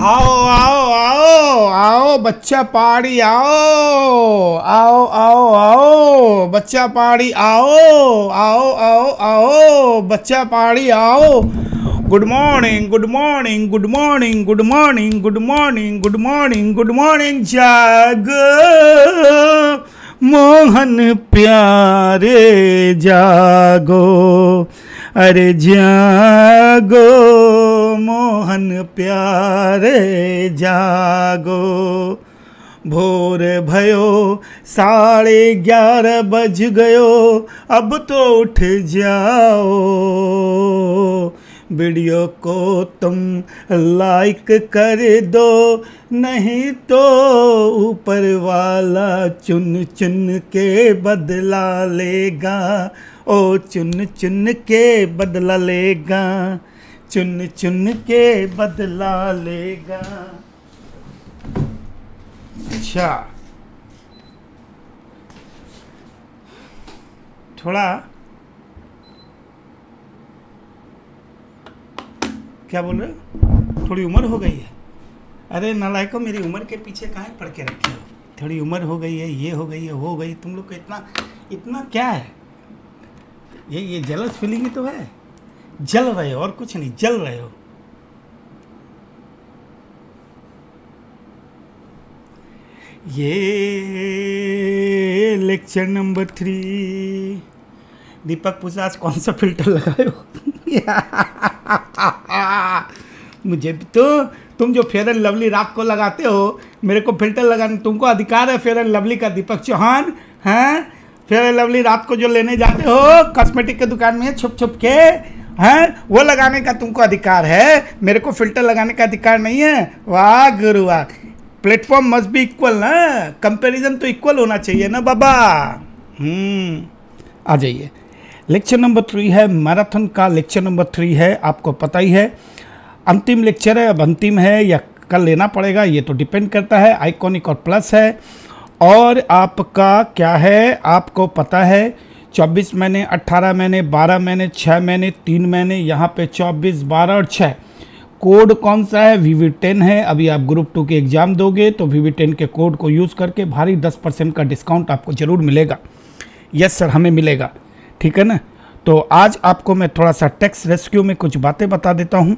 आओ आओ आओ आओ, बच्चा पहाड़ी आओ आओ आओ आओ, बच्चा पहाड़ी आओ आओ आओ आओ, बच्चा पहाड़ी आओ। Good morning good morning good morning good morning good morning good morning good morning जाग। मोहन प्यारे जागो, अरे जागो। मोहन प्यारे जागो। भोर भयो, साढ़े ग्यारह बज गयो, अब तो उठ जाओ। वीडियो को तुम लाइक कर दो, नहीं तो ऊपर वाला चुन चुन के बदला लेगा। ओ चुन चुन के बदला लेगा। चुन चुन के बदला लेगा। अच्छा। थोड़ा क्या बोल रहे हो? थोड़ी उम्र हो गई है। अरे नालायको, मेरी उम्र के पीछे कहाँ पढ़ के रखे हो? थोड़ी उम्र हो गई है, ये हो गई है, वो हो गई, तुम लोग को इतना इतना क्या है? ये ये जलस फीलिंग ही तो है। जल रहे हो और कुछ नहीं, जल रहे हो। ये लेक्चर नंबर थ्री दीपक पूछा, आज कौन सा फ़िल्टर लगाए हो? मुझे भी तो तुम जो फेयर एंड लवली रात को लगाते हो, मेरे को फ़िल्टर लगाने, तुमको अधिकार है फेयर एंड लवली का, दीपक चौहान? हैं? फेयर एंड लवली रात को जो लेने जाते हो कॉस्मेटिक के दुकान में छुप छुप के हैं? वो लगाने का तुमको अधिकार है। मेरे को फ़िल्टर लगाने का अधिकार नहीं है। वाह, गुरु, वाह। प्लेटफॉर्म मस्ट बी इक्वल ना? कंपैरिजन तो इक्वल होना चाहिए ना, बाबा? हम्म। आ जाइए। लेक्चर नंबर थ्री है मैराथन का लेक्चर नंबर थ्री है, आपको पता ही है। अंतिम लेक्चर है, अब अंतिम है, या कल लेना पड़ेगा, ये तो डिपेंड करता है आइकॉनिक और प्लस है। और आपका क्या है? आपको पता है 24 महीने 18 महीने 12 महीने 6 महीने 3 महीने यहाँ पे 24 12 और 6 कोड कौन सा है? वी वी टेन है। अभी आप ग्रुप टू के एग्ज़ाम दोगे तो वी वी टेन के कोड को यूज़ करके भारी 10 परसेंट का डिस्काउंट आपको ज़रूर मिलेगा। यस सर हमें मिलेगा। ठीक है ना? तो आज आपको मैं थोड़ा सा टैक्स रेस्क्यू में कुछ बातें बता देता हूँ।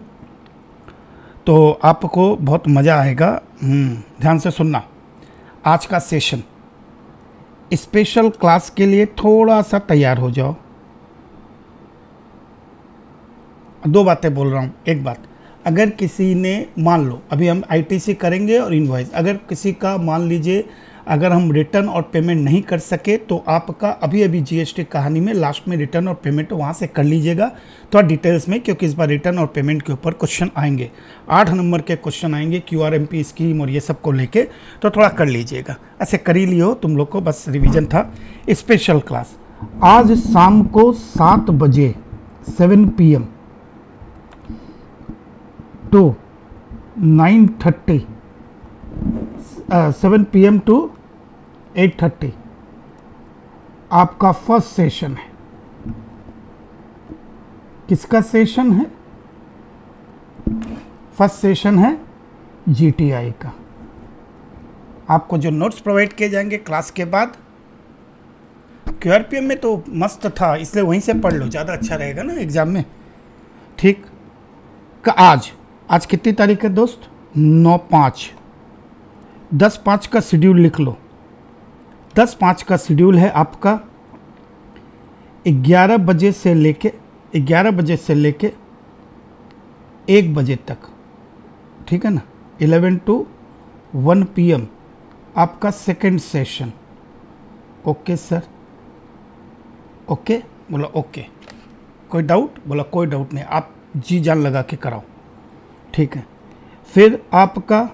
तो आपको बहुत मज़ा आएगा। हम्म, ध्यान से सुनना। आज का सेशन स्पेशल क्लास के लिए थोड़ा सा तैयार हो जाओ। दो बातें बोल रहा हूँ। एक बात, अगर किसी ने, मान लो, अभी हम आईटीसी करेंगे और इनवॉइस अगर किसी का, मान लीजिए अगर हम रिटर्न और पेमेंट नहीं कर सके तो आपका अभी अभी जीएसटी कहानी में लास्ट में रिटर्न और पेमेंट वहाँ से कर लीजिएगा। थोड़ा डिटेल्स में, क्योंकि इस बार रिटर्न और पेमेंट के ऊपर क्वेश्चन आएँगे। आठ नंबर के क्वेश्चन आएँगे Q R M P scheme और ये सबको लेके तो थोड़ा कर लीजिएगा। ऐसे कर ही लियो, तुम लोग को बस रिविजन था। स्पेशल क्लास आज शाम को सात बजे seven P M to nine thirty seven P M to eight thirty. आपका फ़र्स्ट सेशन है। किसका सेशन है? फ़र्स्ट सेशन है जीटीआई का। आपको जो नोट्स प्रोवाइड किए जाएँगे क्लास के बाद क्यूआरपीएम में तो मस्त था, इसलिए वहीं से पढ़ लो, ज़्यादा अच्छा रहेगा ना एग्ज़ाम में। ठीक? का आज आज कितनी तारीख है दोस्त? नौ पाँच। दस पाँच का शेड्यूल लिख लो। दस पाँच का शेड्यूल है आपका। ग्यारह बजे से लेके, ग्यारह बजे से लेके एक बजे तक। ठीक है ना? इलेवन टू वन पीएम आपका second session okay, sir? Okay? बोला, ओके। कोई डाउट बोला, कोई डाउट नहीं। आप जी जान लगा के कराओ। ठीक है? फिर आपका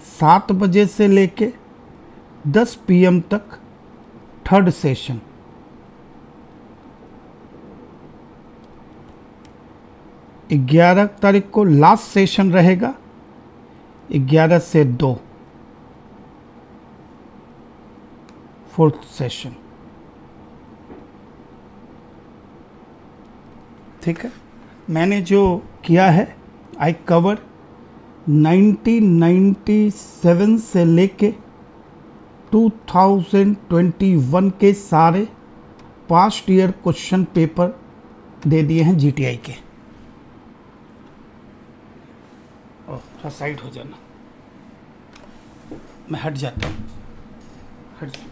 सात बजे से लेके दस पीएम तक थर्ड सेशन। ग्यारह तारीख को लास्ट सेशन रहेगा, ग्यारह से दो। Fourth session. ठीक है? मैंने जो किया है आई कवर 1997 से लेके 2021 के सारे पास्ट ईयर क्वेश्चन पेपर दे दिए हैं जीटीआई के। साइड हो जाना। मैं हट जाता हूँ। हट जा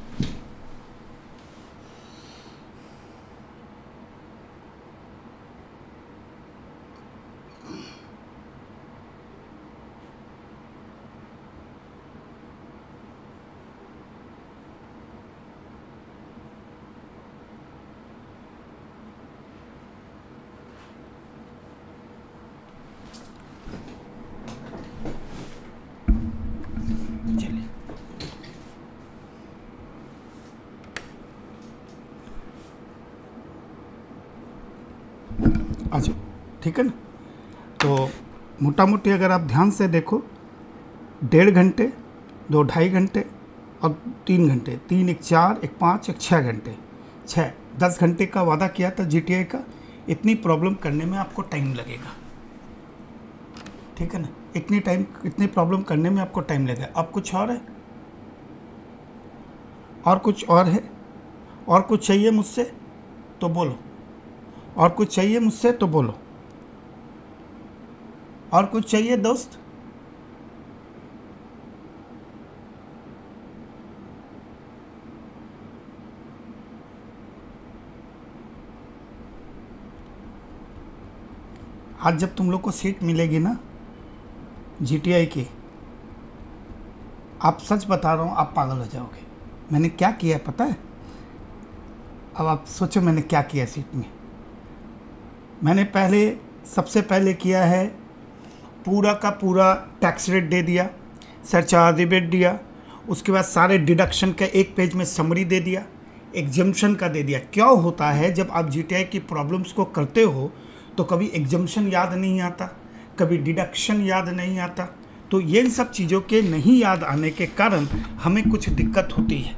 चलिए आ ठीक है ना? तो मोटा मोटी अगर आप ध्यान से देखो, डेढ़ घंटे, दो ढाई घंटे और तीन घंटे, तीन एक चार, एक पाँच, एक छः घंटे छः दस घंटे का वादा किया था जी का, इतनी प्रॉब्लम करने में आपको टाइम लगेगा। ठीक है ना? इतनी टाइम इतनी प्रॉब्लम करने में आपको टाइम लगेगा। अब कुछ और है? और कुछ और है? और कुछ चाहिए मुझसे? तो बोलो। और कुछ चाहिए मुझसे तो बोलो। और कुछ चाहिए दोस्त? आज जब तुम लोग को सीट मिलेगी ना जीटीआई की, आप सच बता रहा हूँ, आप पागल हो जाओगे। मैंने क्या किया है पता है? अब आप सोचो मैंने क्या किया सीट में। मैंने पहले, सबसे पहले किया है, पूरा का पूरा टैक्स रेट दे दिया सरचार्ज रिबेट दिया, उसके बाद सारे डिडक्शन का एक पेज में समरी दे दिया एग्जम्पन का दे दिया। क्या होता है, जब आप जी की प्रॉब्लम्स को करते हो तो कभी एग्जम्पन याद नहीं आता, कभी डिडक्शन याद नहीं आता तो ये इन सब चीज़ों के नहीं याद आने के कारण हमें कुछ दिक्कत होती है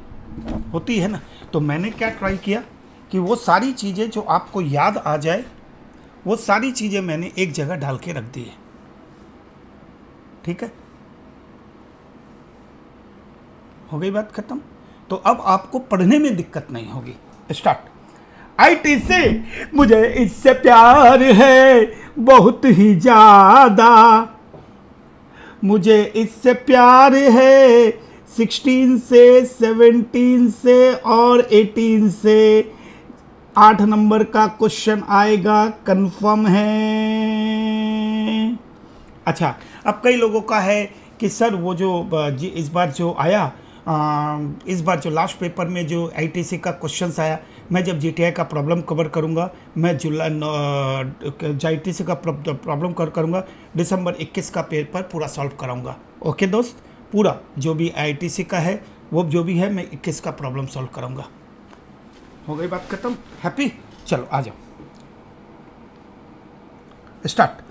होती है ना? तो मैंने क्या ट्राई किया कि वो सारी चीज़ें जो आपको याद आ जाए वो सारी चीज़ें मैंने एक जगह डाल के रख दी है। ठीक है? हो गई बात खत्म? तो अब आपको पढ़ने में दिक्कत नहीं होगी। स्टार्ट। आईटी से मुझे इससे प्यार है, बहुत ही ज़्यादा। मुझे इससे प्यार है 16 से 17 से और 18 से। आठ नंबर का क्वेश्चन आएगा कंफर्म है। अच्छा अब कई लोगों का है कि सर वो जो जी इस बार जो आया आ, इस बार जो लास्ट पेपर में जो आईटीसी का क्वेश्चंस आया मैं जब जीटीआई का प्रॉब्लम कवर करूँगा मैं जुलाई आई टी का प्रॉब्लम कवर करूँगा दिसंबर 21 का पेपर पूरा सॉल्व कराऊँगा। ओके दोस्त? पूरा जो भी आईटीसी का है वो जो भी है मैं 21 का प्रॉब्लम सॉल्व कराऊँगा। हो गई बात खत्म। हैप्पी चलो, आ जाओ। स्टार्ट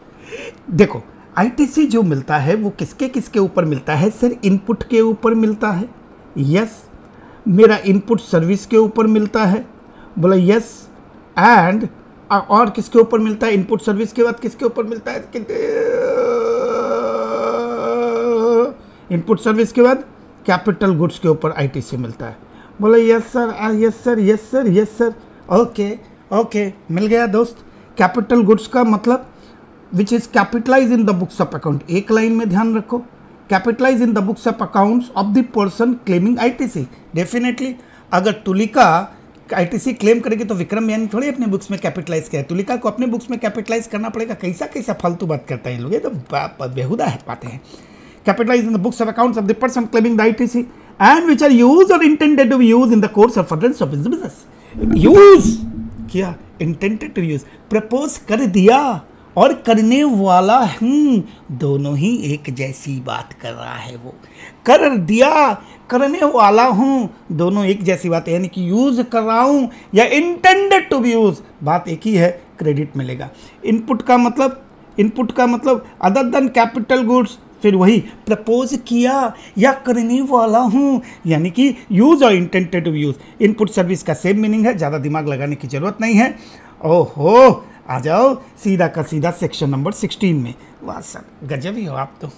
देखो आईटीसी जो मिलता है, वो किसके किसके ऊपर मिलता है? सर इनपुट के ऊपर मिलता है। यस मेरा इनपुट सर्विस के ऊपर मिलता है। बोला यस एंड और किसके ऊपर मिलता है? इनपुट सर्विस के बाद किसके ऊपर मिलता है? इनपुट सर्विस के बाद कैपिटल गुड्स के ऊपर आईटीसी मिलता है। बोला yes sir yes sir yes sir yes sir okay okay मिल गया दोस्त। कैपिटल गुड्स का मतलब which is capitalise in the books of account एक लाइन में ध्यान रखो। Capitalise in the books of accounts of the person claiming ITC definitely अगर Tulika ITC claim करेगी तो विक्रम यानी थोड़ी अपने बुक्स में कैपिटलाइज किया तुलिका को अपने बुक्स में कैपिटलाइज करना पड़ेगा। कैसा कैसा फालतू बात करता है लोग? ये तो बेहुदा है पाते हैं। Capitalise in the books of accounts of the person claiming the ITC and which are use or intended to use in the course of furtherance of business use किया इंटेंडेड टू यूज़ प्रपोज कर दिया और करने वाला हूँ दोनों ही एक जैसी बात कर रहा है वो कर दिया करने वाला हूँ दोनों एक जैसी बात यानी कि यूज़ कर रहा हूँ या इंटेंडेड टू बी यूज़ बात एक ही है क्रेडिट मिलेगा इनपुट का मतलब इनपुट का मतलब अदर देन कैपिटल गुड्स फिर वही प्रपोज किया, या करने वाला हूँ। यानी कि यूज़ और इंटेंटेड यूज़ इनपुट सर्विस का सेम मीनिंग है, ज़्यादा दिमाग लगाने की ज़रूरत नहीं है। ओहो, आ जाओ, सीधा का सीधा सेक्शन नंबर सिक्सटीन में। वाह सर गजब ही हो आप तो।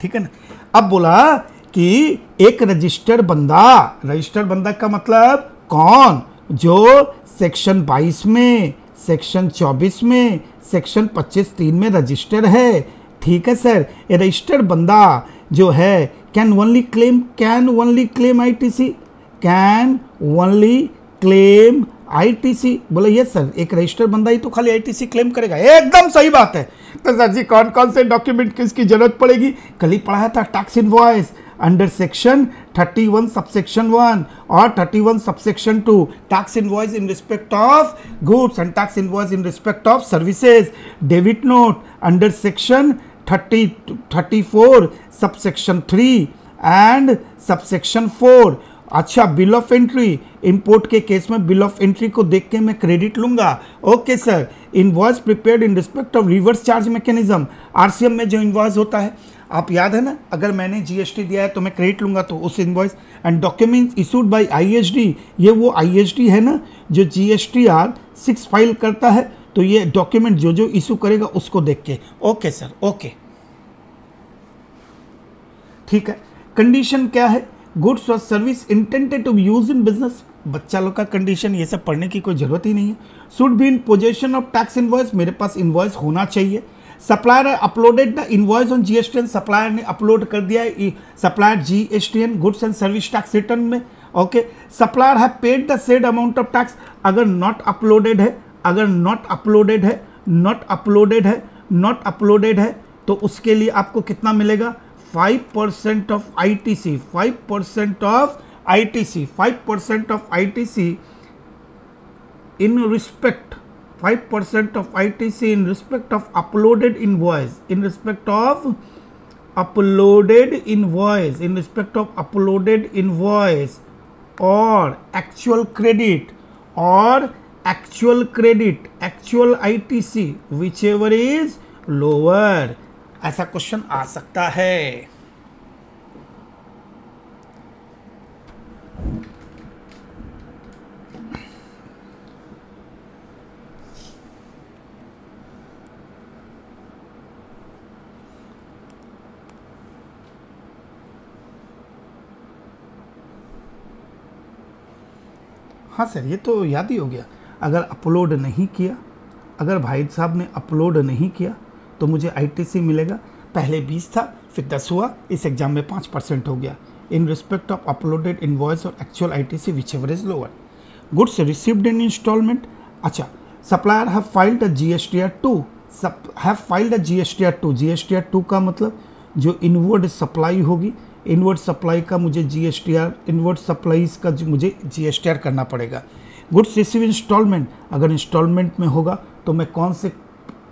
ठीक है ना? अब बोला कि एक रजिस्टर्ड बंदा रजिस्टर्ड बंदा का मतलब कौन? जो सेक्शन 22 में सेक्शन 24 में, सेक्शन 25 तीन में रजिस्टर है। ठीक है सर, ये रजिस्टर्ड बंदा जो है can only claim can only claim ITC can only claim ITC बोले यस सर एक रजिस्टर्ड बंदा ही तो खाली आईटीसी क्लेम करेगा। एकदम सही बात है। तो सर जी कौन कौन से डॉक्यूमेंट किसकी ज़रूरत पड़ेगी? कल ही पढ़ाया था tax invoice under section 31 subsection 1 और 31 subsection 2 tax invoice in respect of goods and tax invoice in respect of services debit note under section 30 34 subsection 3 and subsection 4 अच्छा बिल ऑफ़ एंट्री इंपोर्ट के केस में bill of entry को देख के मैं credit लूँगा। Okay sir invoice prepared in respect of reverse charge mechanism RCM में जो इनवॉइस होता है आप याद है ना, अगर मैंने जीएसटी दिया है तो मैं क्रेडिट लूँगा तो उस invoice and document issued by ISD ये वो आईएसडी है ना, जो जीएसटी आर सिक्स फ़ाइल करता है तो ये डॉक्यूमेंट जो जो इशू करेगा उसको देख के। ओके सर ओके ठीक है कंडीशन क्या है? गुड्स और service intended to use in business बच्चा लोग का कंडीशन ये सब पढ़ने की कोई ज़रूरत ही नहीं है। Should be in possession of tax invoice मेरे पास इनवॉइस होना चाहिए। Supplier uploaded the invoice on GST supplier ने अपलोड कर दिया है। Supplier GST goods and service tax return में। Okay supplier have paid the said amount of tax अगर नॉट अपलोडेड है, अगर नॉट अपलोडेड है नॉट अपलोडेड है नॉट अपलोडेड है तो उसके लिए आपको कितना मिलेगा? Five percent of I T C five percent of I T C five percent of I T C in respect five percent of I T C in respect of uploaded invoice in respect of uploaded invoice in respect of uploaded invoice और actual credit और actual credit actual I T C whichever is lower ऐसा question आ सकता है। हाँ sir, ये तो याद ही हो गया। अगर अपलोड नहीं किया, अगर भाई साहब ने अपलोड नहीं किया तो मुझे आईटीसी मिलेगा। पहले बीस था, फिर दस हुआ, इस एग्ज़ाम में पाँच परसेंट हो गया। In respect of uploaded invoice और actual I T C whichever is lower goods received in instalment अच्छा supplier have filed G S T R two have filed G S T R two G S T R two का मतलब जो inward supply होगी inward supply का मुझे G S T R inward supplies का मुझे G S T R करना पड़ेगा। गुड्स रिसीव इंस्टॉलमेंट अगर इंस्टॉलमेंट में होगा तो मैं कौन से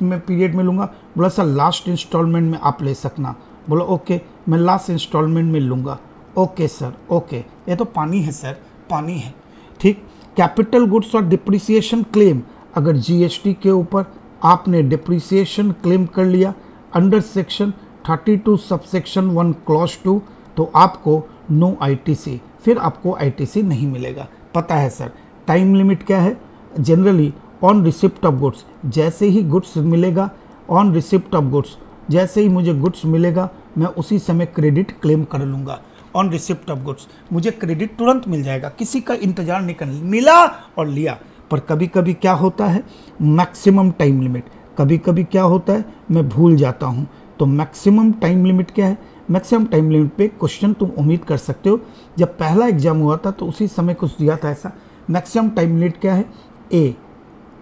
में पीरियड में लूँगा? बोला, सर लास्ट इंस्टॉलमेंट में आप ले सकना। बोला, ओके, मैं लास्ट इंस्टॉलमेंट में लूँगा। Okay, sir, okay. ये तो पानी है, सर, पानी है। ठीक कैपिटल गुड्स और डिप्रिसिएशन क्लेम अगर जीएसटी के ऊपर आपने डिप्रिसिएशन क्लेम कर लिया under section 32 subsection one clause two तो आपको नो आईटीसी फिर आपको आईटीसी नहीं मिलेगा। पता है सर टाइम लिमिट क्या है? Generally on receipt of goods जैसे ही गुड्स मिलेगा ऑन रिसिप्ट ऑफ़ गुड्स जैसे ही मुझे गुड्स मिलेगा, मैं उसी समय क्रेडिट क्लेम कर लूँगा। ऑन रिसिप्ट ऑफ़ गुड्स मुझे क्रेडिट तुरंत मिल जाएगा। किसी का इंतज़ार नहीं करना, मिला और लिया। पर कभी कभी क्या होता है? मैक्सिमम टाइम लिमिट कभी कभी क्या होता है? मैं भूल जाता हूँ। तो मैक्सिमम टाइम लिमिट क्या है? मैक्सिमम टाइम लिमिट पे क्वेश्चन तुम उम्मीद कर सकते हो। जब पहला एग्ज़ाम हुआ था तो उसी समय कुछ दिया था ऐसा। मैक्सिमम टाइम लिमिट क्या है? ए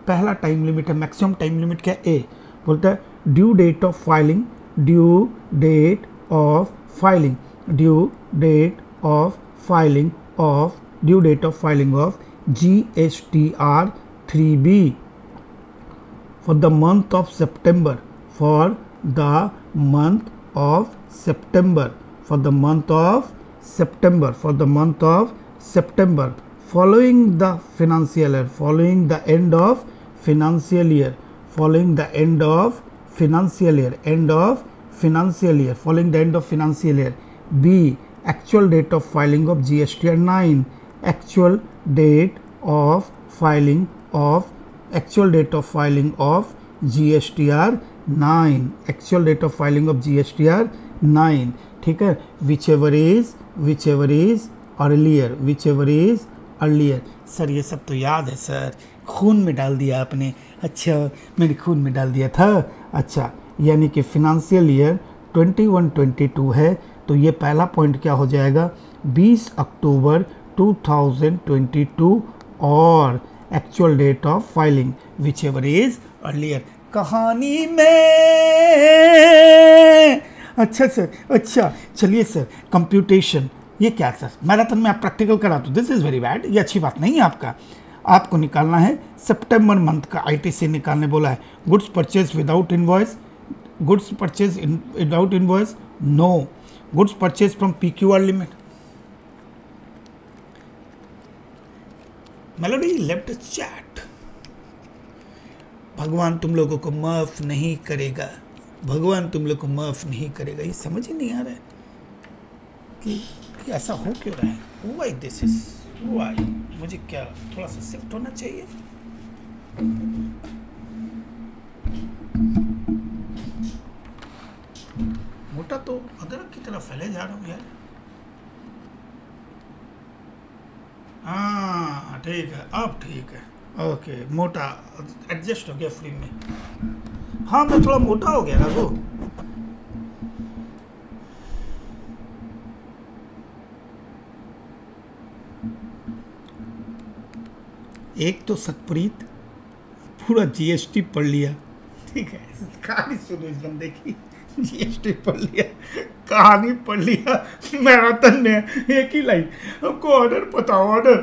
पहला टाइम लिमिट है, मैक्सिमम टाइम लिमिट क्या है? ए बोलता है due date of filing due date of filing due date of filing of due date of filing of G S T R three B for the month of September for the month of September for the month of September for the month of September. Following the financial year following the end of financial year following the end of financial year end of financial year following the end of financial year. B actual date of filing of GSTR 9 actual date of filing of actual date of filing of GSTR 9 actual date of filing of GSTR nine ठीक है? Whichever is whichever is earlier whichever is earlier sir, ये सब तो याद है, sir. खून में डाल दिया आपने। अच्छा मैंने खून में डाल दिया था। अच्छा यानी कि फिनंशियल ईयर 21-22 है तो ये पहला पॉइंट क्या हो जाएगा? 20 अक्टूबर 2022 और actual date of filing whichever is earlier कहानी में अच्छा सर अच्छा चलिए सर कंप्यूटेशन ये क्या सर मैराथन में आप प्रैक्टिकल करा तो दिस इज़ वेरी बैड ये अच्छी बात नहीं है आपका। आपको निकालना है। सितंबर मंथ का आईटीसी निकालने बोला है। Goods purchase without invoice goods purchase without invoice no goods purchase from P Q R limit melody left chat भगवान तुम लोगों को माफ़ नहीं करेगा। भगवान तुम लोग को माफ़ नहीं करेगा। ये समझ ही नहीं आ रहा है कि, कि ऐसा हो क्यों रहा है? वाई दिस इज़ वाई मुझे क्या थोड़ा सा शिफ्ट होना चाहिए? मोटा तो अदरक की तरह फैले जा रहा हूँ यार। हाँ ठीक है अब ठीक है। ओके मोटा एडजस्ट हो गया फ्री में। हाँ मैं थोड़ा मोटा हो गया, रघु। एक तो सतप्रीत, पूरा जीएसटी पढ़ लिया। ठीक है कहानी सुनो इस बंदे की। जीएसटी पढ़ लिया, कहानी पढ़ लिया, मैराथन में, एक ही लाइन हमको ऑर्डर बताओ ऑर्डर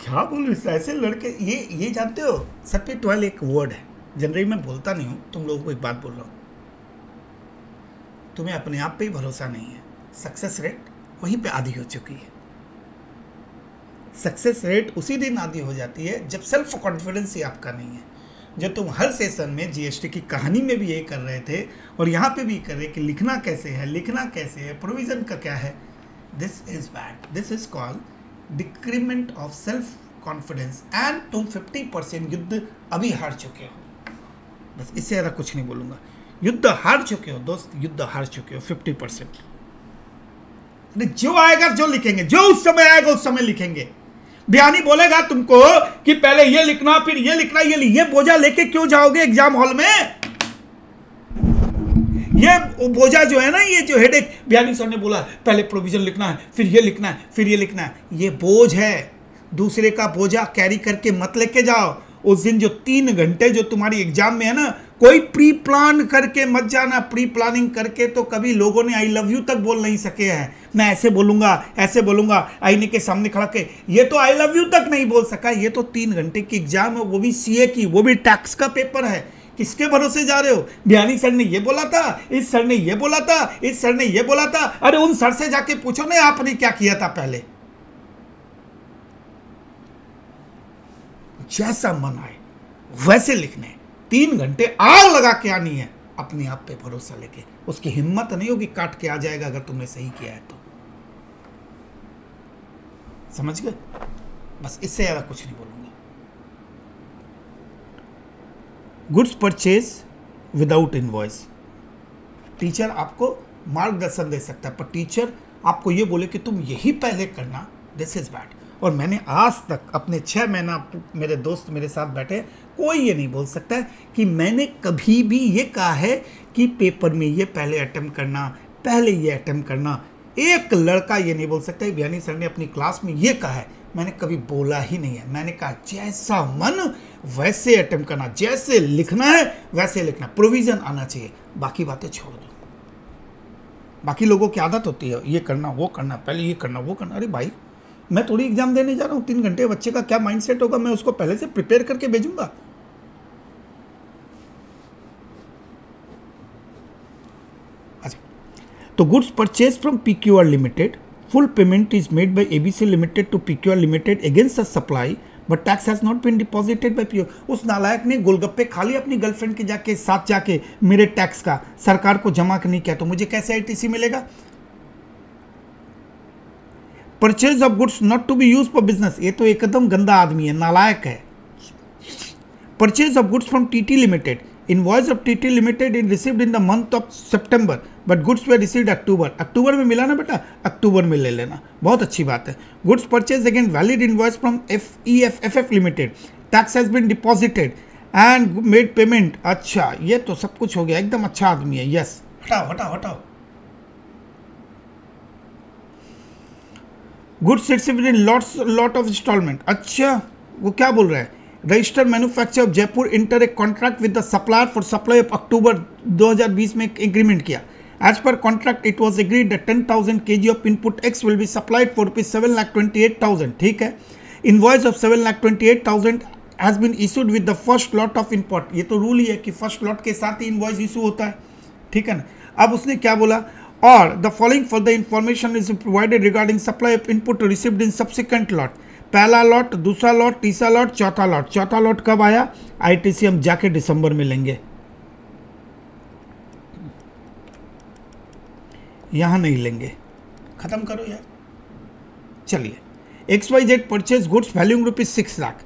क्या बोलूँ इस ऐसे लड़के, ये ये जानते हो? सतप्रीत ट्वेल्व एक वर्ड है। जनरली मैं बोलता नहीं हूँ, तुम लोगों को एक बात बोल रहा हूँ। तुम्हें अपने आप पे ही भरोसा नहीं है। सक्सेस रेट वहीं पे आधी हो चुकी है। सक्सेस रेट उसी दिन आधी हो जाती है, जब सेल्फ कॉन्फिडेंस ही आपका नहीं है। जो तुम हर सेशन में जीएसटी की कहानी में भी ये कर रहे थे और यहाँ पे भी कर रहे कि लिखना कैसे है, लिखना कैसे है प्रोविज़न का क्या है। This is bad this is called decrement of self confidence and तुम 50 परसेंट युद्ध अभी हार चुके हो। बस इससे ज़्यादा कुछ नहीं बोलूँगा। युद्ध हार चुके हो, दोस्त, युद्ध हार चुके हो 50 परसेंट जो आएगा, जो लिखेंगे, जो उस समय आएगा, उस समय लिखेंगे। बयानी बोलेगा तुमको कि पहले ये लिखना, फिर ये लिखना, ये ये बोझा लेके क्यों जाओगे एग्ज़ाम हॉल में? ये बोझा जो है ना, ये जो हेडेक बयानी सर ने बोला, पहले प्रोविज़न लिखना है, फिर ये लिखना है, फिर ये लिखना है। ये बोझ है। दूसरे का बोझा कैरी करके मत लेके जाओ। उस दिन जो तीन घंटे जो तुम्हारी एग्ज़ाम में है ना, कोई प्री प्लान करके मत जाना। प्री प्लानिंग करके तो कभी लोगों ने आई लव यू तक बोल नहीं सके हैं। मैं ऐसे बोलूँगा ऐसे बोलूँगा, आईने के सामने खड़ा के, ये तो आई लव यू तक नहीं बोल सका। ये तो तीन घंटे की एग्ज़ाम है, वो भी सीए की, वो भी टैक्स का पेपर है। किसके भरोसे जा रहे हो? बिहानी सर ने ये बोला था, इस सर ने ये बोला था, इस सर ने ये बोला था। अरे उन सर से जाके पूछो ना, आपने क्या किया था पहले? जैसा मन आए, वैसे लिखने। तीन घंटे आग लगा के आनी है अपने आप पे भरोसा लेके। उसकी हिम्मत नहीं होगी काट के आ जाएगा अगर तुमने सही किया है तो। समझ गए? बस इससे ज़्यादा कुछ नहीं बोलूँगा goods purchase without invoice. Teacher आपको मार्गदर्शन दे सकता है, पर टीचर आपको ये बोले कि तुम यही पहले करना दिस इज़ बैड और मैंने आज तक अपने छः महीना मेरे दोस्त मेरे साथ बैठे, कोई ये नहीं बोल सकता कि मैंने कभी भी ये कहा है कि पेपर में ये पहले अटैम्प्ट करना, पहले ये अटैम्प्ट करना। एक लड़का ये नहीं बोल सकता है बिहानी सर ने अपनी क्लास में ये कहा है मैंने कभी बोला ही नहीं है। मैंने कहा, जैसा मन, वैसे अटैम्प्ट करना, जैसे लिखना है, वैसे लिखना। प्रोविज़न आना चाहिए। बाकी बातें छोड़ दो। बाकी लोगों की आदत होती है, ये करना, वो करना, पहले ये करना, वो करना। अरे भाई, मैं थोड़ी एग्ज़ाम देने जा रहा हूँ, तीन घंटे बच्चे का क्या माइंडसेट होगा? मैं उसको पहले से प्रिपेयर करके भेजूँगा। अच्छा तो goods purchase from P Q R limited full payment is made by ABC limited to P Q R limited against but tax has not been deposited by P उस नालायक ने गोलगप्पे खा लिया अपनी गर्लफ्रेंड के जाके, साथ जाके मेरे टैक्स का। सरकार को जमा नहीं किया? तो मुझे कैसे आईटीसी मिलेगा? Purchase of goods not to be use for business ये तो एकदम गंदा आदमी है, नालायक है। Purchase of goods from T T limited invoice of TT Limited is received in the month of September but goods were received October अक्टूबर में मिला ना बेटा? अक्टूबर में ले लेना। बहुत अच्छी बात है। Goods purchase again valid invoice from F E F F F limited tax has been deposited and made payment अच्छा ये तो सब कुछ हो गया। एकदम अच्छा आदमी है। यस हटाओ हटाओ हटाओ। Goods received in lots lot of instalment अच्छा वो क्या बोल रहा है? Register manufacture of Jaipur enter a contract with the supplier for supply of October 2020 में एक एग्रीमेंट किया। As per contract it was agreed that ten thousand K G of input X will be supplied for rupees seven lakh twenty eight thousand ठीक है? Invoice of seven lakh twenty eight thousand has been issued with the first lot of input ये तो rule ही है कि first lot के साथ ही invoice issue होता है, ठीक है ना? अब उसने क्या बोला? और the following for the information is provided regarding supply of input received in subsequent lot पहला लॉट, दूसरा लॉट, तीसरा लॉट, चौथा लॉट। चौथा लॉट कब आया? आईटीसी हम जाके दिसंबर में लेंगे। यहाँ नहीं लेंगे। खत्म करो यार। चलिए। X Y Z purchase goods volume rupees six lakh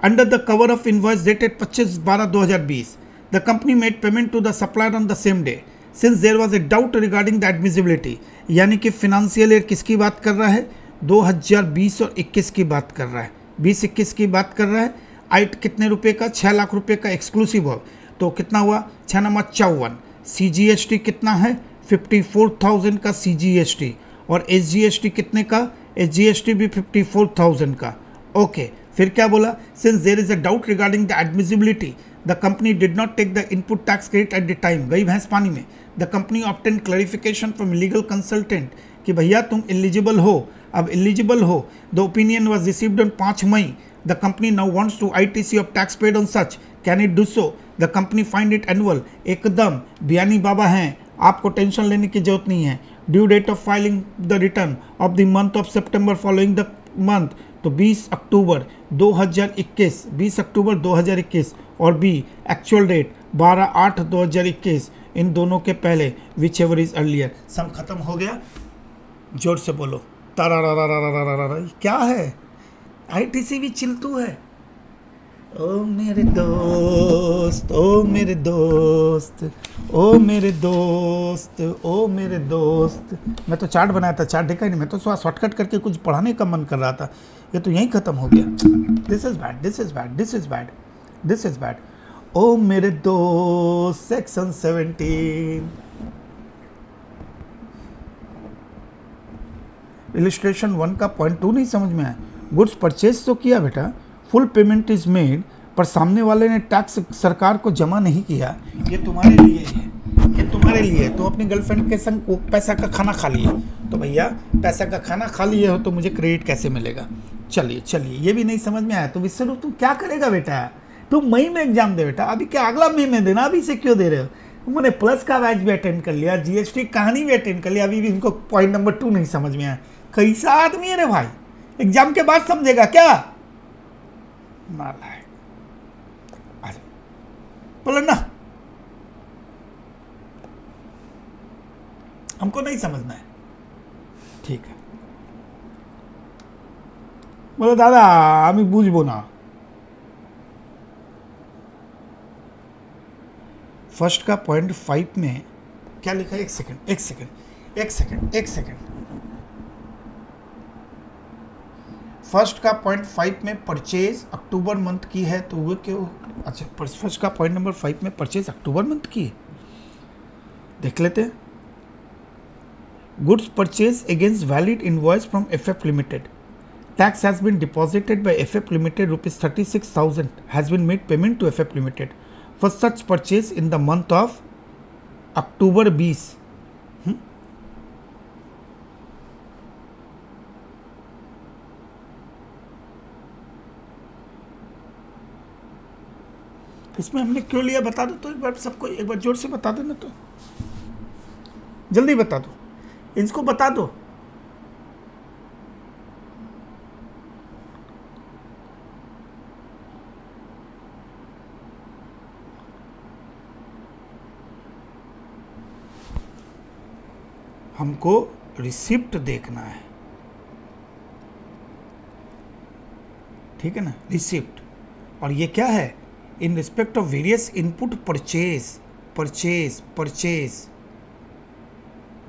under the cover of invoice dated पच्चीस बारह दो हज़ार बीस the company made payment to the supplier on the same day since there was a doubt regarding the admissibility यानी कि financial year किसकी बात कर रहा है? 2020 और 21 की बात कर रहा है। 20 21 की बात कर रहा है। आइट कितने रुपए का? छः लाख रुपए का एक्सक्लूसिव हो तो कितना हुआ? छः नंबर चौवन। सी कितना है? फिफ्टी फोर थाउज़ेंड का सी और एस कितने का? एस भी फिफ्टी फोर थाउज़ेंड का। ओके फिर क्या बोला? Since there is a doubt regarding the admissibility the company did not take the input tax credit at the time गई भैंस पानी में। The company obtain clarification from legal consultant कि भैया तुम एलिजिबल हो। अब एलिजिबल हो। The opinion was received on पाँच मई। The company now wants to I T C of tax paid on such can it do so the company find it annual एकदम। बियानी बाबा हैं। आपको टेंशन लेने की ज़रूरत नहीं है। Due date of filing the return of the month of September following the month तो 20 October 2021 20 October 2021 और बी एक्चुअल डेट 12 आठ 2021 इन दोनों के पहले विच एवर इज़ अर्लियर सम खत्म हो गया। ज़ोर से बोलो। तारा क्या है आईटीसी भी चिलतू है ओ मेरे दोस्त ओ मेरे दोस्त ओ मेरे दोस्त ओ मेरे दोस्त मैं तो चार्ट बनाया था चार्ट देखा ही नहीं मैं तो शॉर्टकट करके कुछ पढ़ाने का मन कर रहा था ये तो यहीं ख़त्म हो गया this is bad this is bad this is bad this is bad ओ मेरे दोस्त सेक्शन सेवेंटीन इलिस्ट्रेशन वन का पॉइंट टू नहीं समझ में आया। गुड्स परचेज तो किया बेटा। फुल पेमेंट इज़ मेड पर सामने वाले ने टैक्स सरकार को जमा नहीं किया। ये तुम्हारे लिए है। ये तुम्हारे लिए तो अपनी गर्लफ्रेंड के संग पैसा का खाना खा लिए। तो भैया, पैसा का खाना खा लिए हो तो मुझे क्रेडिट कैसे मिलेगा? चलिए चलिए। ये भी नहीं समझ में आया। तो विश्वरूप, तुम क्या करेगा बेटा? तुम मई में एग्ज़ाम दे बेटा। अभी क्या अगला मई में देना? अभी से क्यों दे रहे हो? उन्होंने प्लस का बैच भी अटेंड कर लिया। जीएसटी कहानी भी अटेंड कर लिया। अभी भी इनको पॉइंट नंबर टू नहीं समझ में आया। कैसा आदमी है रे भाई एग्जाम के बाद समझेगा क्या नालायक बोलो ना हमको नहीं समझना है ठीक है बोलो दादा আমি বুঝবো না फर्स्ट का पॉइंट फाइव में क्या लिखा है एक सेकंड एक सेकंड एक सेकंड एक सेकंड फ़र्स्ट का पॉइंट फाइव में परचेज अक्टूबर मंथ की है तो वो क्यों? अच्छा फ़र्स्ट का पॉइंट नंबर फाइव में परचेज अक्टूबर मंथ की है। देख लेते हैं। Goods purchase against valid invoice from F F limited tax has been deposited by F F limited rupees thirty six thousand has been made payment to F F limited for such purchase in the month of October बीस इसमें हमने क्यों लिया बता दो तो एक बार सबको एक बार ज़ोर से बता दो ना तो। जल्दी बता दो। इसको बता दो। हमको रिसिप्ट देखना है। ठीक है ना? रिसिप्ट। और ये क्या है? In respect of various input purchase purchase purchase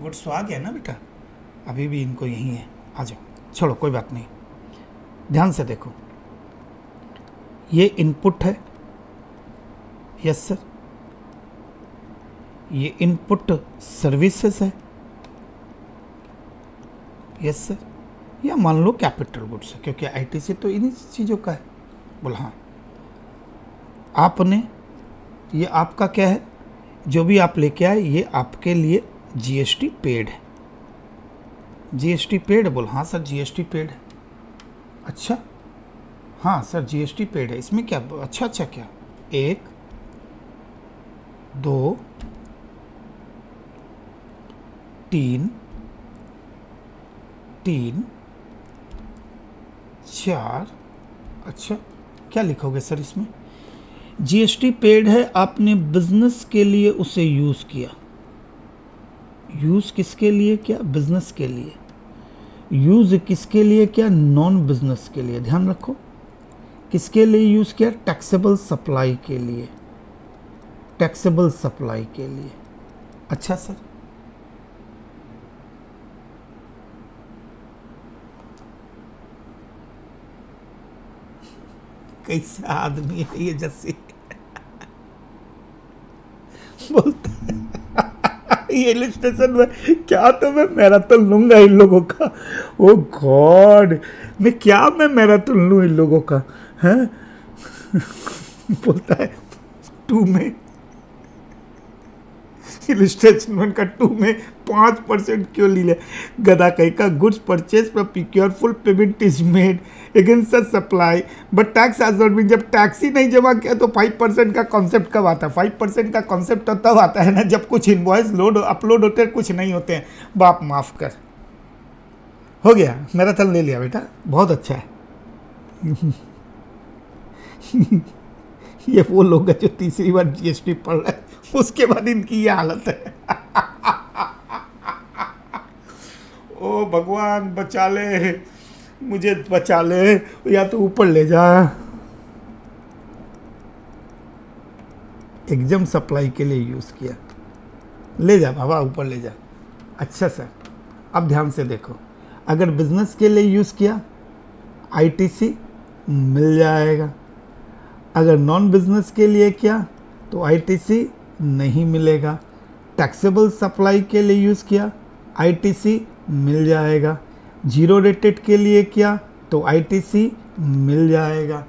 goods तो आ गया ना बेटा? अभी भी इनको यही है। आ जाओ। छोड़ो, कोई बात नहीं। ध्यान से देखो। ये इनपुट है। यस सर ये इनपुट सर्विसेज़ है। यस सर या मान लो कैपिटल गुड्स है, क्योंकि आईटीसी तो इन्हीं चीज़ों का है। बोला हाँ। आपने, ये आपका क्या है? जो भी आप लेके आए, ये आपके लिए जीएसटी पेड है। जीएसटी पेड बोल। हाँ सर जीएसटी पेड है। अच्छा? हाँ सर जीएसटी पेड है। इसमें क्या अच्छा अच्छा क्या? एक, दो, तीन तीन, चार। अच्छा क्या लिखोगे सर इसमें? जीएसटी पेड है, आपने बिज़नेस के लिए उसे यूज़ किया। यूज़ किसके लिए? क्या? बिज़नेस के लिए। यूज़ किसके लिए? क्या? नॉन बिज़नेस के लिए। ध्यान रखो। किसके लिए यूज़ किया? टैक्सेबल सप्लाई के लिए। टैक्सेबल सप्लाई के लिए। अच्छा सर कैसा आदमी है ये जैसे बोलता है। ये हिल स्टेशन में क्या तो मैं मैराथन लूँगा इन लोगों का? ओ गॉड, मैं क्या मैं मैराथन लू इन लोगों का, है? बोलता है टू में हिल स्टेशन का टू में पाँच परसेंट क्यों ली ले गदा कहीं का गुड्स परचेज पर procure full payment is made against such supply but tax has not जब टैक्स ही नहीं जमा किया तो फाइव परसेंट का कॉन्सेप्ट कब आता है? फाइव परसेंट का कॉन्सेप्ट तो तब आता है ना, जब कुछ इन्वॉइस लोड अपलोड होते हैं, कुछ नहीं होते हैं। बाप, माफ़ कर। हो गया। मेरा तल ले लिया बेटा। बहुत अच्छा है। ये वो लोग हैं जो तीसरी बार जीएसटी पढ़ रहे हैं। उसके बाद इनकी ये हालत है। ओ भगवान, बचा ले। मुझे बचा ले। या तो ऊपर ले जा। एग्ज़ाम सप्लाई के लिए यूज़ किया। ले जा बाबा, ऊपर ले जा। अच्छा सर, अब ध्यान से देखो। अगर बिज़नेस के लिए यूज़ किया, आईटीसी मिल जाएगा। अगर नॉन बिज़नेस के लिए क्या तो आईटीसी नहीं मिलेगा। टैक्सेबल सप्लाई के लिए यूज़ किया आईटीसी मिल जाएगा। ज़ीरो रेटेड के लिए किया तो आईटीसी मिल जाएगा।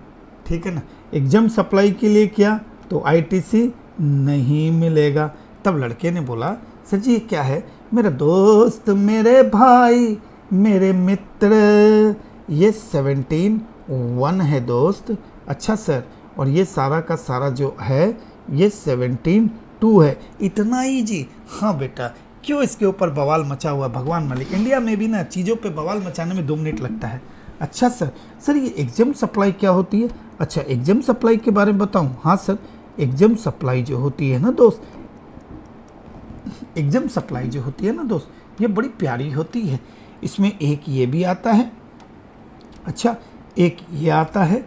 ठीक है ना? एग्ज़ाम सप्लाई के लिए किया तो आईटीसी नहीं मिलेगा। तब लड़के ने बोला, सर जी क्या है? मेरा दोस्त, मेरे भाई, मेरे मित्र, ये सेवनटीन वन है दोस्त। अच्छा सर और ये सारा का सारा जो है ये सेवनटीन टू है। इतना ही जी। हाँ बेटा, क्यों इसके ऊपर बवाल मचा हुआ भगवान मालिक? इंडिया में भी ना चीज़ों पे बवाल मचाने में दो मिनट लगता है। अच्छा सर सर ये एग्ज़ाम सप्लाई क्या होती है? अच्छा एग्ज़ाम सप्लाई के बारे में बताऊँ? हाँ सर, एग्ज़ाम सप्लाई जो होती है ना दोस्त? एग्ज़ाम सप्लाई जो होती है ना दोस्त, ये बड़ी प्यारी होती है। इसमें एक ये भी आता है। अच्छा एक ये आता है,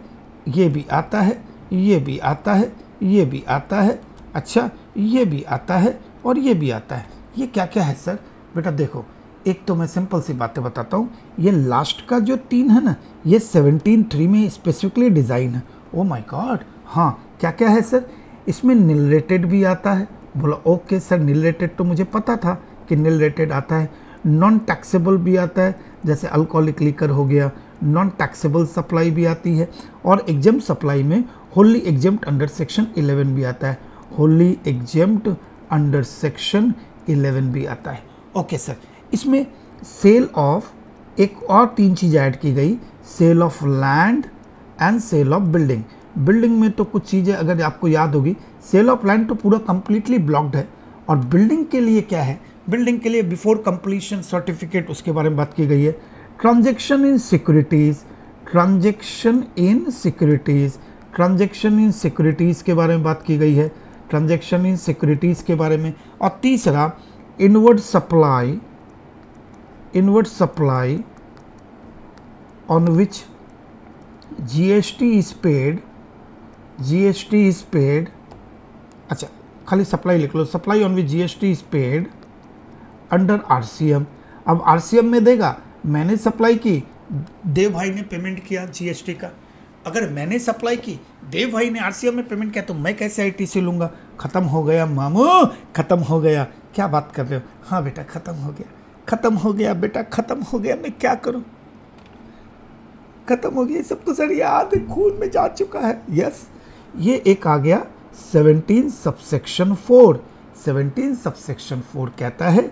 ये भी आता है, ये भी आता है। ये भी आता है अच्छा ये भी आता है और ये भी आता है। ये क्या क्या है, सर? बेटा देखो, एक तो मैं सिंपल सी बातें बताता हूँ। ये लास्ट का जो तीन है ना, ये सेवनटीन थ्री में स्पेसिफिकली डिज़ाइन है। ओ माय गॉड हाँ क्या क्या है, सर? इसमें नील रेटेड भी आता है। बोला, ओके, सर नील रेटेड तो मुझे पता था कि नील रेटेड आता है। नॉन टैक्सेबल भी आता है, जैसे अल्कोहलिक लीकर हो गया। नॉन टैक्सेबल सप्लाई भी आती है और एग्ज़ाम सप्लाई में होली एग्जाम्ड अंडर सेक्शन 11 भी आता है। होली एग्जाम्ड अंडर सेक्शन 11 भी आता है। ओके सर इसमें सेल ऑफ़ एक और तीन चीज़ ऐड की गई। Sale of land and sale of building building में तो कुछ चीज़ें अगर आपको याद होगी सेल ऑफ़ लैंड तो पूरा कंप्लीटली ब्लॉक्ड है। और बिल्डिंग के लिए क्या है? बिल्डिंग के लिए बिफोर कंप्लीशन सर्टिफिकेट उसके बारे में बात की गई है। Transaction in securities transaction in securities transaction in securities के बारे में बात की गई है। ट्रांजेक्शन इन सिक्योरिटीज़ के बारे में और तीसरा, inward supply inward supply on which GST is paid GST is paid अच्छा खाली सप्लाई लिख लो। Supply on which GST is paid under RCM अब आरसीएम में देगा, मैंने सप्लाई की, देव भाई ने पेमेंट किया जीएसटी का। अगर मैंने सप्लाई की, देव भाई ने आरसीएम में पेमेंट किया तो मैं कैसे आईटीसी लूँगा? ख़त्म हो गया मामू, ख़त्म हो गया। क्या बात कर रहे हो? हाँ बेटा, ख़त्म हो गया। ख़त्म हो गया बेटा, ख़त्म हो गया, मैं क्या करूँ? ख़त्म हो गया सब तो सर याद खून में जा चुका है। यस ये एक आ गया 17 सबसेक्शन 4 17 सबसेक्शन 4 कहता है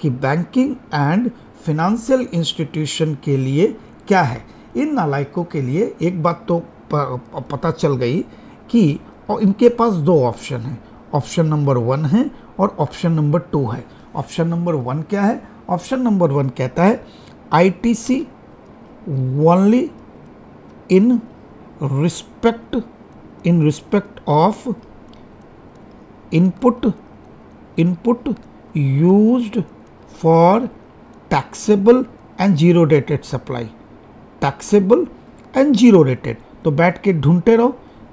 कि बैंकिंग एंड फिनेंशियल इंस्टीट्यूशन के लिए क्या है? इन नालायकों के लिए एक बात तो पता चल गई कि इनके पास दो ऑप्शन हैं। ऑप्शन नंबर वन है और ऑप्शन नंबर टू है। ऑप्शन नंबर वन क्या है? ऑप्शन नंबर वन कहता है, ITC only in respect in respect of input input used for taxable and zero dated supply taxable and zero rated तो बैठ के ढूंढते रहो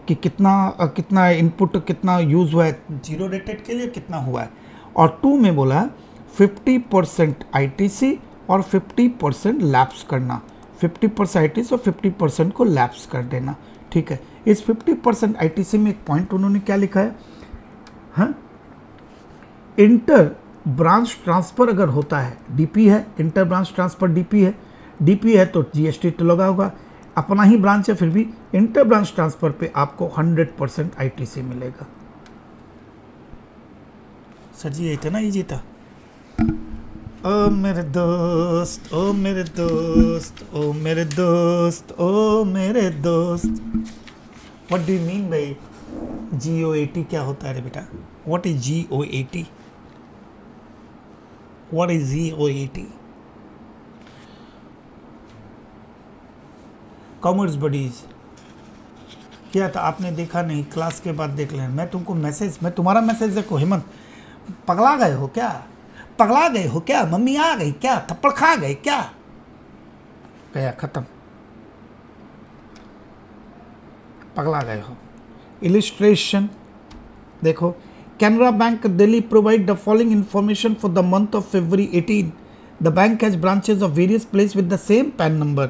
कि कितना कितना इनपुट कितना यूज़ हुआ है। ज़ीरो रेटेड के लिए कितना हुआ है। और टू में बोला है फिफ्टी परसेंट आई और फिफ्टी परसेंट लैप्स करना। फिफ्टी परसेंट आई और फिफ्टी परसेंट को लैप्स कर देना। ठीक है? इस फिफ्टी परसेंट आई में एक पॉइंट उन्होंने क्या लिखा है? हाँ? इंटर ब्रांच ट्रांसफ़र अगर होता है डीपी है इंटर ब्रांच ट्रांसफ़र डीपी है डीपी है तो जीएसटी तो लगा होगा। अपना ही ब्रांच है फिर भी इंटर ब्रांच ट्रांसफ़र पे आपको 100 परसेंट आई मिलेगा। सर जी यही था ना ये था। ओ मेरे दोस्त ओ मेरे दोस्त ओ मेरे दोस्त ओ मेरे दोस्त। व्हाट डू मीन भाई जी ओ ए टी क्या होता है रे बेटा? What is G O A T what is G O A T commerce buddies. क्या था? आपने देखा नहीं, क्लास के बाद देख लें। मैं तुमको मैसेज, मैं तुम्हारा मैसेज देखो, हेमंत। पगला गए हो क्या? पगला गए हो क्या? मम्मी आ गई क्या? थप्पड़ खा गए क्या? गया खत्म। पगला गए हो। इलिस्ट्रेशन देखो। Canara Bank Delhi provide the following information for the month of February 18 the bank has branches of various place with the same PAN number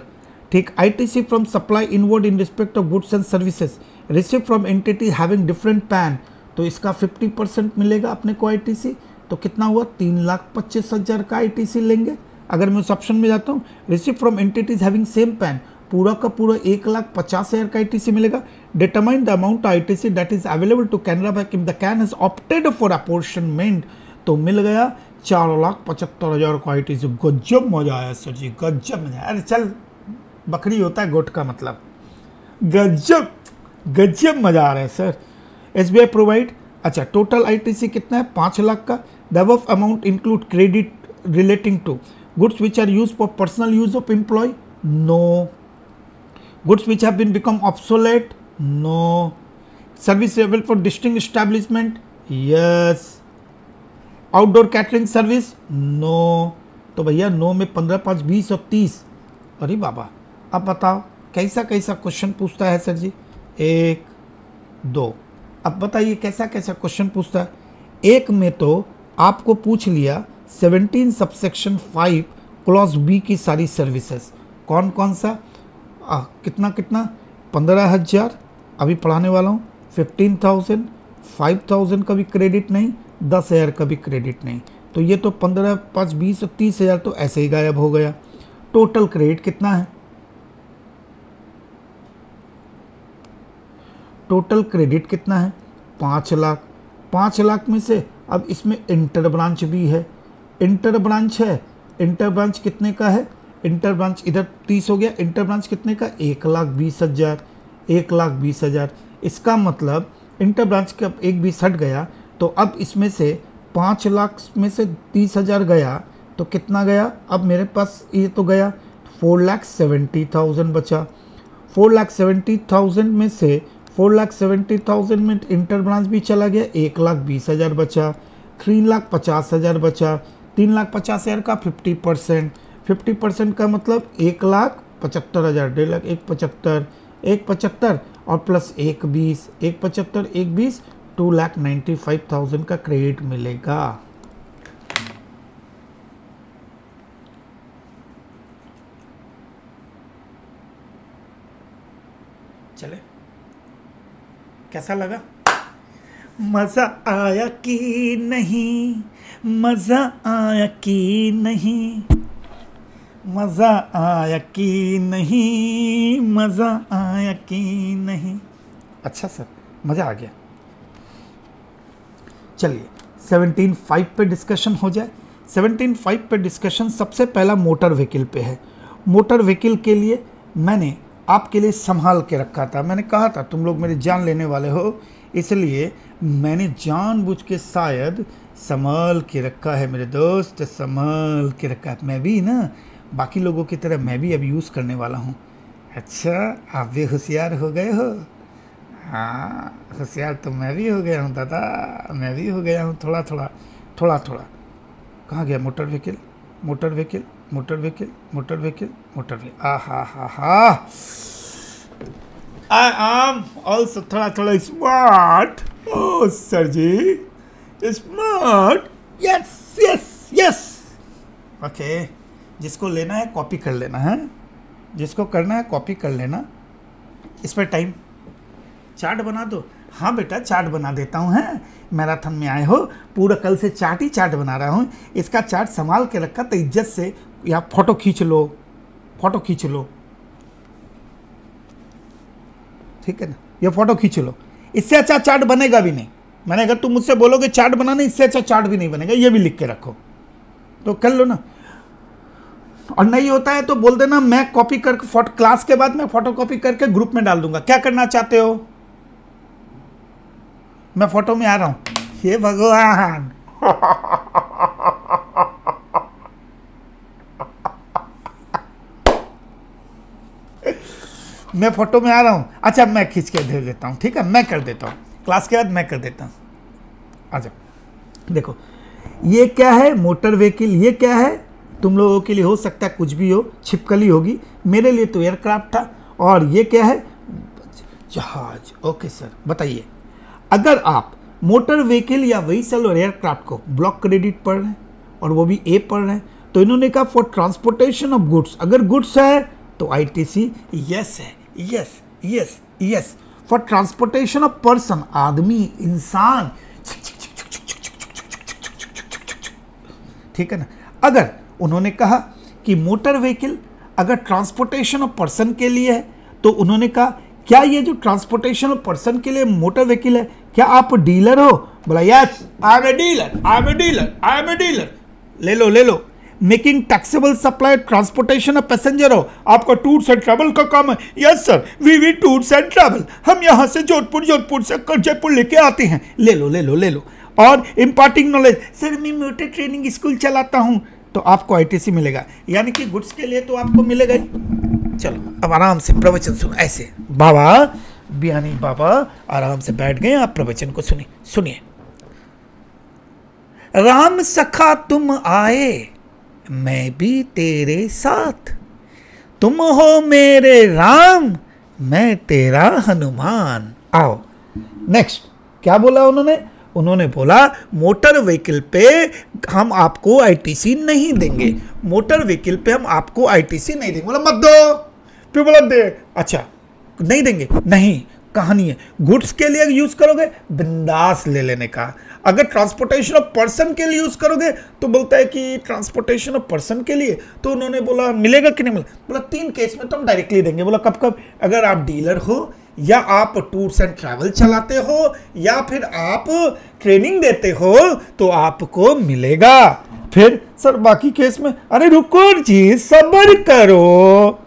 ठीक ITC from supply inward in respect of goods and services receive from entity having different PAN तो इसका 50 percent मिलेगा अपने को ITC तो कितना हुआ? तीन लाख पच्चीस हज़ार का आईटीसी लेंगे। अगर मैं उस ऑप्शन में जाता हूँ receive from entities having same PAN पूरा का पूरा एक लाख पचास हज़ार का आईटीसी मिलेगा। Determine the amount I T C that is available to Canara Bank if the can is opted for apportionment तो मिल गया चार लाख पचहत्तर हज़ार का आई टी सी गजब मज़ा आया सर जी, गजब मज़ा अरे चल बकरी होता है गोट का मतलब। गजब गजब मज़ा आ रहा है, sir. S B I provide अच्छा टोटल आईटीसी कितना है? पाँच लाख का। The amount include credit relating to goods which are use for personal use of employ no goods which have been become obsolete no service level for distinct establishment yes outdoor catering service no तो भैया no में पंद्रह, पाँच, बीस और तीस। अरे बाबा। अब बताओ कैसा कैसा क्वेश्चन पूछता है सर जी? एक दो। अब बताइए कैसा कैसा क्वेश्चन पूछता है? एक में तो आपको पूछ लिया 17 सबसेक्शन 5 क्लॉज बी की सारी सर्विसेज़ कौन कौन सा? आ, कितना कितना? पंद्रह हज़ार अभी पढ़ाने वाला हूँ। फिफ्टीन थाउज़ेंड फाइव थाउज़ेंड का भी क्रेडिट नहीं दस हज़ार का भी क्रेडिट नहीं। तो ये तो पंद्रह पाँच बीस तीस हज़ार तो ऐसे ही गायब हो गया। टोटल क्रेडिट कितना है? टोटल क्रेडिट कितना है? पाँच लाख। पाँच लाख में से अब इसमें इंटर ब्रांच भी है। इंटर ब्रांच है। इंटर ब्रांच कितने का है? इंटर ब्रांच इधर तीस हो गया। इंटर ब्रांच कितने का? एक लाख बीस हज़ार। एक लाख बीस हज़ार। इसका मतलब इंटर ब्रांच का एक बीस हट गया तो अब इसमें से पाँच लाख में से तीस हज़ार गया तो कितना गया? अब मेरे पास ये तो गया। फोर लाख सेवेंटी थाउज़ेंड बचा। फोर लाख सेवेंटी थाउज़ेंड में से फोर लाख सेवेंटी थाउज़ेंड में इंटर ब्रांच भी चला गया, एक लाख बीस हज़ार बचा थ्री लाख पचास हज़ार बचा, तीन लाख पचास हज़ार का फिफ्टी परसेंट फिफ्टी परसेंट का मतलब एक लाख पचहत्तर हज़ार, डेढ़ लाख एक पचहत्तर एक पचहत्तर और प्लस एक बीस, एक पचहत्तर, एक बीस, two lakh ninety five thousand का क्रेडिट मिलेगा चले कैसा लगा? मज़ा आया कि नहीं? मज़ा आया कि नहीं? मज़ा आया कि नहीं? मज़ा आया कि नहीं? अच्छा सर, मज़ा आ गया। चलिए सेवनटीन फाइव पे डिस्कशन हो जाए। सेवनटीन फाइव पे डिस्कशन सबसे पहला मोटर व्हीकल पे है। मोटर व्हीकल के लिए मैंने आपके लिए संभाल के रखा था। मैंने कहा था, तुम लोग मेरी जान लेने वाले हो, इसलिए मैंने जानबूझ के शायद संभाल के रखा है, मेरे दोस्त, संभाल के रखा है। मैं भी ना, बाकी लोगों की तरह मैं भी अब यूज़ करने वाला हूँ। अच्छा आप भी होशियार हो गए हो? हाँ होशियार तो मैं भी हो गया हूँ, दादा, मैं भी हो गया हूँ, थोड़ा थोड़ा थोड़ा थोड़ा। कहाँ गया, motor vehicle? Motor vehicle? Motor vehicle motor vehicle motor vehicle. आ, हा हा हा। आई एम ऑल्सो थोड़ा थोड़ा स्मार्ट ओ, sir ji. Smart yes yes yes okay जिसको लेना है कॉपी कर लेना, है? जिसको करना है कॉपी कर लेना। इस पर टाइम चार्ट बना दो। हाँ बेटा, चार्ट बना देता हूँ, है? मैराथन में आए हो। पूरा कल से चार्ट ही चार्ट बना रहा हूँ। इसका चार्ट संभाल के रखा तो इज़्ज़त से या फ़ोटो खींच लो, फ़ोटो खींच लो। ठीक है ना? ये फ़ोटो खींच लो। इससे अच्छा चार्ट बनेगा भी नहीं। मैंने अगर तुम मुझसे बोलोगे चार्ट बनाना इससे अच्छा चार्ट भी नहीं बनेगा, ये भी लिख के रखो। तो कर लो ना। और नहीं होता है तो बोल देना, मैं कॉपी करके फ़ोटो क्लास के बाद मैं फ़ोटो कॉपी करके ग्रुप में डाल दूँगा। क्या करना चाहते हो? मैं फ़ोटो में आ रहा हूँ। हे भगवान! मैं फ़ोटो में आ रहा हूँ। अच्छा मैं खींच के दे देता हूँ, ठीक है? मैं कर देता हूँ। क्लास के बाद मैं कर देता हूँ। अच्छा देखो, ये क्या है? मोटर व्हीकिल, ये क्या है? तुम लोगों के लिए हो सकता है कुछ भी हो, छिपकली होगी। मेरे लिए तो एयरक्राफ्ट था। और ये क्या है? जहाज़। ओके सर, बताइए। अगर आप मोटर व्हीकिल या व्हीकल और एयरक्राफ्ट को ब्लॉक क्रेडिट पढ़ रहे हैं और वो भी ए पढ़ रहे हैं तो इन्होंने कहा फॉर ट्रांसपोर्टेशन ऑफ़ गुड्स अगर गुड्स है तो आईटीसी यस है yes yes yes for transportation of person आदमी, इंसान. ठीक है ना? अगर उन्होंने कहा कि मोटर व्हीकल अगर ट्रांसपोर्टेशन ऑफ़ पर्सन के लिए है तो उन्होंने कहा, क्या ये जो ट्रांसपोर्टेशन ऑफ़ पर्सन के लिए मोटर व्हीकल है, क्या आप डीलर हो? बोला yes I am a dealer I am a dealer I am a dealer ले लो ले लो. Making taxable supply transportation of passenger हो आपका टूर्स एंड ट्रैवल का काम है। Yes sir V V tours and travel हम यहाँ से जोधपुर जोधपुर से जयपुर लेके आते हैं। ले लो ले लो ले लो। और इम्पार्टिंग नॉलेज सर मैं मोटर ट्रेनिंग स्कूल चलाता हूँ। तो आपको आईटीसी मिलेगा। यानी कि गुड्स के लिए तो आपको मिलेगा ही। चलो, अब आराम से प्रवचन सुनो। ऐसे। बाबा, बियानी बाबा, आराम से बैठ गए। आप प्रवचन को सुनिए। सुनिए। राम सखा तुम आए। मैं भी तेरे साथ। तुम हो मेरे राम, मैं तेरा हनुमान। आओ नेक्स्ट क्या बोला उन्होंने? उन्होंने बोला, मोटर व्हीकल पे हम आपको आईटीसी नहीं देंगे। मोटर व्हीकल पे हम आपको आईटीसी नहीं देंगे। बोला, मत दो, फिर बोला, दे। अच्छा नहीं देंगे? नहीं, कहानी है। गुड्स के लिए यूज़ करोगे? बिंदास ले लेने का। अगर ट्रांसपोर्टेशन ऑफ़ पर्सन के लिए यूज़ करोगे तो बोलता है कि ट्रांसपोर्टेशन ऑफ़ पर्सन के लिए तो उन्होंने बोला, मिलेगा कि नहीं मिलेगा? बोला, तीन केस में तो हम डायरेक्टली देंगे। बोला, कब कब? अगर आप डीलर हो, या आप टूर्स एंड ट्रैवल चलाते हो, या फिर आप ट्रेनिंग देते हो तो आपको मिलेगा। फिर, सर, बाकी केस में, अरे रुको जी, सबर करो।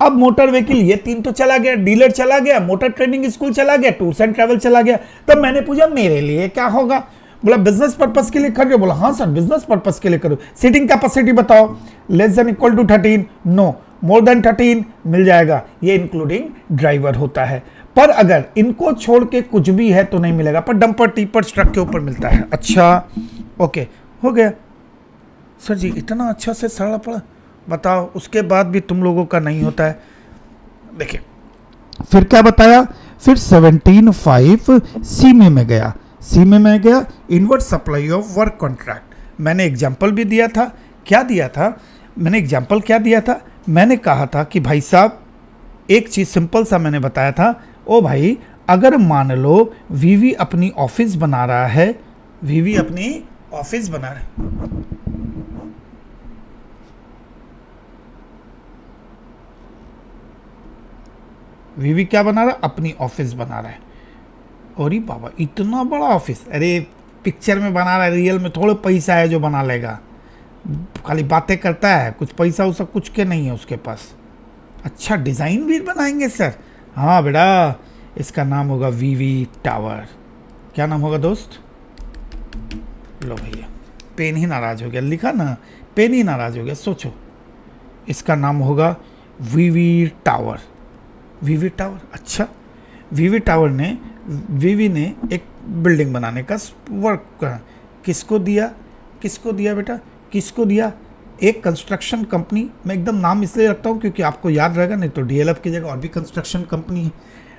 अब मोटर व्हीकल ये तीन तो चला गया डीलर चला गया मोटर ट्रेनिंग स्कूल चला गया टूर्स एंड ट्रैवल चला गया। तब मैंने पूछा, मेरे लिए क्या होगा? बोला बिज़नेस पर्पज के लिए कर रहे हो बोला हाँ सर बिज़नेस पर्पस के लिए करो सीटिंग कैपेसिटी बताओ। Less than equal to thirteen no more than thirteen मिल जाएगा। ये इंक्लूडिंग ड्राइवर होता है। पर अगर इनको छोड़ के कुछ भी है तो नहीं मिलेगा। पर डंपर टीपर ट्रक के ऊपर मिलता है। अच्छा ओके हो गया। सर जी, इतना अच्छा से सड़ा पड़ा बताओ, उसके बाद भी तुम लोगों का नहीं होता है। देखिए, फिर क्या बताया? फिर सेवनटीन फाइव सी में गया। सी में में गया inward supply of work contract मैंने एग्ज़ाम्पल भी दिया था। क्या दिया था? मैंने एग्ज़ाम्पल क्या दिया था? मैंने कहा था कि भाई साहब, एक चीज़ सिंपल सा मैंने बताया था। ओ भाई, अगर मान लो वीवी अपनी ऑफ़िस बना रहा है वीवी अपनी ऑफ़िस बना रहा है। वीवी क्या बना रहा? अपनी ऑफ़िस बना रहा है। और बाबा, इतना बड़ा ऑफ़िस अरे पिक्चर में बना रहा है रियल में थोड़ा पैसा है जो बना लेगा। खाली बातें करता है, कुछ पैसा उसा कुछ के नहीं है उसके पास। अच्छा डिज़ाइन भी बनाएँगे सर हाँ बेटा, इसका नाम होगा वीवी टावर क्या नाम होगा, दोस्त? लो भैया, पेन ही नाराज़ हो गया। लिखा ना, पेन ही नाराज़ हो गया, सोचो। इसका नाम होगा वीवी टावर वीवी टावर अच्छा। वीवी टावर ने वीवी ने एक बिल्डिंग बनाने का वर्क करा। किसको दिया? किसको दिया बेटा? किसको दिया? एक कंस्ट्रक्शन कंपनी मैं एकदम नाम इसलिए रखता हूँ क्योंकि आपको याद रहेगा, नहीं तो डीएलएफ की जगह और भी कंस्ट्रक्शन कंपनी है।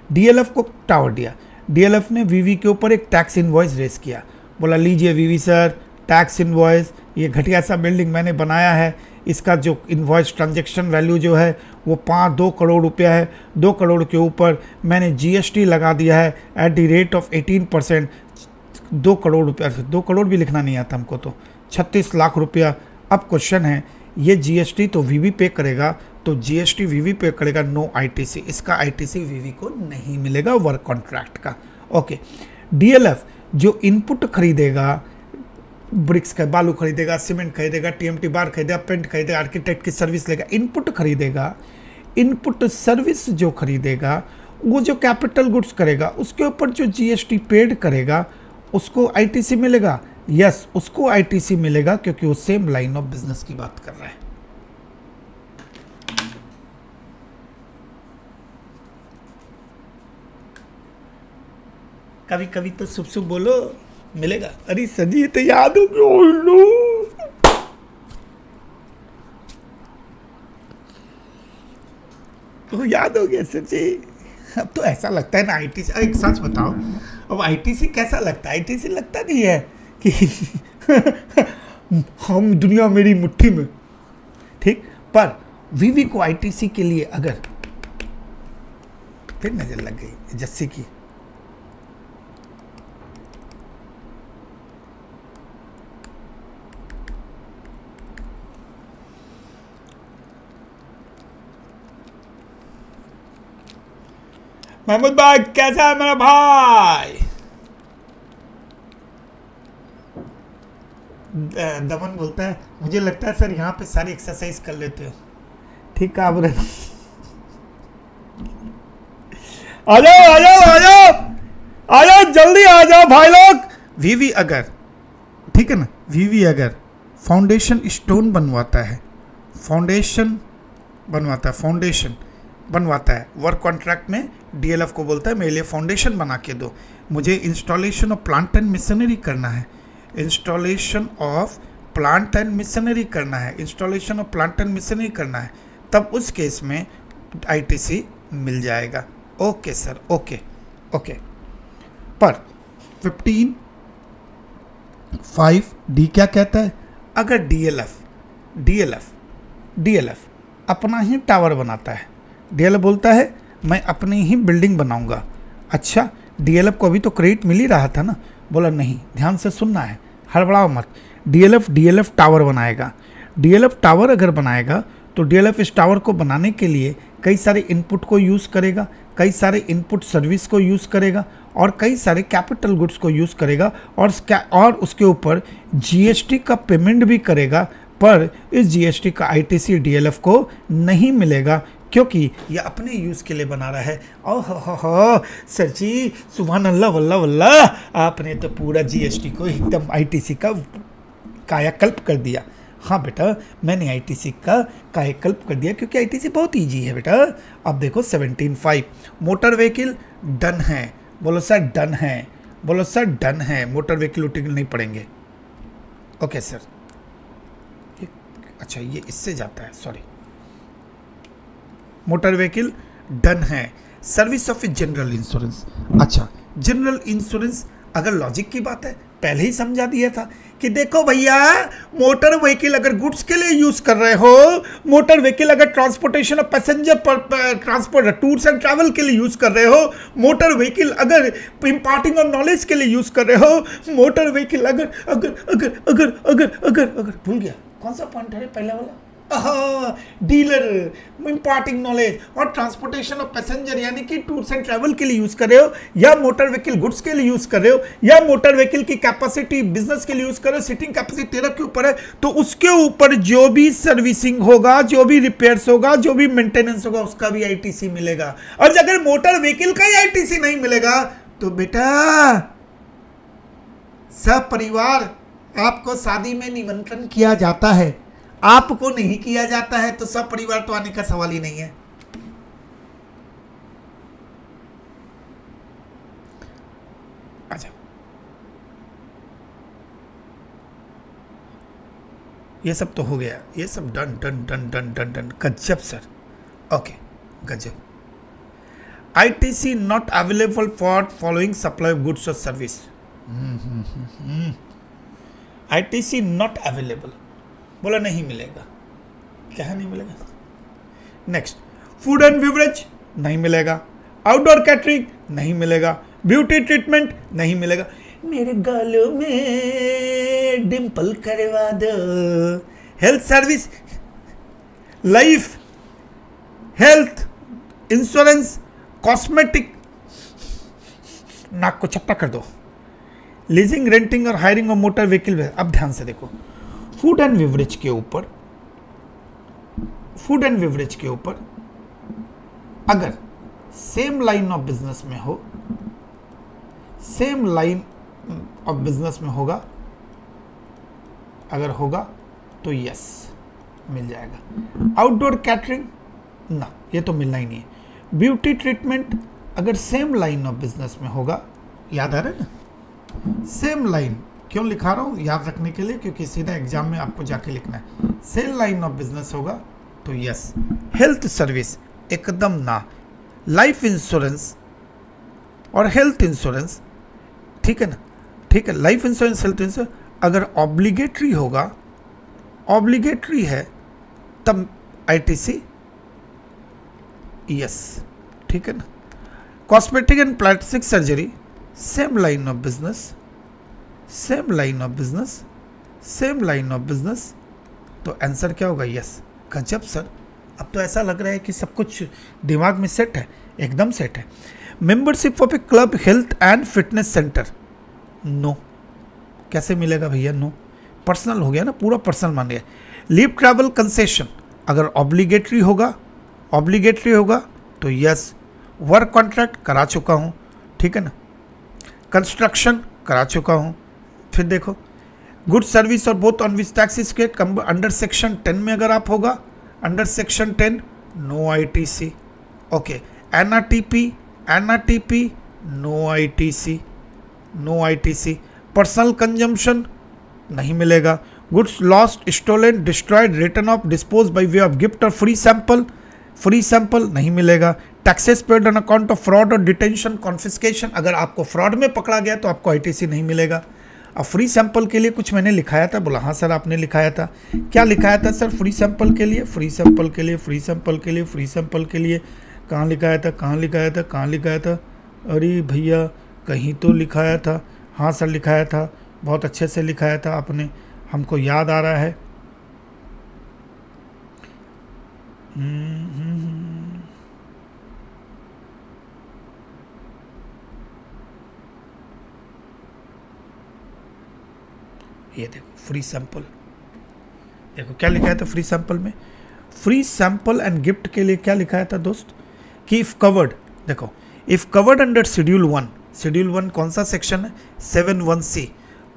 डीएलएफ को टावर दिया। डीएलएफ ने वीवी के ऊपर एक टैक्स इनवॉइस रेस किया। बोला, लीजिए वीवी सर टैक्स इनवॉइस ये घटिया सा बिल्डिंग मैंने बनाया है। इसका जो इन्वॉइस ट्रांजेक्शन वैल्यू जो है, वो पाँच, दो करोड़ रुपया है। दो करोड़ के ऊपर मैंने जीएसटी लगा दिया है at the rate of eighteen percent दो करोड़ रुपया, दो करोड़ भी लिखना नहीं आता हमको तो। छत्तीस लाख रुपया। अब क्वेश्चन है, ये जीएसटी तो वीवी पे करेगा तो जीएसटी वीवी पे करेगा नो आईटीसी इसका आईटीसी वीवी को नहीं मिलेगा वर्क कॉन्ट्रैक्ट का। ओके डीएलएफ जो इनपुट खरीदेगा ब्रिक्स का बालू खरीदेगा सीमेंट खरीदेगा टीएमटी बार खरीदेगा पेंट खरीदेगा आर्किटेक्ट की सर्विस लेगा इनपुट खरीदेगा इनपुट सर्विस जो खरीदेगा, वो जो कैपिटल गुड्स करेगा, उसके ऊपर जो जीएसटी पेड करेगा, उसको आईटीसी मिलेगा? यस उसको आईटीसी मिलेगा क्योंकि वो सेम लाइन ऑफ़ बिज़नेस की बात कर रहा है। कभी कभी तो सुब सुब बोलो। मिलेगा? अरे सजी तो याद हो तो याद हो गया सची अब तो ऐसा लगता है ना आईटीसी एक सच बताओ, अब आई टी आईटीसी कैसा लगता है? आई टी आईटीसी लगता नहीं है कि हम दुनिया मेरी मुट्ठी में। ठीक? पर वीवी को आईटीसी के लिए अगर फिर नज़र लग गई, जस्सी की। महमूद भाई कैसा है मेरा भाई? दमन बोलता है मुझे लगता है सर यहाँ पे सारी एक्सरसाइज कर लेते हो। ठीक है आप आ जाओ आ जाओ आ जाओ आ जाओ जल्दी आ जाओ भाई लोग। वीवी अगर ठीक है ना? वीवी अगर फाउंडेशन स्टोन बनवाता है। फाउंडेशन बनवाता है फाउंडेशन बनवाता है। वर्क कॉन्ट्रैक्ट में डीएलएफ को बोलता है, मेरे लिए फाउंडेशन बना के दो। मुझे installation of plant and machinery करना है। Installation of plant and machinery करना है। Installation of plant and machinery करना है। तब उस केस में आईटीसी मिल जाएगा। ओके सर ओके ओके पर 15 फाइव डी क्या कहता है? अगर डीएलएफ डीएलएफ डीएलएफ अपना ही टावर बनाता है। डीएलएफ बोलता है मैं अपनी ही बिल्डिंग बनाऊँगा। अच्छा डीएलएफ को अभी तो क्रेडिट मिल ही रहा था ना? बोला, नहीं, ध्यान से सुनना है, हड़बड़ाओ मत। डीएलएफ डीएलएफ टावर बनाएगा। डीएलएफ टावर अगर बनाएगा तो डीएलएफ इस टावर को बनाने के लिए कई सारे इनपुट को यूज़ करेगा, कई सारे इनपुट सर्विस को यूज़ करेगा और कई सारे कैपिटल गुड्स को यूज़ करेगा और और उसके ऊपर जीएसटी का पेमेंट भी करेगा, पर इस जीएसटी का आईटीसी डीएलएफ को नहीं मिलेगा। क्योंकि ये अपने यूज़ के लिए बना रहा है। ओह हो हो हो सर जी सुबह अल्लाह वल्ला वल्ला आपने तो पूरा जीएसटी को एकदम आईटीसी का कायाकल्प कर दिया। हाँ बेटा, मैंने आईटीसी का कायाकल्प कर दिया क्योंकि आईटीसी बहुत ईजी है बेटा। अब देखो seventeen five motor vehicle done है। बोलो, सर डन है। बोलो, सर डन है। मोटर व्हीकिल उटिकल नहीं पड़ेंगे। ओके सर अच्छा ये इससे जाता है सॉरी मोटर व्हीकल डन है। Service of a general insurance. अच्छा जनरल इंश्योरेंस अगर लॉजिक की बात है, पहले ही समझा दिया था कि देखो भैया, मोटर व्हीकल अगर गुड्स के लिए यूज़ कर रहे हो, मोटर व्हीकल अगर ट्रांसपोर्टेशन ऑफ़ पैसेंजर पर ट्रांसपोर्ट, टूर्स एंड ट्रैवल के लिए यूज़ कर रहे हो, मोटर व्हीकल अगर इम्पार्टिंग ऑफ़ नॉलेज के लिए यूज़ कर रहे हो, मोटर व्हीकल अगर अगर अगर अगर अगर अगर अगर, भूल गया। कौन सा पॉइंट है पहला वाला? डीलर इम्पार्टिंग नॉलेज और ट्रांसपोर्टेशन ऑफ़ पैसेंजर यानी कि टूर्स एंड ट्रैवल के लिए यूज़ कर रहे हो, या मोटर व्हीकल गुड्स के लिए यूज़ कर रहे हो, या मोटर व्हीकल की कैपेसिटी बिज़नेस के लिए यूज़ कर रहे हो सिटिंग कैपेसिटी तेरह के ऊपर है तो उसके ऊपर जो भी सर्विसिंग होगा, जो भी रिपेयर्स होगा, जो भी मेंटेनेंस होगा, उसका भी आईटीसी मिलेगा। और अगर मोटर व्हीकल का ही आईटीसी नहीं मिलेगा तो बेटा, सब परिवार आपको शादी में निमंत्रण किया जाता है। आपको नहीं किया जाता है तो सब परिवार तो आने का सवाल ही नहीं है। अच्छा। ये सब तो हो गया। ये सब done done done done done done. गजब, सर। ओके, गजब। ITC not available for following supply goods और सर्विस आईटीसी नॉट अवेलेबल बोला, नहीं मिलेगा। क्या नहीं मिलेगा? नेक्स्ट फ़ूड एंड बिवरेज नहीं मिलेगा। आउटडोर कैटरिंग नहीं मिलेगा। ब्यूटी ट्रीटमेंट नहीं मिलेगा। मेरे गालों में डिंपल करवा दो। Health service life health insurance cosmetic नाक को चप्पा कर दो। लीजिंग रेंटिंग और हायरिंग और मोटर व्हीकल अब ध्यान से देखो। फ़ूड एंड बेवरेज के ऊपर फ़ूड एंड बेवरेज के ऊपर, अगर सेम लाइन ऑफ़ बिज़नेस में हो सेम लाइन ऑफ़ बिज़नेस में होगा, अगर होगा तो यस मिल जाएगा। आउटडोर कैटरिंग ना, ये तो मिलना ही नहीं है। ब्यूटी ट्रीटमेंट अगर सेम लाइन ऑफ़ बिज़नेस में होगा, याद आ रहा है ना? सेम लाइन क्यों लिखा रहा हूँ? याद रखने के लिए, क्योंकि सीधा एग्ज़ाम में आपको जाके लिखना है। सेल लाइन ऑफ़ बिज़नेस होगा तो यस हेल्थ सर्विस एकदम ना। लाइफ इंश्योरेंस और हेल्थ इंश्योरेंस ठीक है ना? ठीक है लाइफ इंश्योरेंस हेल्थ इंश्योरेंस अगर ऑब्लिगेटरी होगा ऑब्लिगेटरी है, तब आईटीसी यस ठीक है ना? Cosmetic and plastic surgery same line of business same line of business, same line of business तो आंसर क्या होगा? यस गजब, सर। अब तो ऐसा लग रहा है कि सब कुछ दिमाग में सेट है, एकदम सेट है। Membership of a club health and fitness centre no कैसे मिलेगा भैया? नो पर्सनल हो गया ना? पूरा पर्सनल मान गया। लीव ट्रैवल कंसेशन अगर ऑब्लिगेटरी होगा ऑब्लिगेटरी होगा तो यस वर्क कॉन्ट्रैक्ट करा चुका हूँ, ठीक है ना? कंस्ट्रक्शन करा चुका हूँ फिर देखो। गुड सर्विस और both on which tax get under section ten में अगर आप होगा under section ten no I T C okay N R T P N R T P no I T C no I T C personal consumption नहीं मिलेगा। Goods lost stolen destroyed return of dispose by way of gift और free sample free sample नहीं मिलेगा। Taxes paid on account of fraud और detention confiscation अगर आपको fraud में पकड़ा गया तो आपको आईटीसी नहीं मिलेगा। अब फ्री सैंपल के लिए कुछ मैंने लिखाया था बोला हाँ सर आपने लिखाया था। क्या लिखाया था सर फ्री सैंपल के लिए? फ्री सैंपल के लिए फ्री सैंपल के लिए फ्री सैंपल के लिए। कहाँ लिखाया था कहाँ लिखाया था कहाँ लिखाया था? अरे भैया कहीं तो लिखाया था। हाँ सर लिखाया था। बहुत अच्छे से लिखाया था आपने। हमको याद आ रहा है। हम्म, हम्म, हम्म। ये देखो फ्री सैंपल देखो, क्या लिखा है था फ्री सैंपल में? फ्री सैंपल एंड गिफ्ट के लिए क्या लिखा है था दोस्त? कि इफ़ कवर्ड देखो if covered under schedule one schedule one कौन सा सेक्शन है? Seven one C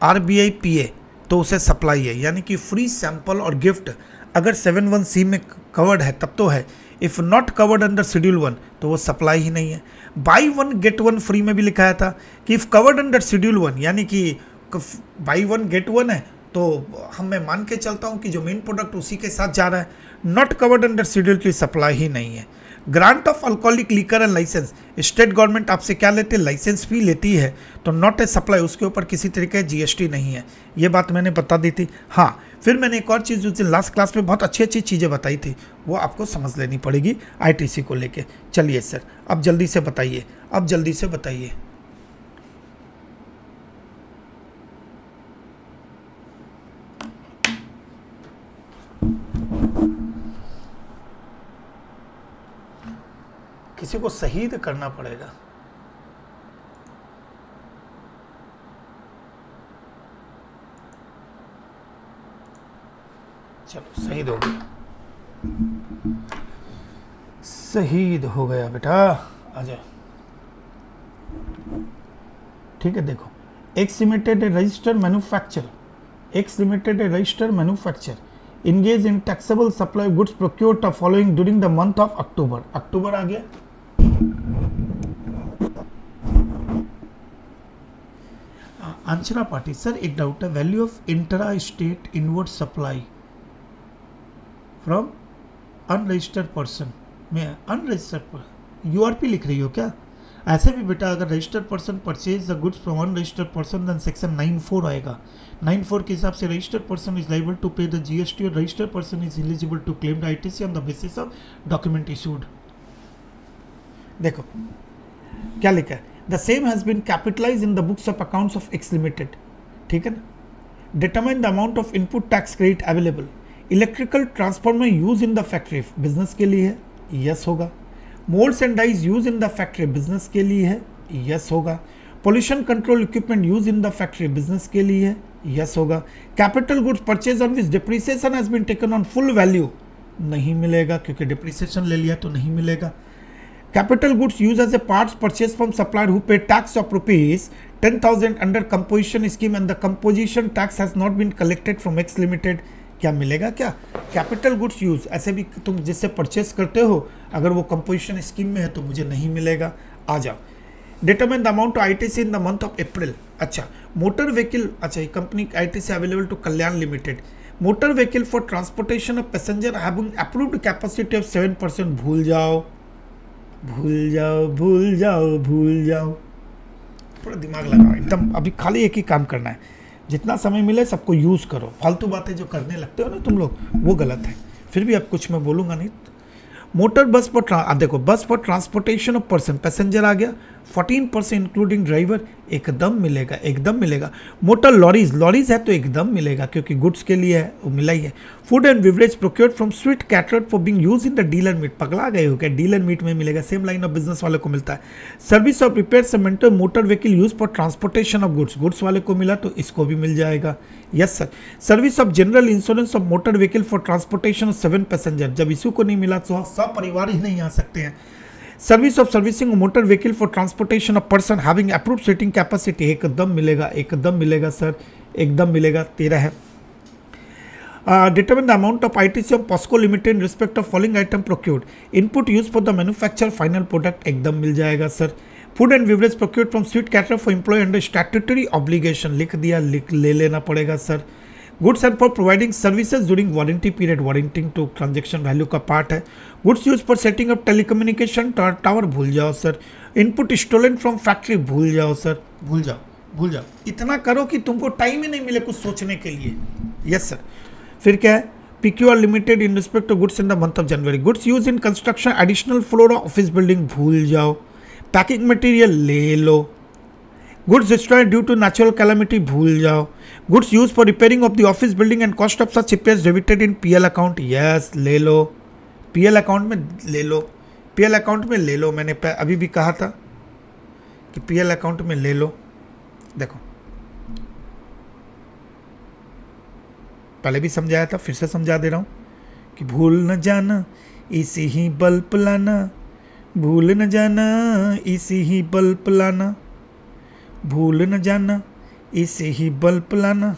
R B I P A तो उसे सप्लाई है। यानी कि फ्री सैंपल और गिफ्ट अगर सेवन वन सी में कवर्ड है, तब तो है। If not covered under schedule one तो वो सप्लाई ही नहीं है। Buy one get one free में भी लिखाया था कि if covered under schedule one यानी कि बाई वन गेट वन है तो हम, मैं मान के चलता हूँ कि जो मेन प्रोडक्ट उसी के साथ जा रहा है। नॉट कवर्ड अंडर शेड्यूल की सप्लाई ही नहीं है। Grant of alcoholic liquor and licence state government आपसे क्या लेते हैं? लाइसेंस भी लेती है तो नॉट ए सप्लाई उसके ऊपर किसी तरीके जीएसटी नहीं है। ये बात मैंने बता दी थी। हाँ फिर मैंने एक और चीज़ उस लास्ट क्लास में बहुत अच्छी अच्छी चीज़ें बताई थी, वो आपको समझ लेनी पड़ेगी आईटीसी को लेके। चलिए सर अब जल्दी से बताइए, अब जल्दी से बताइए। किसी को शहीद करना पड़ेगा। चलो, शहीद हो गया शहीद हो गया बेटा। जाओ। ठीक है, देखो। X limited register manufacture X limited register manufacture engage in taxable supply goods procured the following during the month of October October आ गया। अंचना पार्टी सर एक डाउट है value of intra state inward supply from unregistered person में unregistered URP लिख रही हो क्या? ऐसे भी बेटा, अगर registered person purchase the goods from unregistered person then section nine four आएगा। नाइन फोर के हिसाब से registered person is liable to pay the GST और registered person is eligible to claim the ITC on the basis of document issued देखो, क्या लिखा है? The same has been capitalize in the books of accounts of X limited ठीक है ना? Determine the amount of input tax credit available electrical transformer use in the factory business के लिए है? यस होगा. Moulds and dies use in the factory business के लिए है? यस होगा. Pollution control equipment use in the factory business के लिए है? यस होगा. Capital goods purchase on which depreciation has been taken on full value नहीं मिलेगा, क्योंकि डिप्रिसिएशन ले लिया तो नहीं मिलेगा. Capital goods used as a parts purchased from supplier who pay tax of rupees 10,000 under composition scheme and the composition tax has not been collected from X Limited. क्या मिलेगा क्या? कैपिटल गुड्स यूज़ ऐसे भी तुम जिससे purchase करते हो अगर वो कंपोजिशन स्कीम में है तो मुझे नहीं मिलेगा। आ जाओ। Determine the amount I T C in the month of April अच्छा मोटर व्हीकल अच्छा ये company I T C available to Kalyan limited motor vehicle for transportation of passenger having approved capacity of seven percent भूल जाओ। भूल जाओ भूल जाओ भूल जाओ। थोड़ा दिमाग लगाओ, एकदम। अभी खाली एक ही काम करना है। जितना समय मिले सबको यूज़ करो। फालतू बातें जो करने लगते हो ना तुम लोग, वो गलत है। फिर भी अब कुछ मैं बोलूँगा नहीं। मोटर बस फॉर देखो, bus for transportation of person passenger आ गया। 14 परसेंट इंक्लूडिंग ड्राइवर एकदम मिलेगा एकदम मिलेगा। मोटर लॉरीज लॉरीज है तो एकदम मिलेगा, क्योंकि गुड्स के लिए है, वो मिला ही है। Food and beverage procured from sweet catered for being use in the dealer meet पगला गए हो क्या? डीलर मीट में मिलेगा। सेम लाइन ऑफ़ बिज़नेस वाले को मिलता है। Service of repair सेमेंटर motor vehicle use for transportation of goods goods वाले को मिला तो इसको भी मिल जाएगा। Yes sir service of general insurance of motor vehicle for transportation of seven passenger जब इसी को नहीं मिला तो सब परिवार ही नहीं आ सकते हैं। Service of servicing motor vehicle for transportation of person having approve seating capacity एकदम मिलेगा एकदम मिलेगा सर एकदम मिलेगा तेरह है। Amount of I T C of Posco limited in respect of following item procured input use for the manufacture final product एकदम मिल जाएगा sir food and beverage procured from sweet cater for employ under statutory obligation लिख दिया लिख ले लेना पड़ेगा sir goods and for providing services during warranty period warranty to transaction value का पार्ट है goods use for setting up telecommunication tower भूल जाओ sir input stolen from factory भूल जाओ सर भूल जाओ भूल जाओ इतना करो कि तुमको टाइम ही नहीं मिले कुछ सोचने के लिए यस सर फिर क्या है? PQR limited in respect to goods in the month of January goods use in construction additional floor office building भूल जाओ। पैकिंग मटेरियल ले लो। Goods destroyed due to natural calamity भूल जाओ। Goods use for repairing of the office building and cost of such repairs debited in PL account yes ले लो। PL account में ले लो। पीएल अकाउंट में ले लो, मैंने अभी भी कहा था कि पीएल अकाउंट में ले लो। देखो पहले भी समझाया था, फिर से समझा दे रहा हूँ कि भूल न जाना, इसी ही बल्ब लाना। भूल न जाना, इसी ही बल्ब लाना। भूल न जाना, इसे ही बल्ब लाना।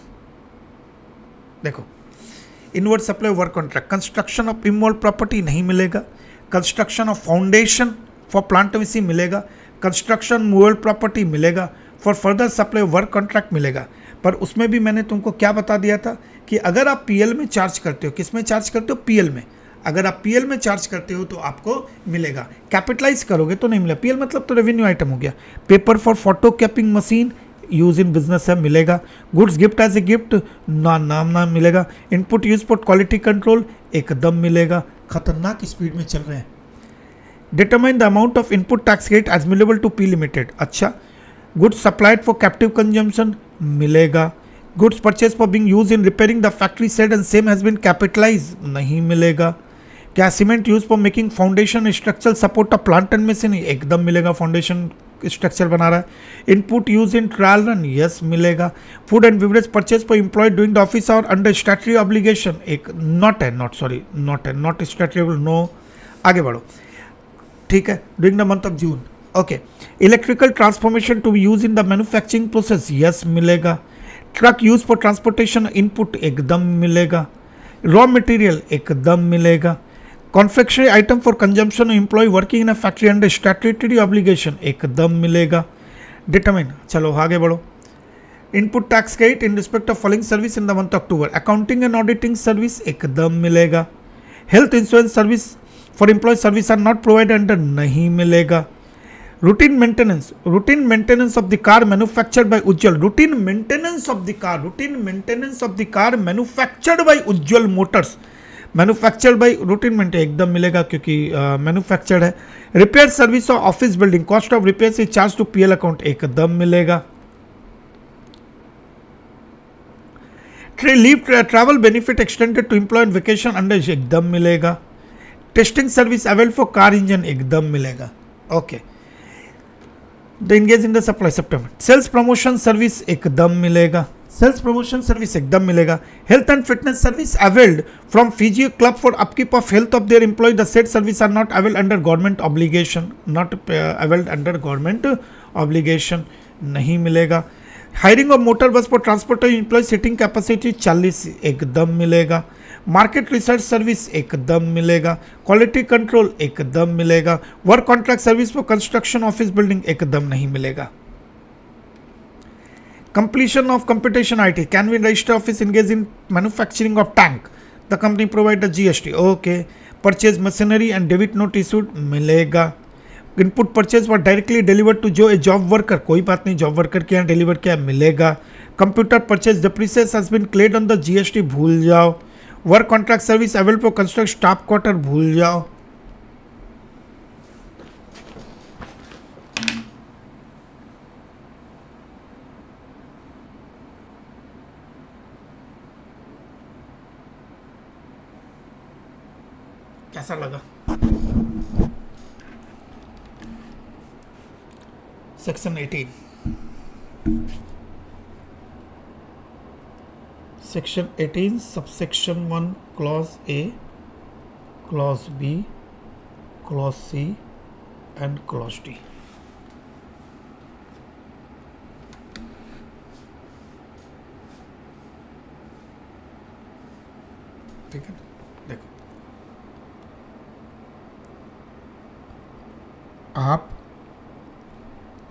देखो inward supply work contract construction of immovable property नहीं मिलेगा। Construction of foundation for plant मिलेगा। कंस्ट्रक्शन मूवल प्रॉपर्टी मिलेगा। For further supply work contract मिलेगा। पर उसमें भी मैंने तुमको क्या बता दिया था कि अगर आप पीएल में चार्ज करते हो किसमें चार्ज करते हो? पीएल में। अगर आप पीएल में चार्ज करते हो तो आपको मिलेगा। कैपिटलाइज करोगे तो नहीं मिलेगा पीएल मतलब तो रेवेन्यू आइटम हो गया। Paper for photocopying machine used in business है, मिलेगा। Goods gift as a gift ना, नाम ना मिलेगा। Input used for quality control एकदम मिलेगा। खतरनाक स्पीड में चल रहे हैं। Determine the amount of input tax rate as मिलेबल to P limited अच्छा। Goods supplied for captive consumption मिलेगा। Goods purchase for being used in repairing the factory set and same has been capitalise नहीं मिलेगा। क्या cement used for making foundation structural support of plant and machine एकदम मिलेगा। Foundation structure बना रहा है। Input used in trial run yes मिलेगा। Food and beverage purchase for employee during the office और अंडर स्टैटरी ऑब्लिगेशन एक not है not sorry not है नॉट स्टैटरी नो आगे बढ़ो। ठीक है during the month of June okay electrical transformation to be used in the manufacturing process yes मिलेगा. Truck used for transportation input एकदम मिलेगा. रॉ मटेरियल एकदम मिलेगा. Confectionery item for consumption employee working in a factory under statutory obligation एकदम मिलेगा. Determine चलो, आगे बढ़ो. Input tax credit in respect of following service in the month October accounting and auditing service एकदम मिलेगा. Health insurance service for employee service are not provide under नहीं मिलेगा. Routine maintenance. Routine maintenance of the car manufactured by ujjwal. Routine maintenance of the car. Routine maintenance of the car manufactured by ujjwal motors. Manufactured by routine maintain एकदम मिलेगा क्योंकि manufactured है repair service of office building cost of repair से charge to PL account एकदम मिलेगा leave travel benefit extended to employee vacation under एकदम मिलेगा testing service avail for car engine एकदम मिलेगा okay the engage in the supply September sales promotion service एकदम मिलेगा sales promotion service एकदम मिलेगा health and fitness service availed from physio club for upkeep of health of their employee the set service are not availed under government obligation not availed under government obligation नहीं मिलेगा hiring of motor bus for transport employee seating capacity चालीस एकदम मिलेगा market research service एकदम मिलेगा, quality control एकदम मिलेगा, work contract service for construction office building एकदम नहीं मिलेगा। completion of computation IT can we register office engaged in manufacturing of tank the company provide the GST okay purchase machinery and debit note issued मिलेगा। Input purchase for directly deliver to जो a job worker, कोई बात नहीं, job worker के यहाँ deliver किया, मिलेगा। Computer purchase depreciation has been claimed on the GST, भूल जाओ। Work contract service available for construct staff quarter भूल जाओ। कैसा लगा? Section 18 section 18 subsection 1 clause A clause B clause C and clause D ठीक है? देखो। आप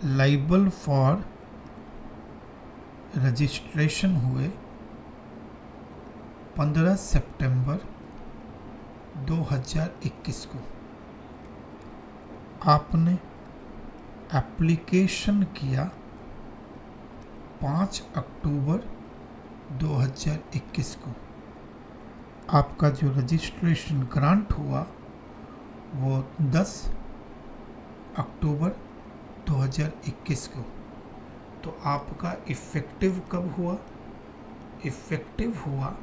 लाइबल फॉर रजिस्ट्रेशन हुए 15 सितंबर 2021 को आपने एप्लीकेशन किया 5 अक्टूबर 2021 को। आपका जो रजिस्ट्रेशन ग्रांट हुआ, वो 10 अक्टूबर 2021 को। तो आपका इफ़ेक्टिव कब हुआ? इफ़ेक्टिव हुआ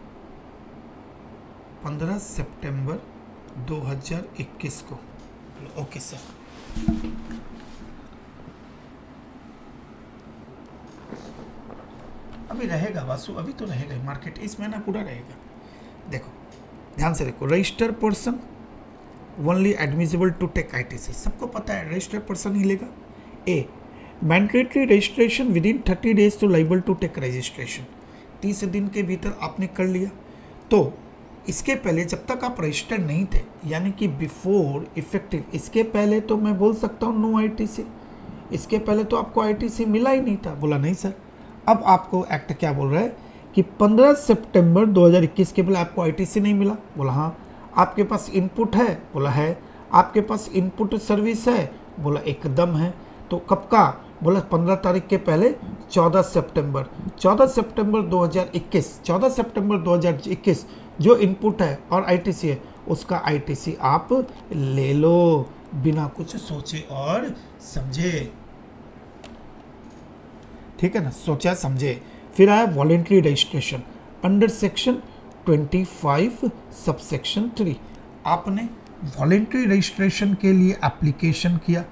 15 सितंबर 2021 को। Okay, sir. अभी रहेगा, वासु, अभी तो रहेगा मार्केट इस महीना पूरा रहेगा। देखो, ध्यान से देखो register person only admissible to take I T C सबको पता है रजिस्टर्ड पर्सन ही लेगा। A mandatory registration within thirty days to liable to take registration तीस दिन के भीतर आपने कर लिया। तो इसके पहले जब तक आप रजिस्टर्ड नहीं थे, यानी कि बिफोर इफ़ेक्टिव इसके पहले तो मैं बोल सकता हूँ नो आईटीसी इसके पहले तो आपको आईटीसी मिला ही नहीं था। बोला, नहीं सर। अब आपको एक्ट क्या बोल रहा है कि 15 सितंबर 2021 के पहले आपको आईटीसी नहीं मिला। बोला हाँ। आपके पास इनपुट है। बोला, है। आपके पास इनपुट सर्विस है। बोला, एकदम है। तो कब का? बोला, पंद्रह तारीख के पहले चौदह सितंबर। चौदह सितंबर 2021 चौदह सितंबर 2021 जो इनपुट है और आईटीसी है, उसका आईटीसी आप ले लो, बिना कुछ सोचे और समझे। ठीक है ना? सोचा समझे। फिर आया voluntary registration under section 25 sub section three आपने वॉलेंट्री रजिस्ट्रेशन के लिए एप्लीकेशन किया।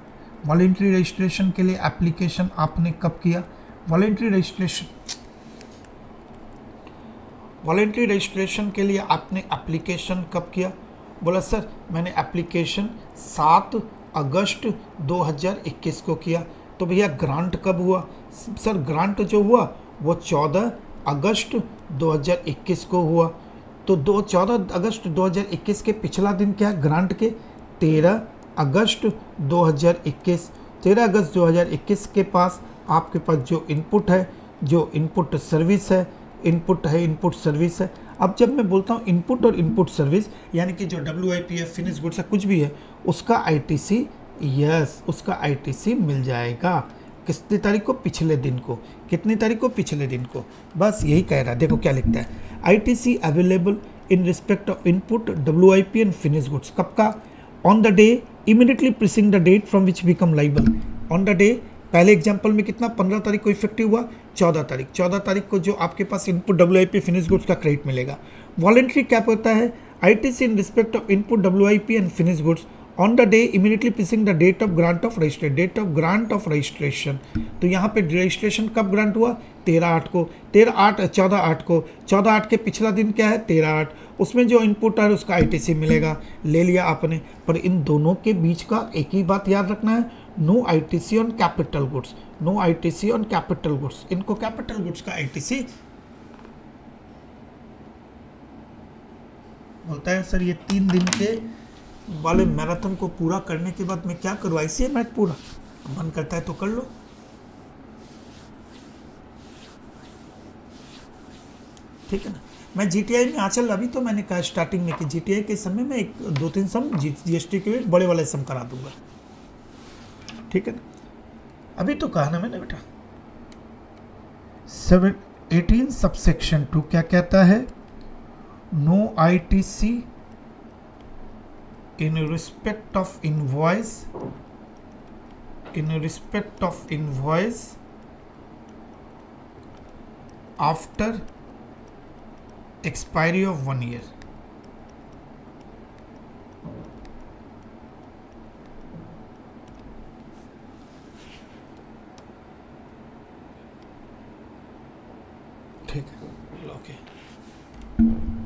वॉलेंट्री रजिस्ट्रेशन के लिए एप्लीकेशन आपने कब किया? वॉलेंट्री रजिस्ट्रेशन वॉलेंट्री रजिस्ट्रेशन के लिए आपने एप्लीकेशन कब किया? बोला, सर, मैंने एप्लीकेशन सात अगस्त 2021 को किया। तो भैया ग्रांट कब हुआ? सर ग्रांट जो हुआ, वो 14 अगस्त 2021 को हुआ। तो दो, चौदह अगस्त 2021 के पिछला दिन क्या है? ग्रांट के 13 अगस्त 2021 13 अगस्त 2021 के पास आपके पास जो इनपुट है, जो इनपुट सर्विस है इनपुट है, इनपुट सर्विस है। अब जब मैं बोलता हूँ इनपुट और इनपुट सर्विस, यानी कि जो W I P F finish goods है कुछ भी है, उसका आई टी सी यस उसका आई टी सी मिल जाएगा। कितनी तारीख को? पिछले दिन को। कितनी तारीख को? पिछले दिन को। बस यही कह रहा है। देखो क्या लिखता है। I T C available in respect of input W I P and finish goods कब का? On the day immediately preceding the date from which become liable on the day पहले एग्ज़ाम्पल में कितना? पंद्रह तारीख को इफ़ेक्टिव हुआ, चौदह तारीख। चौदह तारीख को जो आपके पास input W I P finish goods का क्रेडिट मिलेगा। वॉलेंट्री क्या होता है I T C in respect of input W I P and finish goods on the day immediately preceding the date of grant of registration date of grant of registration तो यहाँ पे registration कब grant हुआ? तेरह आठ को। तेरह आठ, चौदह आठ को। चौदह आठ के पिछला दिन क्या है? तेरह आठ। उसमें जो इनपुट है, उसका आईटीसी मिलेगा। ले लिया आपने। पर इन दोनों के बीच का एक ही बात याद रखना है no ITC on capital goods no ITC on capital goods इनको कैपिटल गुड्स का आईटीसी बोलता है, सर, ये तीन दिन के वाले मैराथन को पूरा करने के बाद मैं क्या करूँ? ऐसे मैच पूरा? मन करता है तो कर लो। ठीक है ना? मैं जीटीआई में आचल, अभी तो मैंने कहा स्टार्टिंग में कि जी के समय में एक, दो, तीन सम जी जी के बड़े वाले सम करा दूँगा। ठीक है अभी तो कहा ना मैंने बेटा। सेवन एटीन सबसेक्शन टू क्या कहता है? No I T C in respect of invoice in respect of in invoice after expiry of one year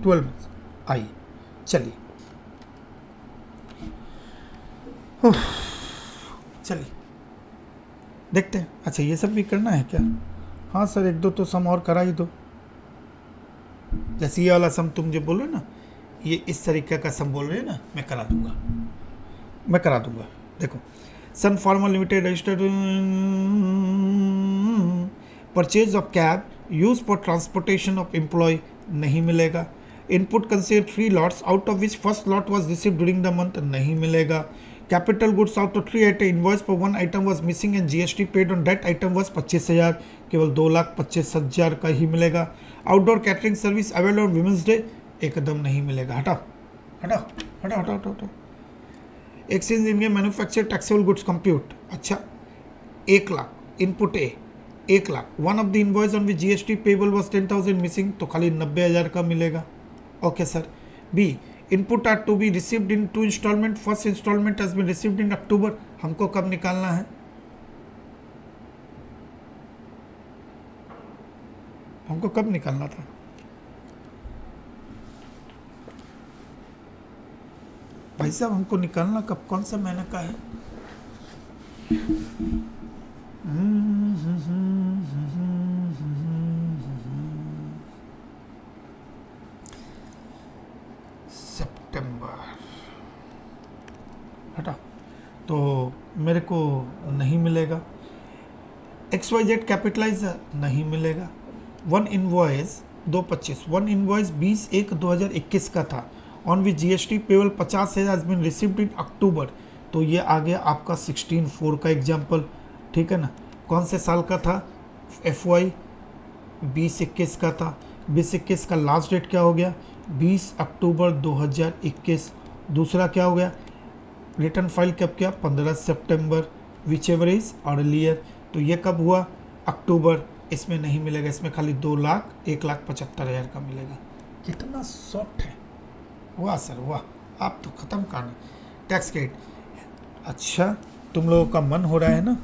twelve आई। चलिए। चलिए। देखते हैं। अच्छा ये सब भी करना है क्या? हाँ सर, एक दो तो सम और करा ही दो। जैसे ये वाला सम तुम जो बोल रहे हो ना, ये इस तरीके का सम बोल रहे हैं ना, मैं करा दूँगा। मैं करा दूँगा। देखो Sun Pharma limited registered purchase of cab used for transportation of employee नहीं मिलेगा। Input consider three lots out of which first lot was receive during the month नहीं मिलेगा। Capital goods out of three item invoice पर one item was missing and GST paid on that item was पच्चीस हज़ार। केवल दो लाख पच्चीस हज़ार का ही मिलेगा। Outdoor catering service available on women's day एकदम नहीं मिलेगा। हटाओ हटाओ हटाओ हटाओ हटाओ हटाओ। Exchange India manufacture taxable goods compute अच्छा एक लाख इनपुट ए एक lakh. One of the invoice on which G S T payable was ten thousand missing तो खाली नब्बे हज़ार का मिलेगा। Okay sir B input are to be received in two instalment first instalment has been received in October हमको कब निकालना है? हमको कब निकालना था? भाई साहब, हमको निकालना कब? कौन सा महीने का है? हम्म हम्म हम्म हम्म सितंबर हटा। तो मेरे को नहीं मिलेगा। एक्स वाई जेड कैपिटलाइज नहीं मिलेगा। वन इन्वॉइस दो पच्चीस। वन इन्वॉइस बीस एक दो हज़ार इक्कीस का था। On which G S T payable पचास has been received in October तो ये आ गया आपका सिक्सटीन फोर का एग्ज़ाम्पल ठीक है ना? कौन से साल का था? एफ़ वाई बीस इक्कीस का था। बीस इक्कीस का लास्ट डेट क्या हो गया? बीस अक्टूबर दो हज़ार इक्कीस। दूसरा क्या हो गया? रिटर्न फ़ाइल कब किया? पंद्रह सितंबर। विच एवर इज़ अर्लियर तो ये कब हुआ? अक्टूबर। इसमें नहीं मिलेगा। इसमें खाली दो लाख, एक लाख पचहत्तर हज़ार का मिलेगा। कितना सॉफ्ट है। वाह सर, वाह। आप तो ख़त्म करना टैक्स क्रेडिट अच्छा तुम लोगों का मन हो रहा है ना?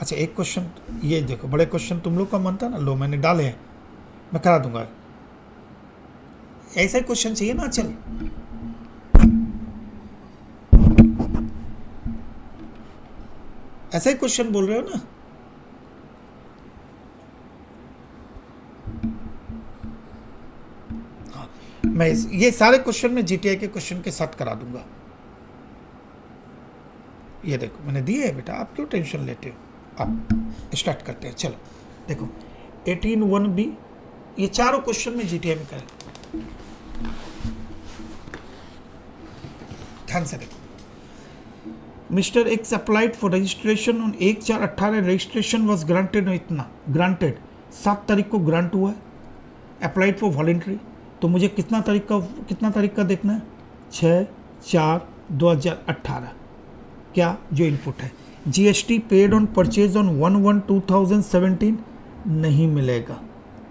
अच्छा एक क्वेश्चन ये देखो, बड़े क्वेश्चन तुम लोग का मन था ना? लो, मैंने डाले हैं। मैं करा दूँगा। ऐसा क्वेश्चन चाहिए ना चल ऐसा ही क्वेश्चन बोल रहे हो ना? हाँ मैं ये सारे क्वेश्चन में जीटीआई के क्वेश्चन के साथ करा दूँगा। ये देखो, मैंने दिए है बेटा, आप क्यों टेंशन लेते हो? आप स्टार्ट करते हैं, चलो, देखो एटीन वन बी ये चारों क्वेश्चन में जीटीआई में करें। ध्यान से देखो। Mister X applied for registration on एक चार अट्ठारह रजिस्ट्रेशन वॉज़ ग्रांटेड इतना। ग्रांटेड सात तारीख को ग्रांट हुआ है। अप्लाइड फॉर वॉलेंट्री तो मुझे कितना तारीख का, कितना तारीख का देखना है? छः चार दो हज़ार अट्ठारह क्या जो इनपुट है? GST paid on purchase on one one two thousand seventeen नहीं मिलेगा।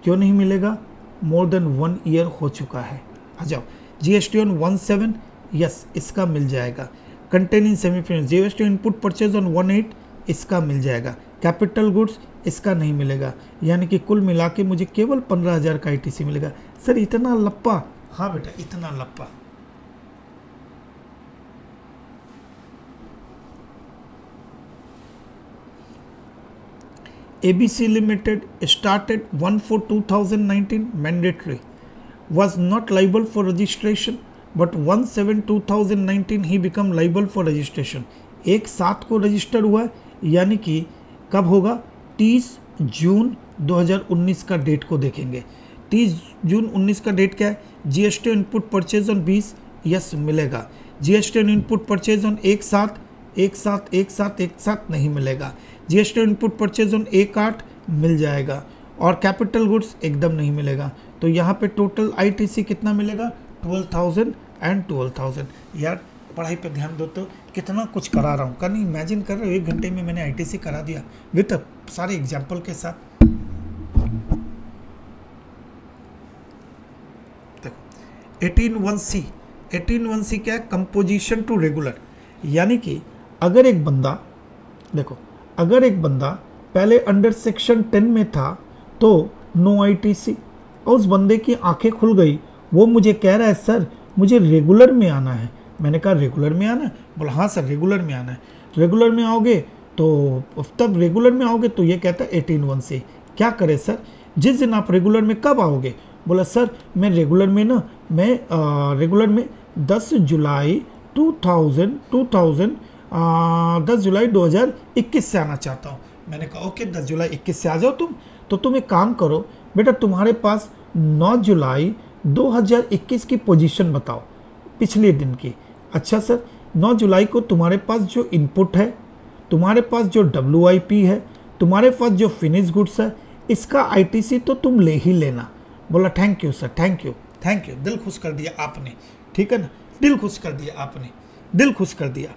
क्यों नहीं मिलेगा? मोर देन वन ईयर हो चुका है। आ जाओ। GST on one seven yes इसका मिल जाएगा। Containing semi finished GST input purchase on one eight इसका मिल जाएगा। कैपिटल गुड्स इसका नहीं मिलेगा। यानी कि कुल मिला के मुझे केवल पंद्रह हज़ार का आई मिलेगा। सर, इतना लप्पा हाँ बेटा, इतना लप्पा ABC Limited started 1 for 2019 mandatory. Was not liable for registration. But 1 7 2019 he become liable for registration. एक सात को रजिस्टर हुआ यानी कि कब होगा? 30 जून 2019 का डेट को देखेंगे। 30 जून 19 का डेट क्या है? GST input purchase on 20 yes मिलेगा। जीएसटी इनपुट परचेज ऑन एक साथ एक साथ एक साथ एक साथ नहीं मिलेगा। जीएसटी इनपुट परचेज ऑन एक आठ मिल जाएगा। और कैपिटल गुड्स एकदम नहीं मिलेगा। तो यहाँ पे टोटल आईटीसी कितना मिलेगा? Twelve thousand and twelve thousand यार, पढ़ाई पे ध्यान दो तो कितना कुछ करा रहा हूँ। कल इमेजिन कर रहे हो, एक घंटे में मैंने आईटीसी करा दिया। विथ सारे एग्ज़ाम्पल के साथ। देखो eighteen one C eighteen one C क्या है? कंपोजिशन टू रेगुलर यानी कि अगर एक बंदा, देखो, अगर एक बंदा पहले अंडर सेक्शन टेन में था तो नो आईटीसी और उस बंदे की आँखें खुल गई। वो मुझे कह रहा है, सर मुझे रेगुलर में आना है। मैंने कहा रेगुलर में आना है? बोला हाँ सर रेगुलर में आना है। रेगुलर में आओगे तो तब रेगुलर में आओगे तो ये कहता है एटीन वन से। क्या करें सर? जिस दिन आप रेगुलर में कब आओगे? बोला सर मैं रेगुलर में ना मैं आ, रेगुलर में 10 जुलाई 2000 2000 दस जुलाई 2021 से आना चाहता हूँ। मैंने कहा ओके 10 जुलाई 21 से आ जाओ तुम। तो तुम एक काम करो बेटा तुम्हारे पास 9 जुलाई 2021 की पोजीशन बताओ, पिछले दिन की। अच्छा सर 9 जुलाई को तुम्हारे पास जो इनपुट है, तुम्हारे पास जो WIP है, तुम्हारे पास जो फिनिश गुड्स है, इसका आईटीसी तो तुम ले ही लेना। बोला thank you sir thank you thank you दिल खुश कर दिया आपने, ठीक है ना? दिल खुश कर दिया आपने, दिल खुश कर दिया।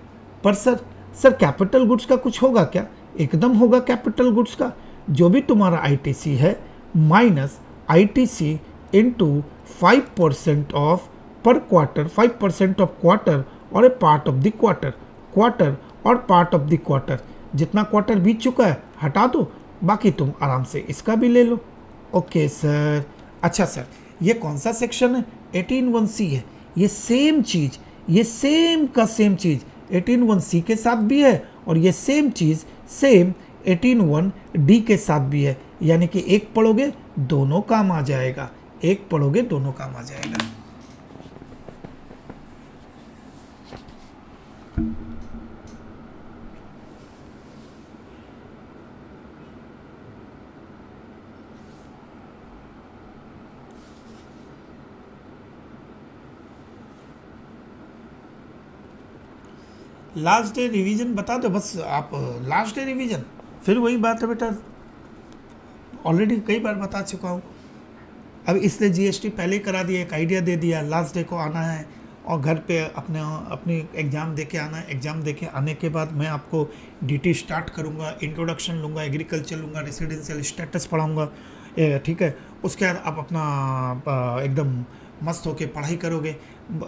पर सर सर कैपिटल गुड्स का कुछ होगा क्या? एकदम होगा कैपिटल गुड्स का। जो भी तुम्हारा आईटीसी है minus ITC percent of per quarter five percent of quarter और a part of the quarter quarter और पार्ट ऑफ़ द क्वार्टर जितना क्वार्टर बीत चुका है, हटा दो, बाकी तुम आराम से इसका भी ले लो। ओके सर अच्छा सर ये कौन सा सेक्शन है? एटीन वन सी है। ये सेम चीज़, ये सेम का सेम चीज़ एटीन वन सी के साथ भी है और ये सेम चीज़ सेम एटीन वन डी के साथ भी है। यानी कि एक पढ़ोगे, दोनों काम आ जाएगा। एक पढ़ोगे, दोनों काम आ जाएगा। लास्ट डे रिवीजन बता दो, बस आप लास्ट डे रिवीजन फिर वही बात है बेटा। ऑलरेडी कई बार बता चुका हूँ। अब इसने जीएसटी पहले करा दिया, एक आइडिया दे दिया लास्ट डे को आना है और घर पे अपने, अपनी एग्ज़ाम दे के आना है। एग्ज़ाम दे के आने के बाद मैं आपको डीटी स्टार्ट करूँगा इंट्रोडक्शन लूँगा एग्रीकल्चर लूँगा रेसिडेंशियल स्टेटस पढ़ाऊँगा। ठीक है? उसके बाद आप अपना एकदम मस्त होके पढ़ाई करोगे।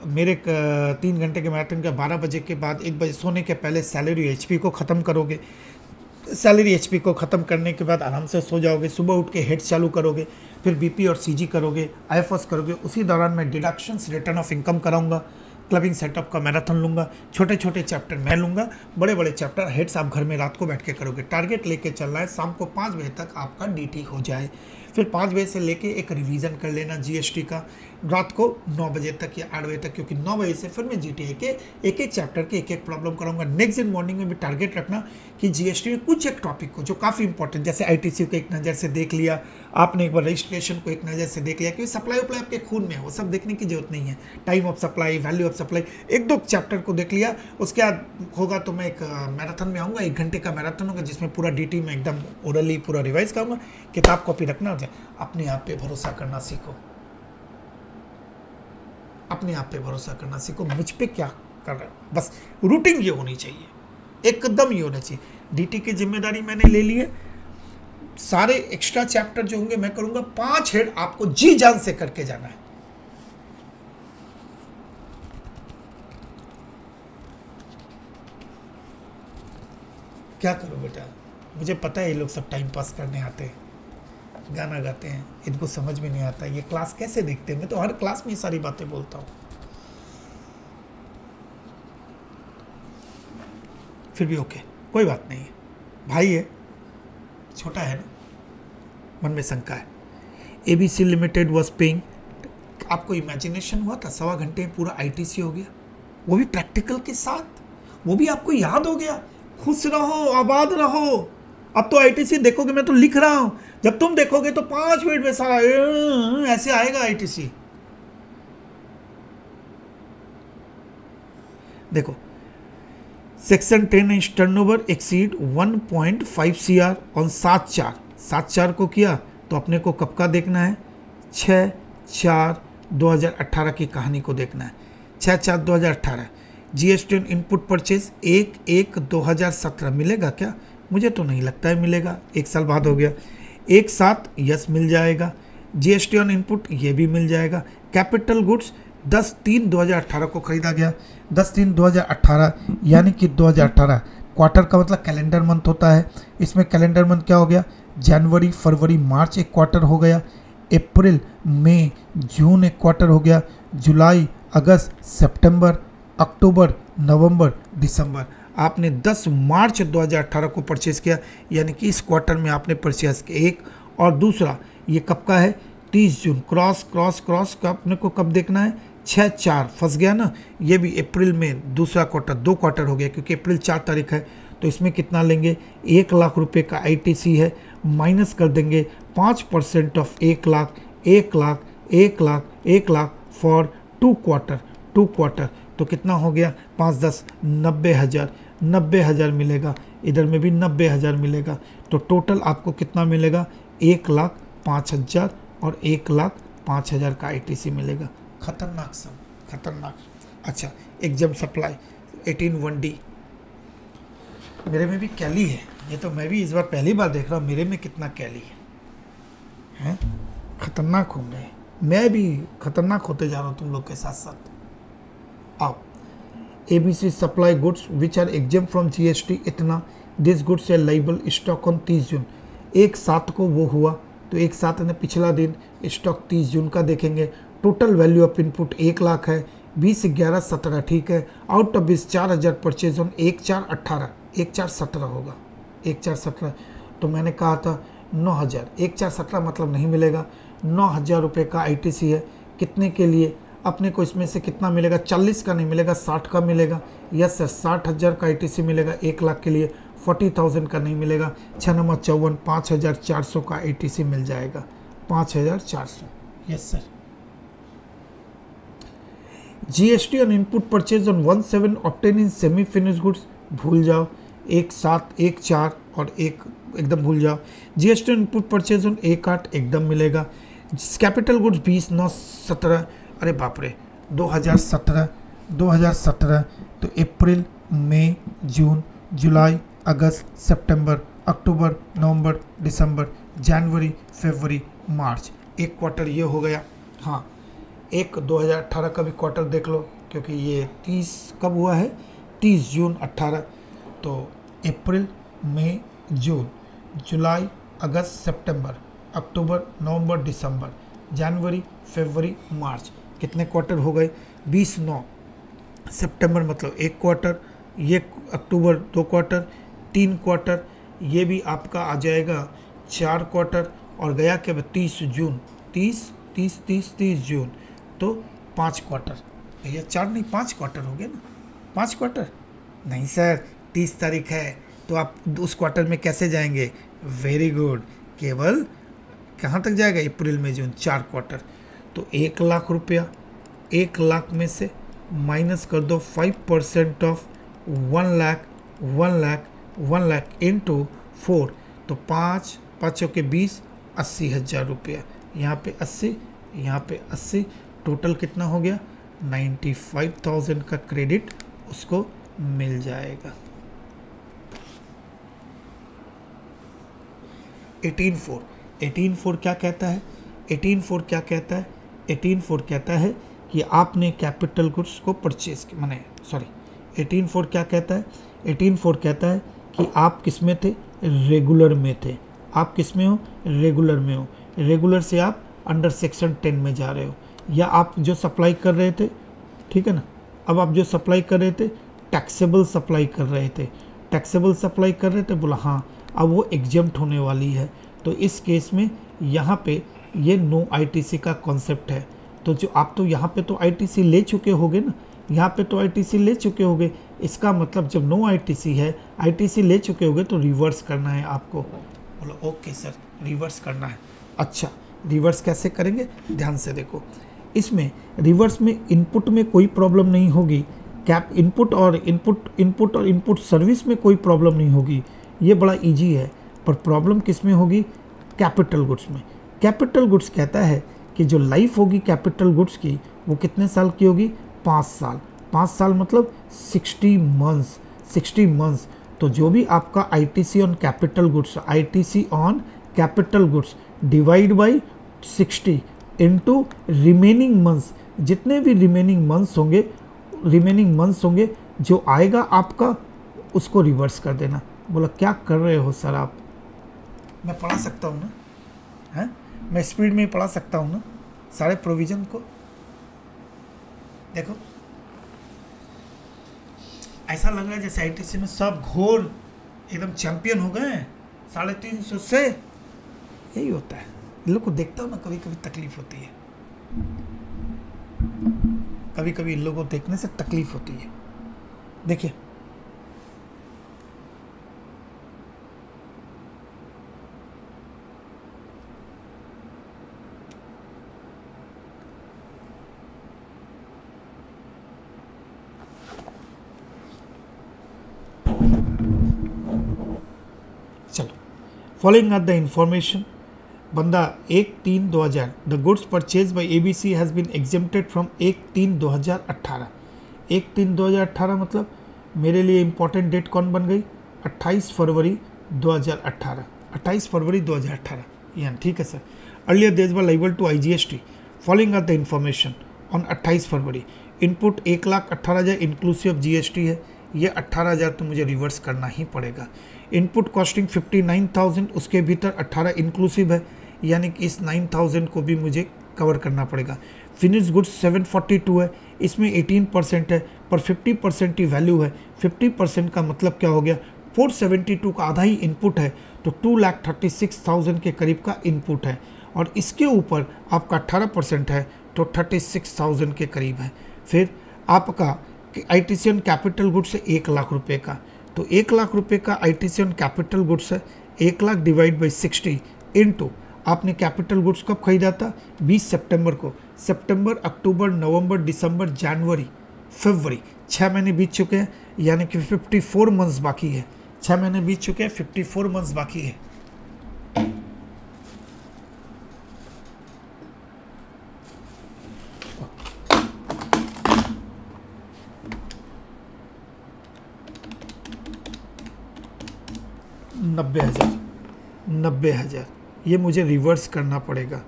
मेरे तीन घंटे के मैराथन के बारह बजे के बाद एक बजे सोने के पहले सैलरी एचपी को ख़त्म करोगे। सैलरी एचपी को ख़त्म करने के बाद आराम से सो जाओगे। सुबह उठ के हेड चालू करोगे। फिर बीपी और सीजी करोगे आईएफएस करोगे, उसी दौरान मैं डिडक्शंस रिटर्न ऑफ़ इनकम कराऊँगा क्लबिंग सेटअप का मैराथन लूँगा छोटे छोटे चैप्टर मैं लूँगा बड़े बड़े चैप्टर हेड्स आप घर में रात को बैठ के करोगे। टारगेट लेके चलना है, शाम को पाँच बजे तक आपका डीटी हो जाए। फिर पाँच बजे से लेके एक रिवीजन कर लेना जीएसटी का। रात को नौ बजे तक या आठ बजे तक, क्योंकि नौ बजे से फिर मैं जीटीए के एक एक चैप्टर के एक एक प्रॉब्लम कराऊँगा। नेक्स्ट दिन मॉर्निंग में भी टारगेट रखना कि जीएसटी में कुछ एक टॉपिक को जो काफ़ी इंपॉर्टेंट जैसे आईटीसी को एक नज़र से देख लिया आपने एक बार रजिस्ट्रेशन को एक नज़र से देख लिया क्योंकि सप्लाई उप्लाई आपके खून में है, वो सब देखने की ज़रूरत नहीं है। Time of supply value of supply एक दो चैप्टर को देख लिया, उसके बाद होगा तो मैं एक मैराथन में आऊँगा, एक घंटे का मैराथन होगा, जिसमें पूरा डीटी में एकदम ओरली पूरा रिवाइज करूँगा। किताब कॉपी रखना हो जाए अपने आप पर भरोसा करना सीखो। अपने आप पे भरोसा करना सीखो, मुझ पे क्या कर रहे हो? बस रूटीन ये होनी चाहिए। एकदम ये होना चाहिए। डीटी की ज़िम्मेदारी मैंने ले ली है। सारे एक्स्ट्रा चैप्टर जो होंगे मैं करूँगा, पाँच हेड आपको जी जान से करके जाना है। क्या करो बेटा? मुझे पता है ये लोग सब टाइम पास करने आते हैं, गाना गाते हैं, इनको समझ में नहीं आता, ये क्लास कैसे देखते हैं? मैं तो हर क्लास में ये सारी बातें बोलता हूँ। फिर भी ओके कोई बात नहीं है। भाई है छोटा है ना, मन में शंका है। A B C limited was paying आपको इमेजिनेशन हुआ था, सवा घंटे में पूरा आईटीसी हो गया। वो भी प्रैक्टिकल के साथ, वो भी आपको याद हो गया। खुश रहो, आबाद रहो। अब तो आईटीसी देखोगे, मैं तो लिख रहा हूँ। जब तुम देखोगे तो पाँच मिनट में सारा ऐसे आएगा आईटीसी देखो section ten inch turnover exceed one point five C R on सात चार। सात चार को किया तो अपने को कब का देखना है? छ चार दो हज़ार अट्ठारह की कहानी को देखना है। छः चार दो हज़ार अट्ठारह G S T input purchase एक एक दो हज़ार सत्रह मिलेगा क्या? मुझे तो नहीं लगता है मिलेगा। एक साल बाद हो गया। एक साथ यस मिल जाएगा। जीएसटी ऑन इनपुट ये भी मिल जाएगा। कैपिटल गुड्स दस तीन 2018 को खरीदा गया। दस तीन 2018 यानी कि 2018 क्वार्टर का मतलब कैलेंडर मंथ होता है। इसमें कैलेंडर मंथ क्या हो गया? जनवरी, फरवरी, मार्च एक क्वार्टर हो गया। अप्रैल, मई, जून एक क्वार्टर हो गया। जुलाई, अगस्त, सितंबर, अक्टूबर, नवंबर, दिसंबर। आपने 10 मार्च 2018 को परचेज़ किया, यानी कि इस क्वार्टर में आपने परचेज किया एक। और दूसरा, ये कब का है? 30 जून, क्रॉस क्रॉस क्रॉस, का अपने को कब देखना है? छः चार, फंस गया ना? ये भी अप्रैल में, दूसरा क्वार्टर दो क्वार्टर हो गया, क्योंकि अप्रैल चार तारीख है तो इसमें कितना लेंगे? एक लाख रुपए का आईटीसी है माइनस कर देंगे, पाँच परसेंट ऑफ़ एक लाख एक लाख एक लाख एक lakh for two quarter two quarter तो कितना हो गया? पाँच, दस, नब्बे हज़ार नब्बे हज़ार मिलेगा, इधर में भी नब्बे हज़ार मिलेगा तो टोटल आपको कितना मिलेगा? एक लाख पाँच हज़ार और एक लाख पाँच हज़ार का आईटीसी मिलेगा। खतरनाक सब खतरनाक। अच्छा exempt supply eighteen one D मेरे में भी कैली है। ये तो मैं भी इस बार पहली बार देख रहा हूँ। मेरे में कितना कैली है। हैं? खतरनाक होंगे मैं। भी खतरनाक होते जा रहा हूँ तुम लोग के साथ साथ। आओ। ABC supply goods, which are exempt from GST इतना। दिस गुड्स है लाइबल स्टॉक ऑन तीस जून। एक सात को वो हुआ। तो एक साथ ने पिछला दिन स्टॉक तीस जून का देखेंगे। टोटल वैल्यू ऑफ़ इनपुट एक लाख है, बीस ग्यारह सत्रह ठीक है। आउट ऑफ़ बीस चार हज़ार परचेज ऑन एक चार अट्ठारह, एक चार सत्रह होगा, एक चार सत्रह। तो मैंने कहा था नौ हज़ार, एक चार सत्रह मतलब नहीं मिलेगा। नौ हज़ार रुपये का आईटीसी है, कितने के लिए? अपने को इसमें से कितना मिलेगा? चालीस का नहीं मिलेगा, साठ का मिलेगा। यस सर साठ हज़ार का आईटीसी मिलेगा, एक लाख के लिए। फोर्टी थाउज़ेंड का नहीं मिलेगा छः नंबर चौवन पाँच हज़ार चार सौ का आई मिल जाएगा। पाँच हज़ार चार सौ। Yes sir GST on input purchase on one seven obtain in semi finish goods भूल जाओ। एक सात एक चार और एक एकदम भूल जाओ। GST on input purchase on एक आठ एकदम मिलेगा। कैपिटल गुड्स बीस नौ सत्रह अरे बाप रे दो हज़ार सत्रह दो हज़ार सत्रह तो अप्रैल मई जून जुलाई अगस्त, सितंबर, अक्टूबर, नवंबर, दिसंबर, जनवरी, फरवरी, मार्च। एक क्वार्टर ये हो गया। हाँ एक 2018 का भी क्वार्टर देख लो, क्योंकि ये 30 कब हुआ है? 30 जून 18 तो अप्रैल, मई, जून, जुलाई, अगस्त, सितंबर, अक्टूबर, नवंबर, दिसंबर, जनवरी, फरवरी, मार्च। कितने क्वार्टर हो गए? 20 नौ। सितंबर मतलब एक क्वार्टर ये अक्टूबर दो क्वार्टर तीन क्वार्टर, ये भी आपका आ जाएगा चार क्वार्टर और गया के तीस जून, तीस तीस तीस तीस जून तो पाँच क्वार्टर। भैया चार नहीं, पाँच क्वार्टर हो गया ना? पाँच क्वार्टर? नहीं सर, तीस तारीख है तो आप उस क्वार्टर में कैसे जाएँगे? Very good. केवल कहाँ तक जाएगा? अप्रैल में जून, चार क्वार्टर। तो एक लाख रुपया, एक लाख में से माइनस कर दो, five percent of one lakh one lakh one lakh into four तो पाँच, पाँचों के बीस, अस्सी हज़ार रुपया। यहाँ पे अस्सी, यहाँ पे अस्सी टोटल कितना हो गया? नाइन्टी फाइव थाउज़ेंड का क्रेडिट उसको मिल जाएगा। एटीन फोर एटीन फोर क्या कहता है? एटीन फोर क्या कहता है? एटीन फोर कहता है कि आपने कैपिटल गुड्स को परचेज मैंने सॉरी एटीन फोर क्या कहता है? एटीन फोर कहता है कि आप किसमें थे? रेगुलर में थे। आप किसमें हो? रेगुलर में हो। रेगुलर से आप अंडर सेक्शन टेन में जा रहे हो। या आप जो सप्लाई कर रहे थे, ठीक है ना? अब आप जो सप्लाई कर रहे थे टैक्सेबल सप्लाई कर रहे थे। टैक्सेबल सप्लाई कर रहे थे, बोला हाँ अब वो एग्जाम्प्ट होने वाली है। तो इस केस में यहाँ पे ये नो आईटीसी का कॉन्सेप्ट है। तो जो आप तो यहाँ पे तो आईटीसी ले चुके होगे ना? यहाँ पे तो आईटीसी ले चुके होगे। इसका मतलब जब नो आईटीसी है आईटीसी ले चुके होगे तो रिवर्स करना है आपको। बोलो ओके सर रिवर्स करना है। अच्छा रिवर्स कैसे करेंगे? ध्यान से देखो। इसमें रिवर्स में इनपुट में कोई प्रॉब्लम नहीं होगी। कैप इनपुट और इनपुट इनपुट और इनपुट सर्विस में कोई प्रॉब्लम नहीं होगी। ये बड़ा इजी है। पर प्रॉब्लम किसमें होगी? कैपिटल गुड्स में। कैपिटल गुड्स कहता है कि जो लाइफ होगी कैपिटल गुड्स की, वो कितने साल की होगी? पाँच साल। पाँच साल मतलब सिक्सटी मंथ्स सिक्सटी मंथ्स तो जो भी आपका I T C on capital goods I T C on capital goods divide by sixty into remaining months जितने भी रिमेनिंग मंथ्स होंगे रिमेनिंग मंथ्स होंगे, जो आएगा आपका, उसको रिवर्स कर देना। बोला, क्या कर रहे हो सर आप? मैं पढ़ा सकता हूँ ना? है? मैं स्पीड में पढ़ा सकता हूँ ना? सारे प्रोविज़न को? देखो ऐसा लग रहा है जैसे आईटीसी में सब घोर एकदम चैंपियन हो गए हैं। साढ़े तीन सौ से यही होता है। इन लोग को देखता हूँ ना कभी कभी तकलीफ़ होती है। कभी कभी इन लोगों को देखने से तकलीफ़ होती है। देखिए चलो फॉलोइंग आर द इंफॉर्मेशन बंदा एक तीन दो हज़ार the goods purchase by A B C has been exempted from एक तीन दो हज़ार अट्ठारह एक तीन दो हज़ार अट्ठारह मतलब मेरे लिए इम्पोर्टेंट डेट कौन बन गई? अट्ठाईस फरवरी दो हज़ार अट्ठारह। अट्ठाईस फरवरी दो हज़ार अट्ठारह। यानी, ठीक है sir. Earlier they were liable to I G S T following are the information on अट्ठाईस फरवरी इनपुट एक लाख अट्ठारह हज़ार इंक्लूसिव जी एस टी है। ये अट्ठारह हज़ार तो मुझे रिवर्स करना ही पड़ेगा। Input costing fifty nine thousand उसके भीतर अट्ठारह इंक्लूसिव है, यानी कि इस नाइन थाउज़ेंड को भी मुझे कवर करना पड़ेगा। Finish goods seven forty two है, इसमें एटीन परसेंट है, पर फिफ्टी परसेंट ही वैल्यू है। फिफ्टी परसेंट का मतलब क्या हो गया? फोर सेवेंटी टू का आधा ही इनपुट है तो two lakh thirty six thousand के करीब का इनपुट है। और इसके ऊपर आपका अट्ठारह परसेंट है तो थर्टी सिक्स थाउज़ेंड के करीब है। फिर आपका I T C on capital goods है एक लाख रुपए का। तो एक लाख रुपए का I T C on capital goods है, एक lakh divide by sixty into आपने कैपिटल गुड्स कब खरीदा था? 20 सितंबर को। सितंबर, अक्टूबर, नवंबर, दिसंबर, जनवरी, फरवरी छः महीने बीत चुके हैं, यानी कि 54 मंथ्स बाकी है। छः महीने बीत चुके हैं 54 मंथ्स बाकी है। नब्बे हज़ार। नब्बे हज़ार। ये मुझे रिवर्स करना पड़ेगा।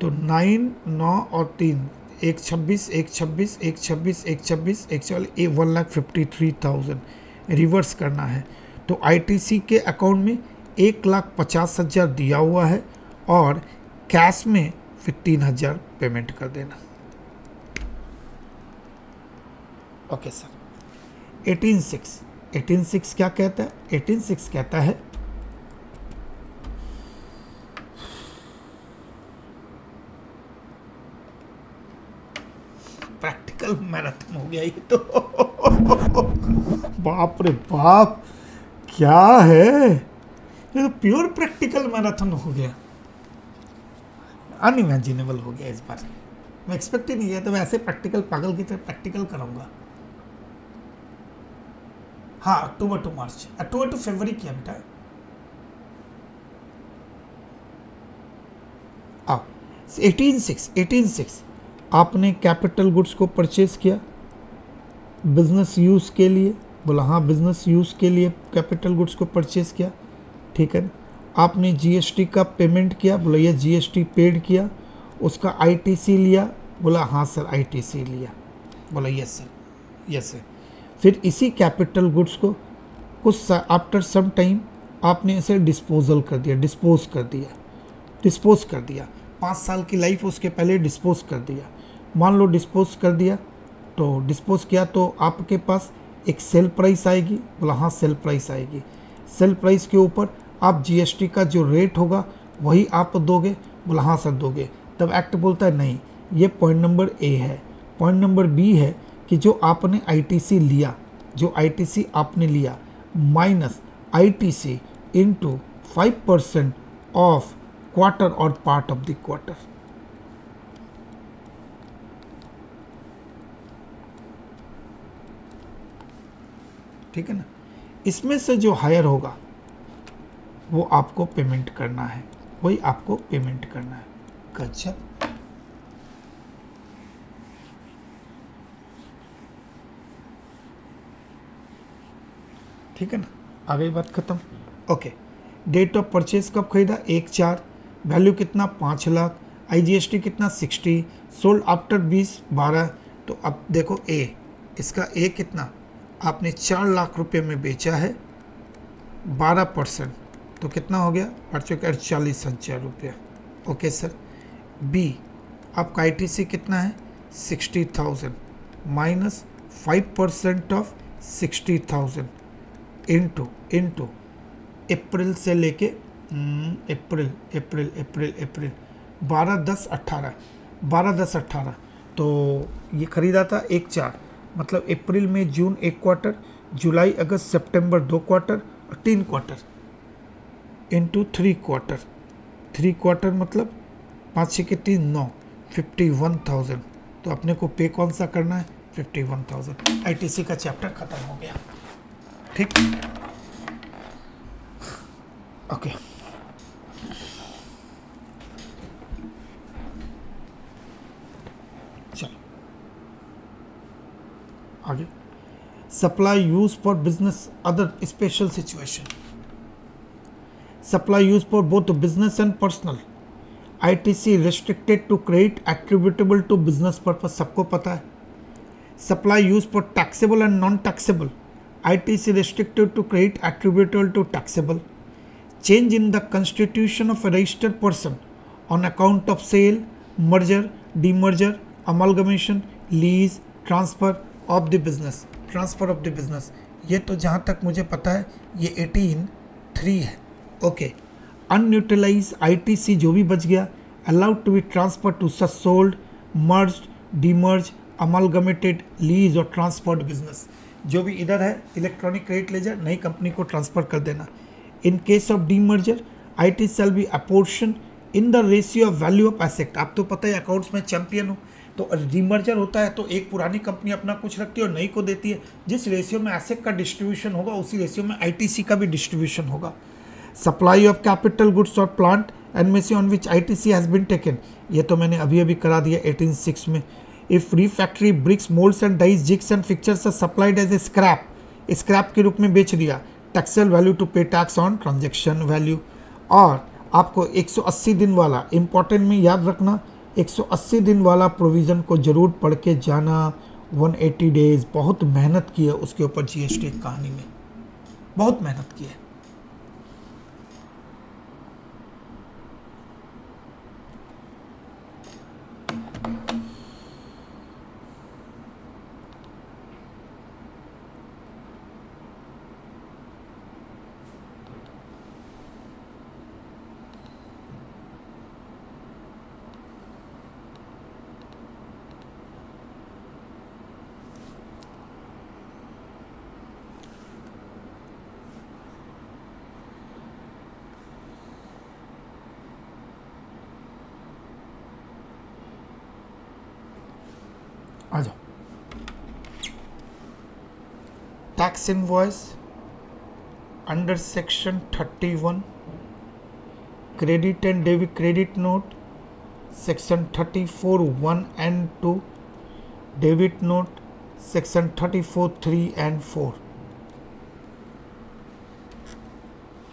तो नाइन नौ और तीन, एक छब्बीस एक छब्बीस एक छब्बीस एक छब्बीस, एक चालीस एक one lakh fifty three thousand reverse करना है। तो आईटीसी के अकाउंट में एक लाख पचास हज़ार दिया हुआ है और कैश में फिर तीन हज़ार पेमेंट कर देना। Okay sir eighteen six eighteen six क्या कहता है? एटीन सिक्स कहता है प्रैक्टिकल मैराथन हो गया ये तो। बाप रे बाप, क्या है? ये तो प्योर प्रैक्टिकल मैराथन हो गया। अनइमेजिनेबल हो गया इस बार। मैं एक्सपेक्ट ही नहीं किया तो मैं ऐसे प्रैक्टिकल पागल की तरह प्रैक्टिकल कराऊँगा। हाँ October to March. October to फरवरी किया बेटा। एटीन सिक्स एटीन सिक्स आपने कैपिटल गुड्स को परचेज किया बिज़नेस यूज़ के लिए, बोला हाँ बिज़नेस यूज़ के लिए कैपिटल गुड्स को परचेज किया, ठीक है, आपने जीएसटी का पेमेंट किया, बोला, ये जीएसटी पेड किया, उसका आईटीसी लिया, बोला हाँ सर आईटीसी लिया, बोला यस सर यस सर फिर इसी कैपिटल गुड्स को कुछ आफ्टर सम टाइम आपने इसे डिस्पोजल कर दिया डिस्पोज कर दिया डिस्पोज कर दिया, पाँच साल की लाइफ उसके पहले डिस्पोज कर दिया मान लो डिस्पोज कर दिया तो डिस्पोज किया तो आपके पास एक सेल प्राइस आएगी। बोला हाँ सेल प्राइस आएगी। सेल प्राइस के ऊपर आप जीएसटी का जो रेट होगा, वही आप दोगे। बोला हाँ सर, दोगे। तब एक्ट बोलता है, नहीं, ये पॉइंट नंबर ए है। पॉइंट नंबर बी है कि जो आपने आईटीसी लिया, जो आईटीसी आपने लिया minus ITC into five percent of quarter और पार्ट ऑफ़ द क्वार्टर ठीक है ना? इसमें से जो हायर होगा, वो आपको पेमेंट करना है। वही आपको पेमेंट करना है। गजब। ठीक है ना? आ गई बात खत्म। ओके डेट ऑफ़ परचेज कब खरीदा? एक चार। वैल्यू कितना? पाँच लाख। आईजीएसटी कितना? सिक्सटी सोल्ड आफ्टर बीस, बारह। तो अब देखो ए इसका ए कितना? आपने चार लाख रुपए में बेचा है, बारह परसेंट। तो कितना हो गया? पड़ चुका चालीस हज़ार रुपया। Okay sir. बी आपका आईटीसी कितना है? Sixty thousand. Minus five percent of sixty thousand. Into into अप्रैल से लेके अप्रैल अप्रैल अप्रैल अप्रैल। बारह दस अट्ठारह बारह दस अट्ठारह तो ये ख़रीदा था एक चार। मतलब अप्रैल मई जून एक क्वार्टर, जुलाई, अगस्त, सितंबर दो क्वार्टर और तीन quarter into three quarter three quarter मतलब पाँच छः के तीन, नौ फिफ्टी वन थाउज़ेंड तो अपने को पे कौन सा करना है? Fifty one thousand I T C का चैप्टर ख़त्म हो गया। ठीक? ओके चलो आगे। Supply use for business other special situation supply use for both business and personal ITC restricted to credit attributable to business purpose सबको पता है। Supply use for taxable and non taxable ITC restricted to credit attributable to taxable change in the constitution of a registered person on account of sale, merger, demerger, amalgamation, lease, transfer of the business transfer of the business ये तो जहाँ तक मुझे पता है ये 18 three है। Okay unutilise ITC जो भी बच गया allowed to be transfer to such sold merge demerge amalgamated lease और ट्रांसपोर्ट बिज़नेस जो भी इधर है इलेक्ट्रॉनिक क्रेडिट लेजर नई कंपनी को ट्रांसफ़र कर देना। In case of demerger, IT shall be apportion in the ratio of value of asset आप तो पता है अकाउंट्स में चैंपियन हो। तो रिमर्जर होता है तो एक पुरानी कंपनी अपना कुछ रखती है और नई को देती है। जिस रेशियो में एसेट का डिस्ट्रीब्यूशन होगा, उसी रेशियो में आईटीसी का भी डिस्ट्रीब्यूशन होगा। सप्लाई ऑफ़ कैपिटल गुड्स और plant and messy on which I T C has been taken ये तो मैंने अभी अभी करा दिया एटीन सिक्स में। If refractory bricks moulds and dies jigs and fixtures are supplied as a scrap scrap के रूप में बेच दिया। Taxable value to pay tax on transaction value और आपको 180 दिन वाला इंपॉर्टेंट में याद रखना 180 दिन वाला प्रोविज़न को ज़रूर पढ़ के जाना। 180 डेज़ बहुत मेहनत की है उसके ऊपर जीएसटी कहानी में। बहुत मेहनत की है। आ जाओ tax invoice under section 31 credit and debit credit note section 34 1 and two debit note section 34 3 and four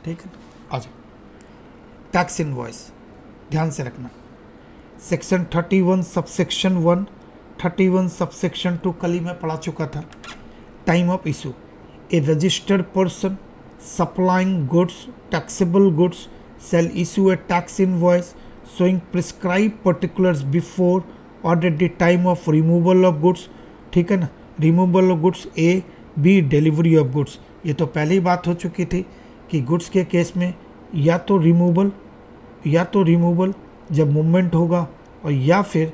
ठीक है? आ जाओ टैक्स इनवॉइस ध्यान से रखना। सेक्शन 31 सबसेक्शन 1 31 सबसेक्शन टू कल ही मैं पढ़ा चुका था। Time of issue a registered person supplying goods taxable goods shall issue a tax invoice showing prescribed particulars before or at the time of removal of goods. ठीक है ना? Removal of goods A B delivery of goods ये तो पहले ही बात हो चुकी थी कि गुड्स के केस में या तो रिमूवल या तो रिमूवल जब मूवमेंट होगा और या फिर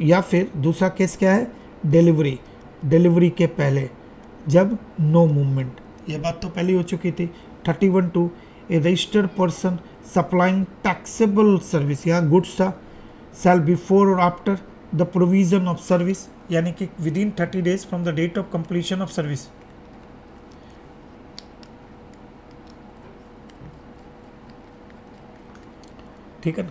या फिर दूसरा केस क्या है? डिलीवरी डिलीवरी के पहले, जब नो मूवमेंट ये बात तो पहले हो चुकी थी। Thirty one two a registered person supplying taxable service या गुड्स था सेल बिफोर और after the provision of service यानी कि within thirty days from the date of completion of service ठीक है ना?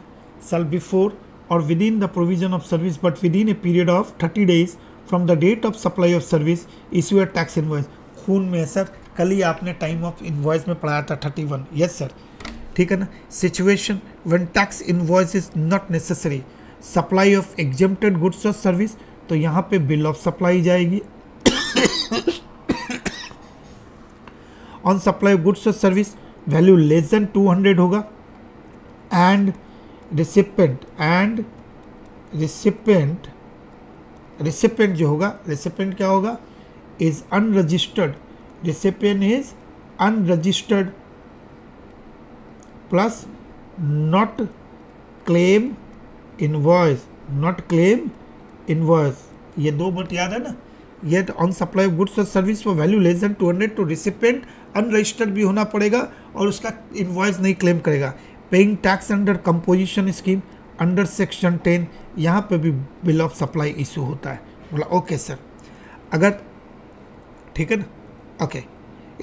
Shall before or within the provision of service, but within a period of 30 days from the date of supply of service, issue a tax invoice. खून में sir. कल ही आपने time of invoice में पढ़ाया था 31 यस सर ठीक है ना? Situation when tax invoice is not necessary supply of exempted goods और सर्विस तो यहाँ पे बिल ऑफ़ सप्लाई जाएगी। ऑन सप्लाई ऑफ़ गुड्स और सर्विस वैल्यू लेस देन 200 होगा। And recipient and recipient recipient जो होगा रिसिपेंट क्या होगा? Is unregistered recipient is unregistered plus not claim invoice not claim invoice ये दो बट याद है ना? ये ऑन सप्लाई ऑफ़ गुड्स और service for value less than two hundred to recipient unregistered भी होना पड़ेगा और उसका इन्वॉइस नहीं क्लेम करेगा। Paying tax under composition scheme under section ten यहाँ पे भी बिल ऑफ़ सप्लाई इशू होता है। बोला ओके सर अगर, ठीक है ना? Okay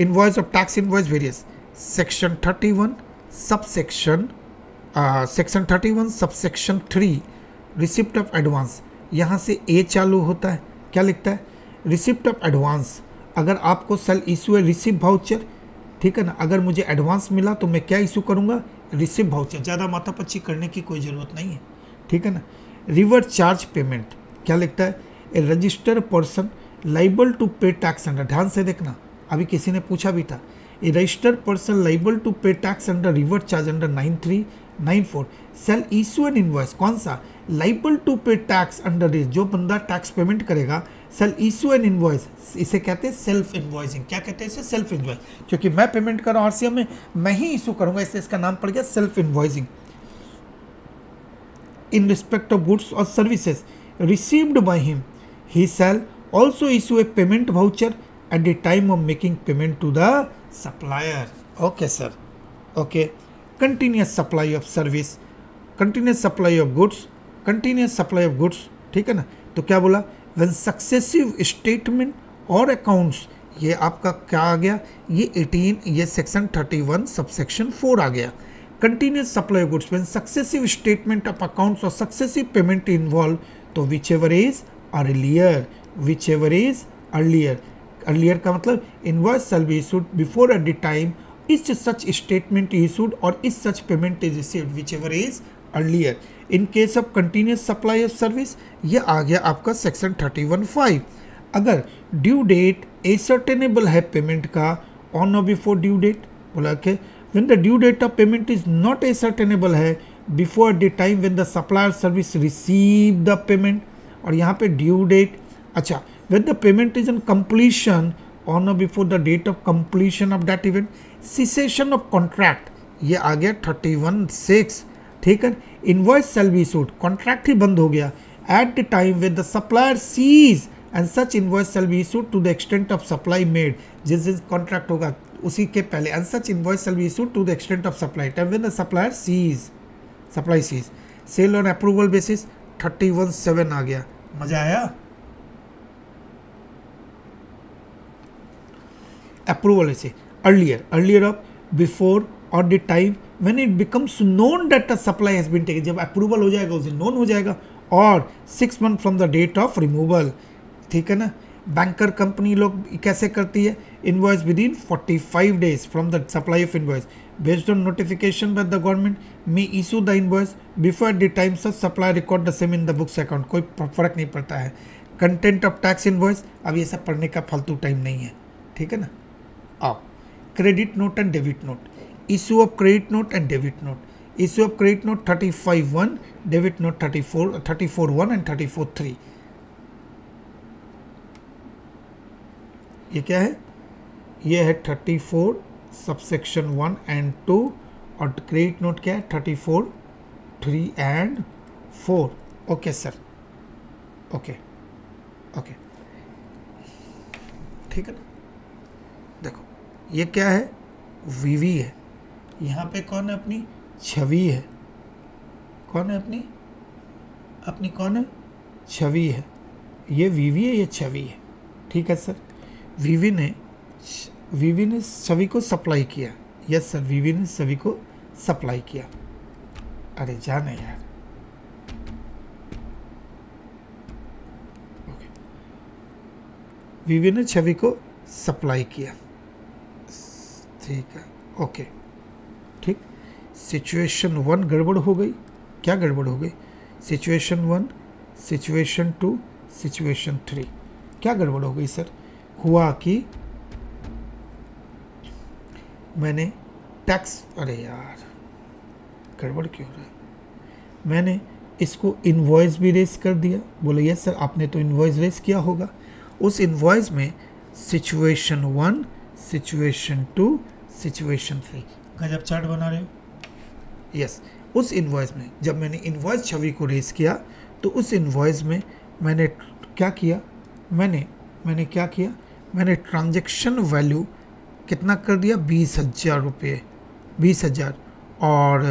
invoice of tax invoice various section 31 sub section section 31 sub section 3 receipt of advance यहाँ से ए चालू होता है। क्या लिखता है? रिसिप्ट ऑफ़ एडवांस अगर आपको सेल इशू है रिसिप्ट भाउचर ठीक है ना? अगर मुझे एडवांस मिला तो मैं क्या इशू करूँगा? रिसिप्ट भाउचर ज़्यादा माथापच्ची करने की कोई ज़रूरत नहीं है। ठीक है ना? Reverse charge payment. क्या लिखता है? A registered person liable to pay tax under. ध्यान से देखना। अभी किसी ने पूछा भी था। A registered person liable to pay tax under reverse charge under nine three nine four. Shall issue an invoice. कौन सा? Liable to pay tax under जो बंदा टैक्स पेमेंट करेगा सेल इशू एन इन्वॉइस इसे कहते हैं सेल्फ इन्वॉइसिंग क्या कहते हैं इसे सेल्फ इन्वॉइस क्योंकि मैं पेमेंट कर रहा हूँ आरसीएम में मैं ही इशू करूँगा इसलिए इसका नाम पड़ गया self invoicing in respect of goods or services received by him, he shall also issue a payment voucher at the time of making payment to the supplier. Okay, sir. Okay. Continuous supply of service continuous supply of goods continuous supply of goods ठीक है ना तो क्या बोला when successive statement और accounts ये आपका क्या आ गया? ये 18 ये सेक्शन 31 सबसेक्शन 4 आ गया। Continuous supply goods when successive statement of accounts और सक्सेसिव पेमेंट इन्वॉल्व तो whichever is earlier whichever is earlier earlier का मतलब invoice shall be issued before at the time is such statement issued और is such payment is received whichever is earlier in case of continuous supply of service, ये आ गया आपका section thirty one five. अगर due date ascertainable है payment का on और before due date बोला के when the due date of payment is not ascertainable है before the time when the supplier service receive the payment और यहाँ पे ड्यू डेट अच्छा when the payment is in completion on और before the date of completion of that event cessation of contract ये आ गया thirty one six. ठीक है invoice shall be issued contract ही बंद हो गया at the time with the supplier cease and such invoice shall be issued to the extent of supply made जिस दिन कॉन्ट्रैक्ट होगा उसी के पहले and such invoice shall be issued to the extent of supply time with the supplier cease supply cease sale on approval basis thirty one seven आ गया मज़ा आया approval ऐसे earlier earlier of before on the time when it becomes known the supply has been taken जब approval हो जाएगा, उसे known हो जाएगा, और six month from the date of removal ठीक है ना? बैंकर कंपनी लोग कैसे करती है? Invoice within 45 days from the supply of invoice based on notification by the government may issue the invoice before the time of supply record the same in the books account कोई फ़र्क नहीं पड़ता है। Content of tax invoice अब ये सब पढ़ने का फालतू टाइम नहीं है। ठीक है ना? आओ। Credit note and debit note issue of credit note and debit note issue of credit note 35 1 debit note 34 34 1 and 34 3 ये क्या है ये है 34 सबसेक्शन 1 एंड 2 और क्रेडिट नोट क्या है 34 3 and 4 okay sir okay okay ठीक है ना देखो ये क्या है वीवी है यहाँ पे कौन है अपनी छवि है? कौन है अपनी अपनी कौन है? छवि है। ये वीवी है, ये छवि है। ठीक है सर? वीवी ने वीवी ने छवि को सप्लाई किया। यस सर, वीवी ने छवि को सप्लाई किया। अरे जाने यार। वीवी ने छवि को सप्लाई किया। ठीक है। ओके। सिचुएशन वन गड़बड़ हो गई। क्या गड़बड़ हो गई? Situation one, situation two, situation three. क्या गड़बड़ हो गई, सर? हुआ कि मैंने टैक्स, अरे यार, गड़बड़ क्यों रहा है? मैंने इसको इन्वॉइस भी रेस कर दिया। बोले, यस सर, आपने तो इन्वॉइस रेस किया होगा। उस इन्वॉइस में situation one, situation two, situation three. गजब चार्ट बना रहे हो। यस उस इन्वॉइस में, जब मैंने इन्वॉइस छवि को रेस किया तो उस इन्वॉइस में मैंने क्या किया? मैंने मैंने क्या किया? मैंने ट्रांजेक्शन वैल्यू कितना कर दिया? बीस हज़ार रुपये। बीस हज़ार। और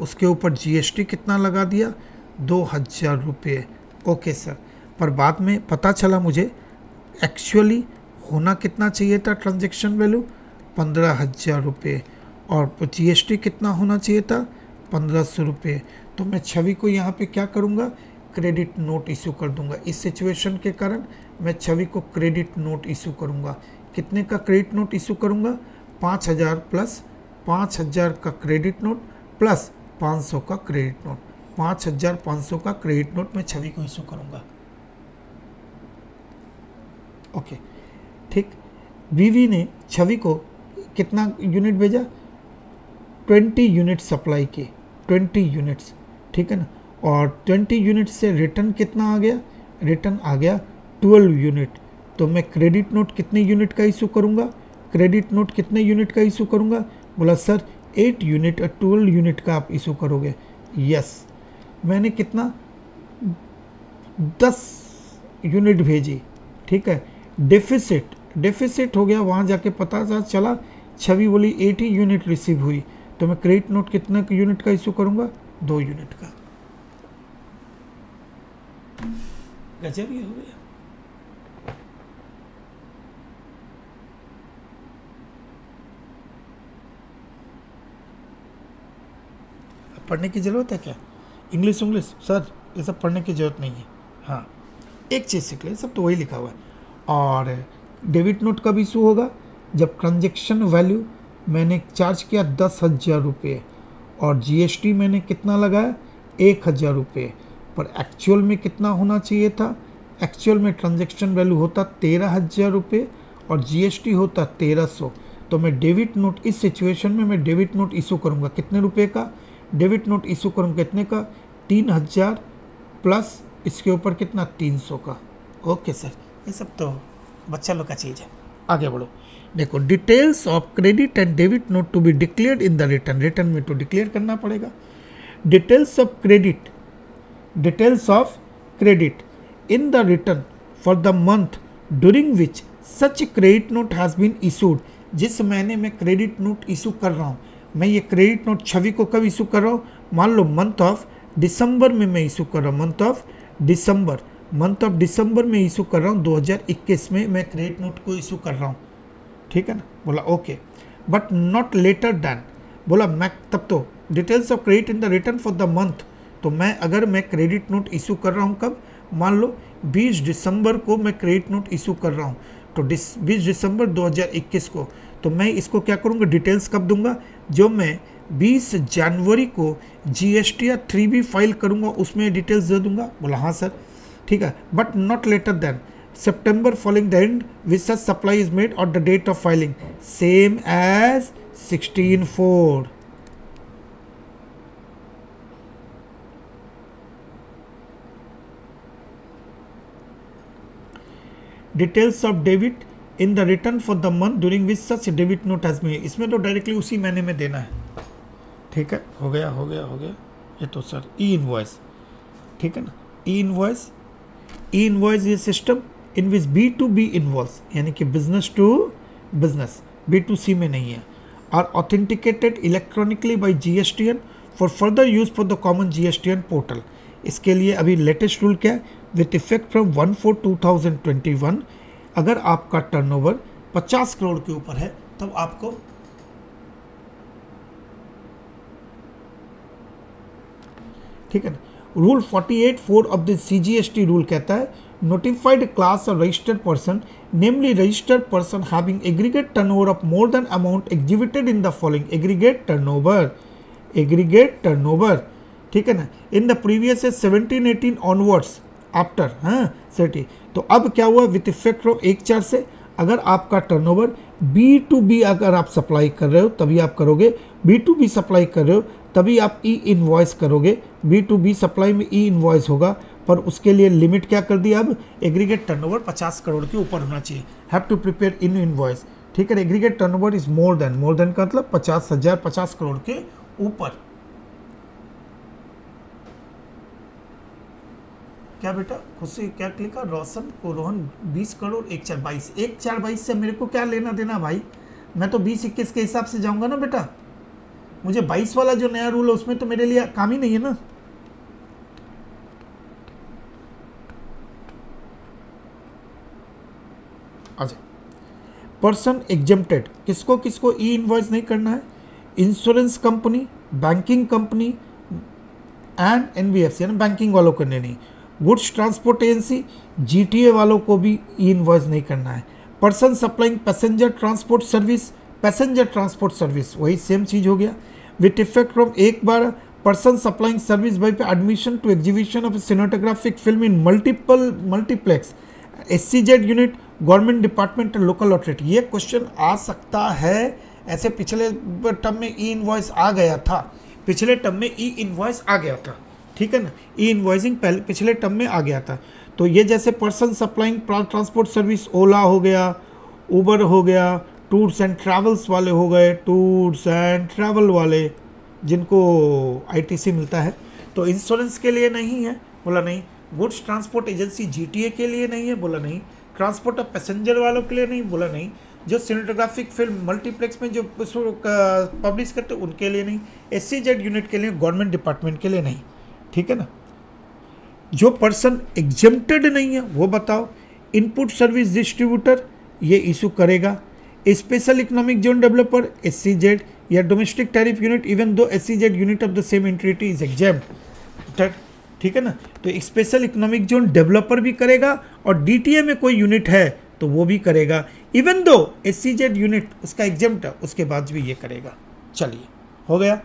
उसके ऊपर जीएसटी कितना लगा दिया? दो हज़ार रुपये। ओके सर पर बाद में पता चला मुझे एक्चुअली होना कितना चाहिए था ट्रांजेक्शन वैल्यू पंद्रह हज़ार रुपये। और जीएसटी कितना होना चाहिए था? पंद्रह सौ रुपये। तो मैं छवि को यहाँ पे क्या करूँगा? क्रेडिट नोट इशू कर दूँगा। इस सिचुएशन के कारण मैं छवि को क्रेडिट नोट इशू करूँगा। कितने का क्रेडिट नोट इशू करूँगा? पाँच हज़ार प्लस पाँच हज़ार का क्रेडिट नोट प्लस पाँच सौ का क्रेडिट नोट पाँच हज़ार पाँच सौ का क्रेडिट नोट मैं छवि को इशू करूँगा। ओके ठीक। बीवी ने छवि को कितना यूनिट भेजा? ट्वेंटी यूनिट सप्लाई किए। ट्वेंटी यूनिट्स, ठीक है ना? और ट्वेंटी यूनिट से रिटर्न कितना आ गया? रिटर्न आ गया ट्वेल्व यूनिट। तो मैं क्रेडिट नोट कितने यूनिट का इशू करूँगा? क्रेडिट नोट कितने यूनिट का इशू करूँगा? बोला, सर, एट यूनिट और ट्वेल्व यूनिट का आप इशू करोगे। यस। मैंने कितना? दस यूनिट भेजी, ठीक है? डेफिसिट डेफिसिट हो गया, वहाँ जाके पता चला, छवि बोली, एटी यूनिट रिसीव हुई। तो मैं क्रेडिट नोट कितने यूनिट का इशू करूँगा? दो यूनिट का। गजब ये हो गया। पढ़ने की ज़रूरत है क्या? इंग्लिश उंग्लिश सर ये सब पढ़ने की ज़रूरत नहीं है। हाँ एक चीज़ सीख ले सब तो वही लिखा हुआ है। और डेबिट नोट कब इशू होगा, जब ट्रांजेक्शन वैल्यू मैंने चार्ज किया दस हज़ार रुपये और जीएसटी मैंने कितना लगाया? एक हज़ार रुपये। पर एक्चुअल में कितना होना चाहिए था? एक्चुअल में ट्रांजेक्शन वैल्यू होता तेरह हज़ार रुपये और जीएसटी होता तेरह सौ। तो मैं डेबिट नोट, इस सिचुएशन में मैं डेबिट नोट इशू करूँगा। कितने रुपये का? डेबिट नोट इशू करूँगा कितने का? तीन हज़ार प्लस इसके ऊपर कितना? तीन सौ का। ओके सर ये सब तो बच्चा लोग का चीज़ है। आगे बढ़ो। देखो details of credit and debit note to be declared in the return return में तो डिक्लेयर करना पड़ेगा। Details of credit details of credit in the return for the month during which such credit note has been issued जिस महीने में credit note issue कर रहा हूँ, मैं ये क्रेडिट नोट छवि को कब इशू कर रहा हूँ? मान लो मंथ ऑफ़ दिसंबर में मैं इशू कर रहा हूँ। Month of December month of December में इशू कर रहा हूँ। 2021 में मैं क्रेडिट नोट को इशू कर रहा हूँ। ठीक है ना? बोला, okay. But not later than बोला, मैं तब तो details of credit in the return for the month तो मैं, अगर मैं क्रेडिट नोट इशू कर रहा हूँ कब? मान लो 20 दिसंबर को मैं क्रेडिट नोट इशू कर रहा हूँ। तो बीस दिसंबर 2021 को। तो मैं इसको क्या करूँगा? डिटेल्स कब दूँगा? जो मैं 20 जनवरी को जीएसटी या थ्री फ़ाइल करूँगा, उसमें डिटेल्स दे दूँगा। बोला हाँ सर ठीक है? But not later than September following the end which such supply is made or the date of filing. Same as 16.4 details of debit in the return for the month during which such debit note has में इसमें तो directly उसी महीने में देना है। ठीक है? हो गया हो गया हो गया। ये तो सर ई इनवॉइस ठीक है ना? ई इनवॉइस ई इनवॉइस ये system in which B to B involve, यानी कि business to business B to C में नहीं है are authenticated electronically by G S T N for further use for the common G S T N portal इसके लिए अभी latest rule क्या है? With effect from one four two thousand twenty one अगर आपका टर्नओवर 50 करोड़ के ऊपर है, तब आपको ठीक है ना? Rule 48 four of the C rule कहता है notified class or registered person, namely registered person having aggregate turnover of more than amount exhibited in the following aggregate turnover, aggregate turnover, ठीक है ना in the previous seventeen eighteen onwards after हाँ सेटी तो अब क्या हुआ विथ इफ़ेक्ट फ्रॉम एक चार से अगर आपका टर्नओवर बी टू बी अगर आप सप्लाई कर रहे हो तभी आप करोगे बी टू बी सप्लाई कर रहे हो तभी आप ई इनवॉइस करोगे बी टू बी सप्लाई में ई इनवॉइस होगा पर उसके लिए लिमिट क्या कर दिया? अब एग्रीगेट टर्नओवर 50 करोड़ के ऊपर होना चाहिए। Have to prepare in invoice ठीक है aggregate turnover is more than more than का मतलब पचास, हज़ार पचास करोड़ के ऊपर। क्या बेटा? खुशी क्या लिखा रोशन को रोहन बीस करोड़, एक चार बाईस। एक चार बाईस से मेरे को क्या लेना देना भाई? मैं तो बीस, इक्कीस के हिसाब से जाऊँगा ना बेटा। मुझे बाईस वाला जो नया रूल है, उसमें तो मेरे लिए काम ही नहीं है ना। अच्छा पर्सन एग्जेप्टेड किसको किसको ई इन्वॉइस नहीं करना है? Insurance company banking company and N B F C यानी बैंकिंग वालों को नहीं goods transport agency G T A वालों को भी ई इन्वॉइस नहीं करना है। Person supplying passenger transport service passenger transport service वही सेम चीज़ हो गया। विथ इफ़ेक्ट फ्रॉम एक बार पर्सन सप्लाइंग सर्विस बाई पे admission to exhibition of cinematographic film in multiple multiplex S C Z unit government department local authority ये question आ सकता है। ऐसे पिछले टर्म में ई इन्वॉइस आ गया था। पिछले टर्म में ई इन्वॉइस आ गया था। ठीक है ना? ई इन्वॉइसिंग पहले, पिछले टर्म में आ गया था। तो ये जैसे person supplying transport service Ola हो गया ऊबर हो गया टूर्स एंड ट्रैवल्स वाले हो गए टूर्स एंड ट्रैवल वाले, जिनको आईटीसी मिलता है। तो इंश्योरेंस के लिए नहीं है, बोला नहीं। गुड्स ट्रांसपोर्ट एजेंसी जीटीए के लिए नहीं है, बोला नहीं। ट्रांसपोर्ट ऑफ़ पैसेंजर वालों के लिए नहीं, बोला नहीं। जो सिनेटोग्राफिक फ़िल्म मल्टीप्लेक्स में जो पब्लिश करते उनके लिए नहीं। एससीजेड यूनिट के लिए गवर्नमेंट डिपार्टमेंट के लिए नहीं। ठीक है ना? जो पर्सन एग्जेप्टेड नहीं है, वो बताओ। इनपुट सर्विस डिस्ट्रीब्यूटर ये इशू करेगा। Special economic zone developer SCZ या डोमेस्टिक टैरिफ यूनिट इवन दो SCZ unit of the same entity is exempt ठीक है ना? तो स्पेशल इकोनॉमिक जोन डेवलपर भी करेगा और डीटीए में कोई यूनिट है तो वो भी करेगा। इवन दो एससीजेड यूनिट उसका एग्ज़ाम उसके बाद भी ये करेगा। चलिए, हो गया।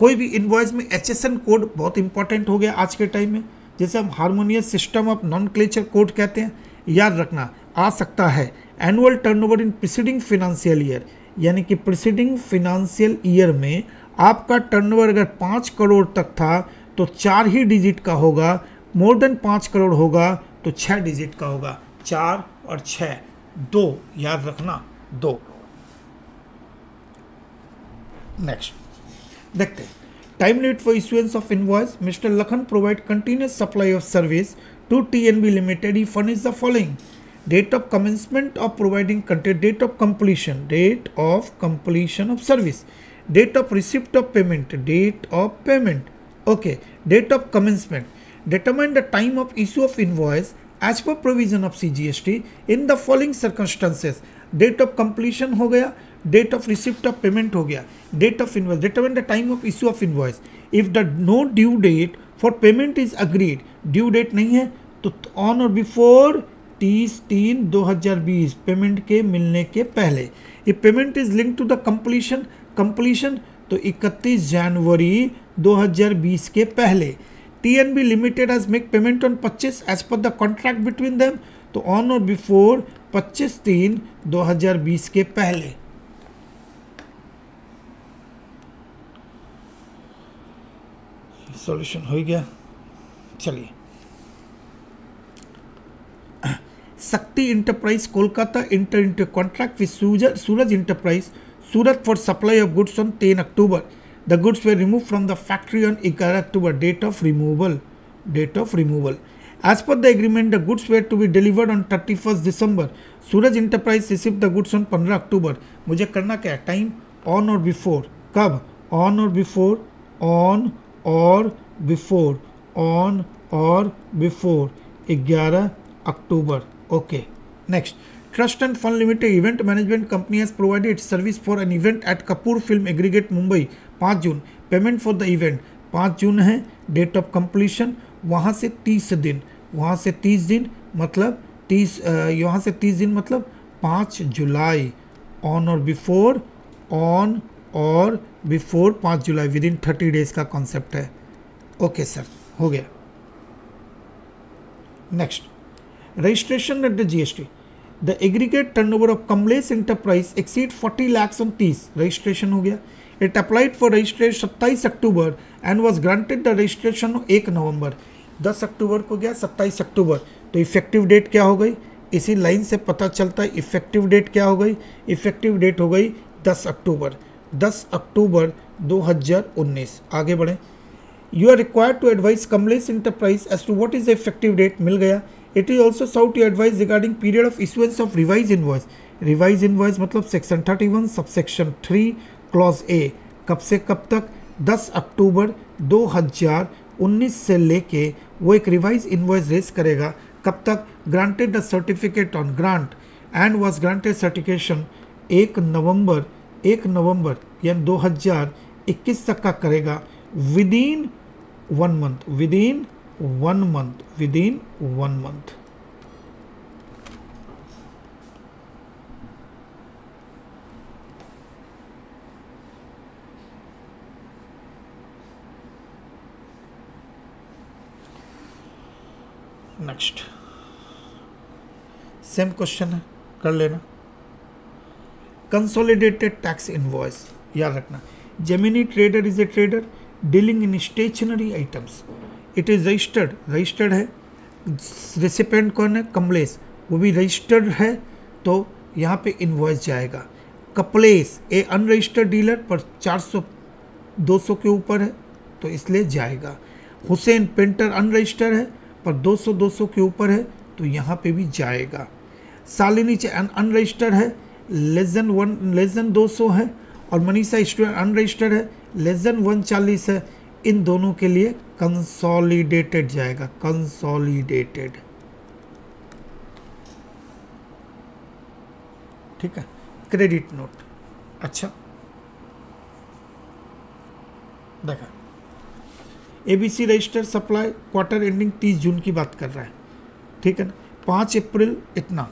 कोई भी इन्वॉइस में एचएसएन कोड बहुत इंपॉर्टेंट हो गया आज के टाइम में। जैसे हम harmonious system of nomenclature code कहते हैं, याद रखना, आ सकता है। Annual turnover in preceding financial year यानी कि प्रिसीडिंग फिनेंशियल ईयर में आपका टर्नओवर अगर पाँच करोड़ तक था तो चार ही डिजिट का होगा, मोर देन पाँच करोड़ होगा तो छः डिजिट का होगा, चार और छ दो, याद रखना, दो। नेक्स्ट देखते time limit for issuance of invoice mister Lakhan provide continuous supply of service to TNB limited he furnishes the following date of commencement of providing date of completion date of completion of service date of receipt of payment date of payment okay okay. Date of commencement determine the time of issue of invoice as per provision of CGST in the following circumstances date of completion हो गया date of receipt of payment हो गया date of invoice determine the time of issue of invoice if the no due date for payment is agreed due date नहीं है तो on or before तीस तीन 2020 payment के मिलने के पहले ये payment is link to the completion completion तो 31 जनवरी 2020 के पहले। TNB Limited has make payment on purchase as per the contract between them तो ऑन और बिफोर 25 तीन 2020 के पहले। सॉल्यूशन हो गया। चलिए। Shakti enterprise Kolkata inter inter contract with Suraj enterprise Surat for supply of goods on 10 October The goods were removed from the factory on 11 October, date of removal. Date of removal. As per the agreement, the goods were to be delivered on 31st December. Suraj Enterprise received the goods on 15 October. करना क्या है time on और before कब on or before on or before on or before 11 October okay next Trust and Fund Limited Event Management Company has provided its service for an event at Kapoor Film Aggregate Mumbai पाँच जून payment for the event पाँच जून है date of completion वहाँ से तीस दिन, वहाँ से तीस दिन मतलब तीस यहाँ से तीस दिन मतलब पाँच जुलाई on or before on or before पाँच जुलाई विद इन थर्टी डेज़ का कॉन्सेप्ट है। ओके सर हो गया। Next registration at the GST the aggregate turnover of Kamlesh enterprise exceed 40 lakhs on 30 registration हो गया। इट अप्लाइड फॉर रजिस्ट्रेशन सत्ताईस October and was granted the registration एक नवंबर। दस अक्टूबर को गया, सत्ताईस अक्टूबर। तो इफ़ेक्टिव डेट क्या हो गई? इसी लाइन से पता चलता है इफ़ेक्टिव डेट क्या हो गई। इफ़ेक्टिव डेट हो गई दस अक्टूबर। दस अक्टूबर 2019 आगे बढ़ें। You are required to advise Kamlesh enterprise as to what is the effective date मिल गया। It is also sought to advise regarding period of issuance of revise invoice revise invoice मतलब section 31 subsection 3 clause A, कब से कब तक? 10 अक्टूबर 2019 से लेके वो एक रिवाइज इनवॉइस रेस करेगा। कब तक? Granted the certificate on grant and was granted certification एक नवंबर एक नवंबर यानी 2021 तक का करेगा। Within one month within one month within one month next same question है, कर लेना। कंसोलिडेटेड टैक्स इनवॉइस याद रखना। Gemini trader is a trader dealing in stationery items it is registered registered है। रेसिपेंट कौन है? कमलेश वो भी रजिस्टर्ड है तो यहाँ पे इन्वॉइस जाएगा। कपलेस ए अनरजिस्टर्ड डीलर पर 400 200 के ऊपर है तो इसलिए जाएगा। हुसैन पेंटर अनरजिस्टर्ड है पर 200 200 के ऊपर है तो यहाँ पे भी जाएगा। सालिनी अनरजिस्टर्ड है less than one less than दो सौ है, और मनीषा स्टूडेंट अनरजिस्टर्ड है लेस देन वन चालीस है। इन दोनों के लिए कंसोलिडेटेड जाएगा कंसोलिडेटेड ठीक है क्रेडिट नोट अच्छा। देखा। ABC register supply quarter ending 30 जून की बात कर रहा है। ठीक है ना? पाँच अप्रैल इतना।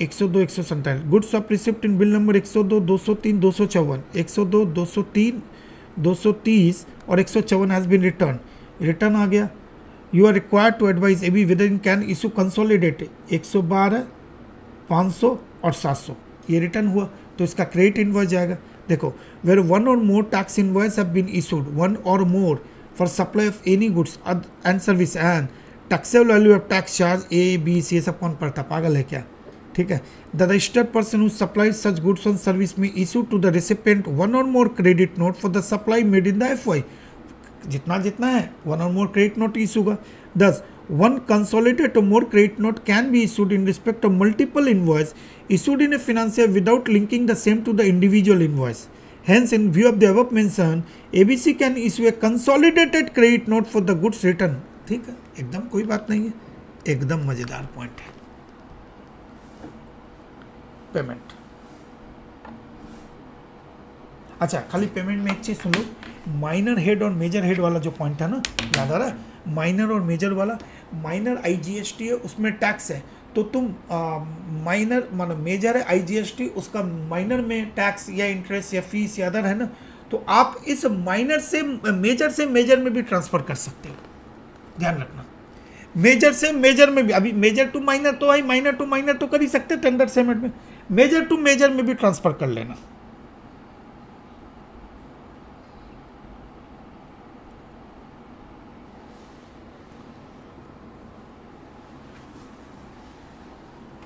102 एक सौ सैंतालीस। Goods of receipt in bill number 102 203 254 102 203 230 और 154 हैज़ बीन रिटर्न रिटर्न आ गया। You are required to advise AB whether in can issue consolidated 112 500 और 700 ये रिटर्न हुआ तो इसका क्रेडिट इन्वॉइस जाएगा। देखो where one or more tax invoice have been issued one or more supply of any goods and service and taxable value of tax charge A B C ये सब कौन पढ़ता? पागल है क्या? ठीक है? The registered person supply such goods on service में issue to the recipient one or more credit note for the supply made in the F Y जितना जितना है one or more credit note issue का। दस one consolidate more credit note can be issued in respect of multiple invoice issued in a financier without linking the same to the individual invoice. Hence, in view of the above mention, ABC can issue a consolidated credit note for the goods return. ठीक है? एकदम कोई बात नहीं है। एकदम मज़ेदार point है। पेमेंट अच्छा खाली पेमेंट में एक चीज़ सुन लो। माइनर हेड और मेजर हेड वाला जो पॉइंट है ना याद आ रहा है? माइनर और मेजर वाला। माइनर आईजीएसटी है उसमें टैक्स है। तो तुम माइनर मानो मेजर है आईजीएसटी उसका माइनर में टैक्स या इंटरेस्ट या फ़ीस या अदर है ना तो आप इस माइनर से मेजर से मेजर में भी ट्रांसफ़र कर सकते हो। ध्यान रखना। मेजर से मेजर में भी, अभी मेजर टू माइनर तो आई माइनर टू माइनर तो कर ही सकते टेंडर सेमेंट में। मेजर टू मेजर में भी ट्रांसफ़र कर लेना।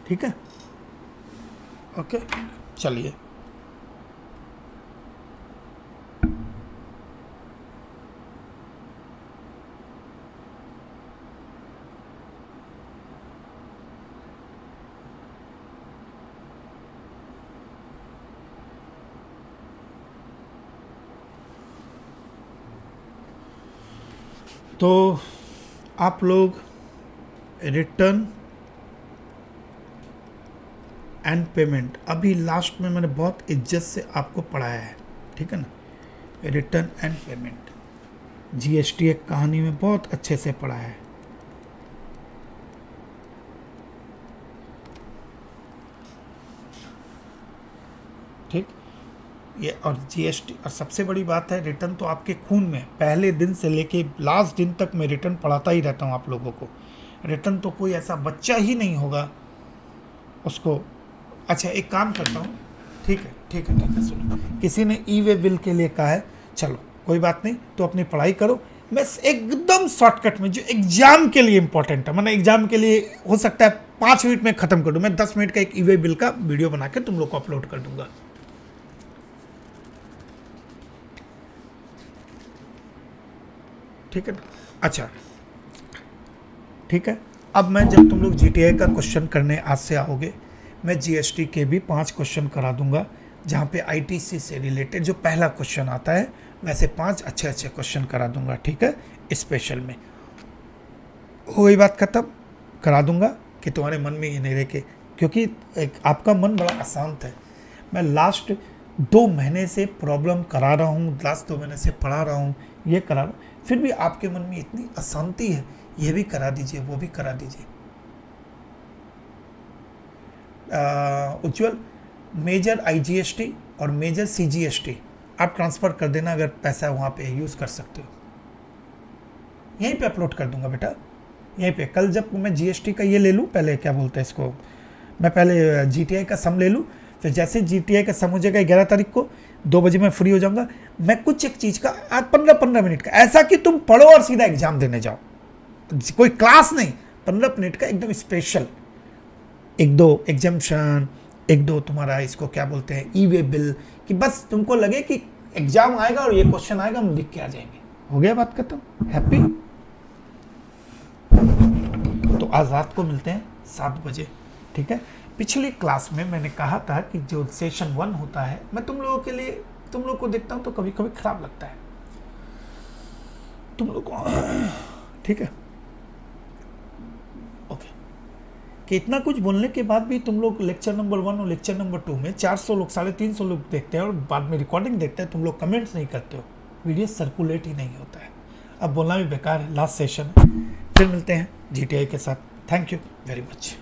ठीक है? ओके चलिए। तो आप लोग रिटर्न एंड पेमेंट अभी लास्ट में मैंने बहुत इज़्ज़त से आपको पढ़ाया है, ठीक है ना? रिटर्न एंड पेमेंट जीएसटी एक कहानी में बहुत अच्छे से पढ़ाया है। ठीक? ये और जीएसटी और सबसे बड़ी बात है रिटर्न तो आपके खून में पहले दिन से लेके लास्ट दिन तक मैं रिटर्न पढ़ाता ही रहता हूँ आप लोगों को। रिटर्न तो कोई ऐसा बच्चा ही नहीं होगा, उसको अच्छा एक काम करता हूँ। ठीक है ठीक है ठीक है, सुनो। किसी ने ई वे बिल के लिए कहा है, चलो, कोई बात नहीं तो अपनी पढ़ाई करो। मैं एकदम शॉर्टकट में, जो एग्ज़ाम के लिए इंपॉर्टेंट है, मैंने एग्ज़ाम के लिए हो सकता है पाँच मिनट में ख़त्म कर दूँ। मैं दस मिनट का एक ई वे बिल का वीडियो बना के तुम लोग को अपलोड कर दूँगा। ठीक है? अच्छा ठीक है? अब मैं जब तुम लोग जी का क्वेश्चन करने आज से आओगे मैं जीएसटी के भी पाँच क्वेश्चन करा दूँगा, जहाँ पे आईटीसी से रिलेटेड जो पहला क्वेश्चन आता है, वैसे पाँच अच्छे अच्छे क्वेश्चन करा दूँगा, ठीक है? स्पेशल में। हो गई बात खत्म, करा दूँगा कि तुम्हारे मन में ये नहीं रहे क्योंकि एक आपका मन बड़ा अशांत है। मैं लास्ट दो महीने से प्रॉब्लम करा रहा हूँ लास्ट दो महीने से पढ़ा रहा हूँ, ये करा रहा हूँ, फिर भी आपके मन में इतनी अशांति है, ये भी करा दीजिए, वो भी करा दीजिए। उज्जवल मेजर आईजीएसटी और मेजर सीजीएसटी आप ट्रांसफ़र कर देना अगर पैसा वहाँ पे यूज़ कर सकते हो। यहीं पे अपलोड कर दूँगा बेटा। यहीं पे। कल जब मैं जीएसटी का ये ले लूँ, पहले क्या बोलते हैं इसको? मैं पहले जीटीआई का सम ले लूँ, फिर जैसे जीटीआई का सम हो जाएगा ग्यारह तारीख को, दो बजे मैं फ्री हो जाऊँगा। मैं कुछ एक चीज़ का, आज पंद्रह पंद्रह मिनट का, ऐसा कि तुम पढ़ो और सीधा एग्ज़ाम देने जाओ। कोई क्लास नहीं, पंद्रह मिनट का एकदम स्पेशल एक दो एग्जामेशन एक दो तुम्हारा इसको क्या बोलते हैं ई वे बिल कि बस तुमको लगे कि एग्ज़ाम आएगा और ये क्वेश्चन आएगा, हम लिख के आ जाएँगे। हो गया बात खत्म? हैप्पी तो आज रात को मिलते हैं सात बजे, ठीक है? पिछली क्लास में मैंने कहा था कि जो सेशन वन होता है, मैं तुम लोगों के लिए, तुम लोग को देखता हूँ तो कभी कभी खराब लगता है। तुम लोग को ठीक है ओके कि इतना कुछ बोलने के बाद भी तुम लोग लेक्चर नंबर वन और लेक्चर नंबर टू में 400 लोग, साढ़े तीन सौ लोग देखते हैं और बाद में रिकॉर्डिंग देखते हैं, तुम लोग कमेंट्स नहीं करते हो। वीडियो सर्कुलेट ही नहीं होता है। अब बोलना भी बेकार है। लास्ट सेशन है। फिर मिलते हैं जी के साथ। Thank you very much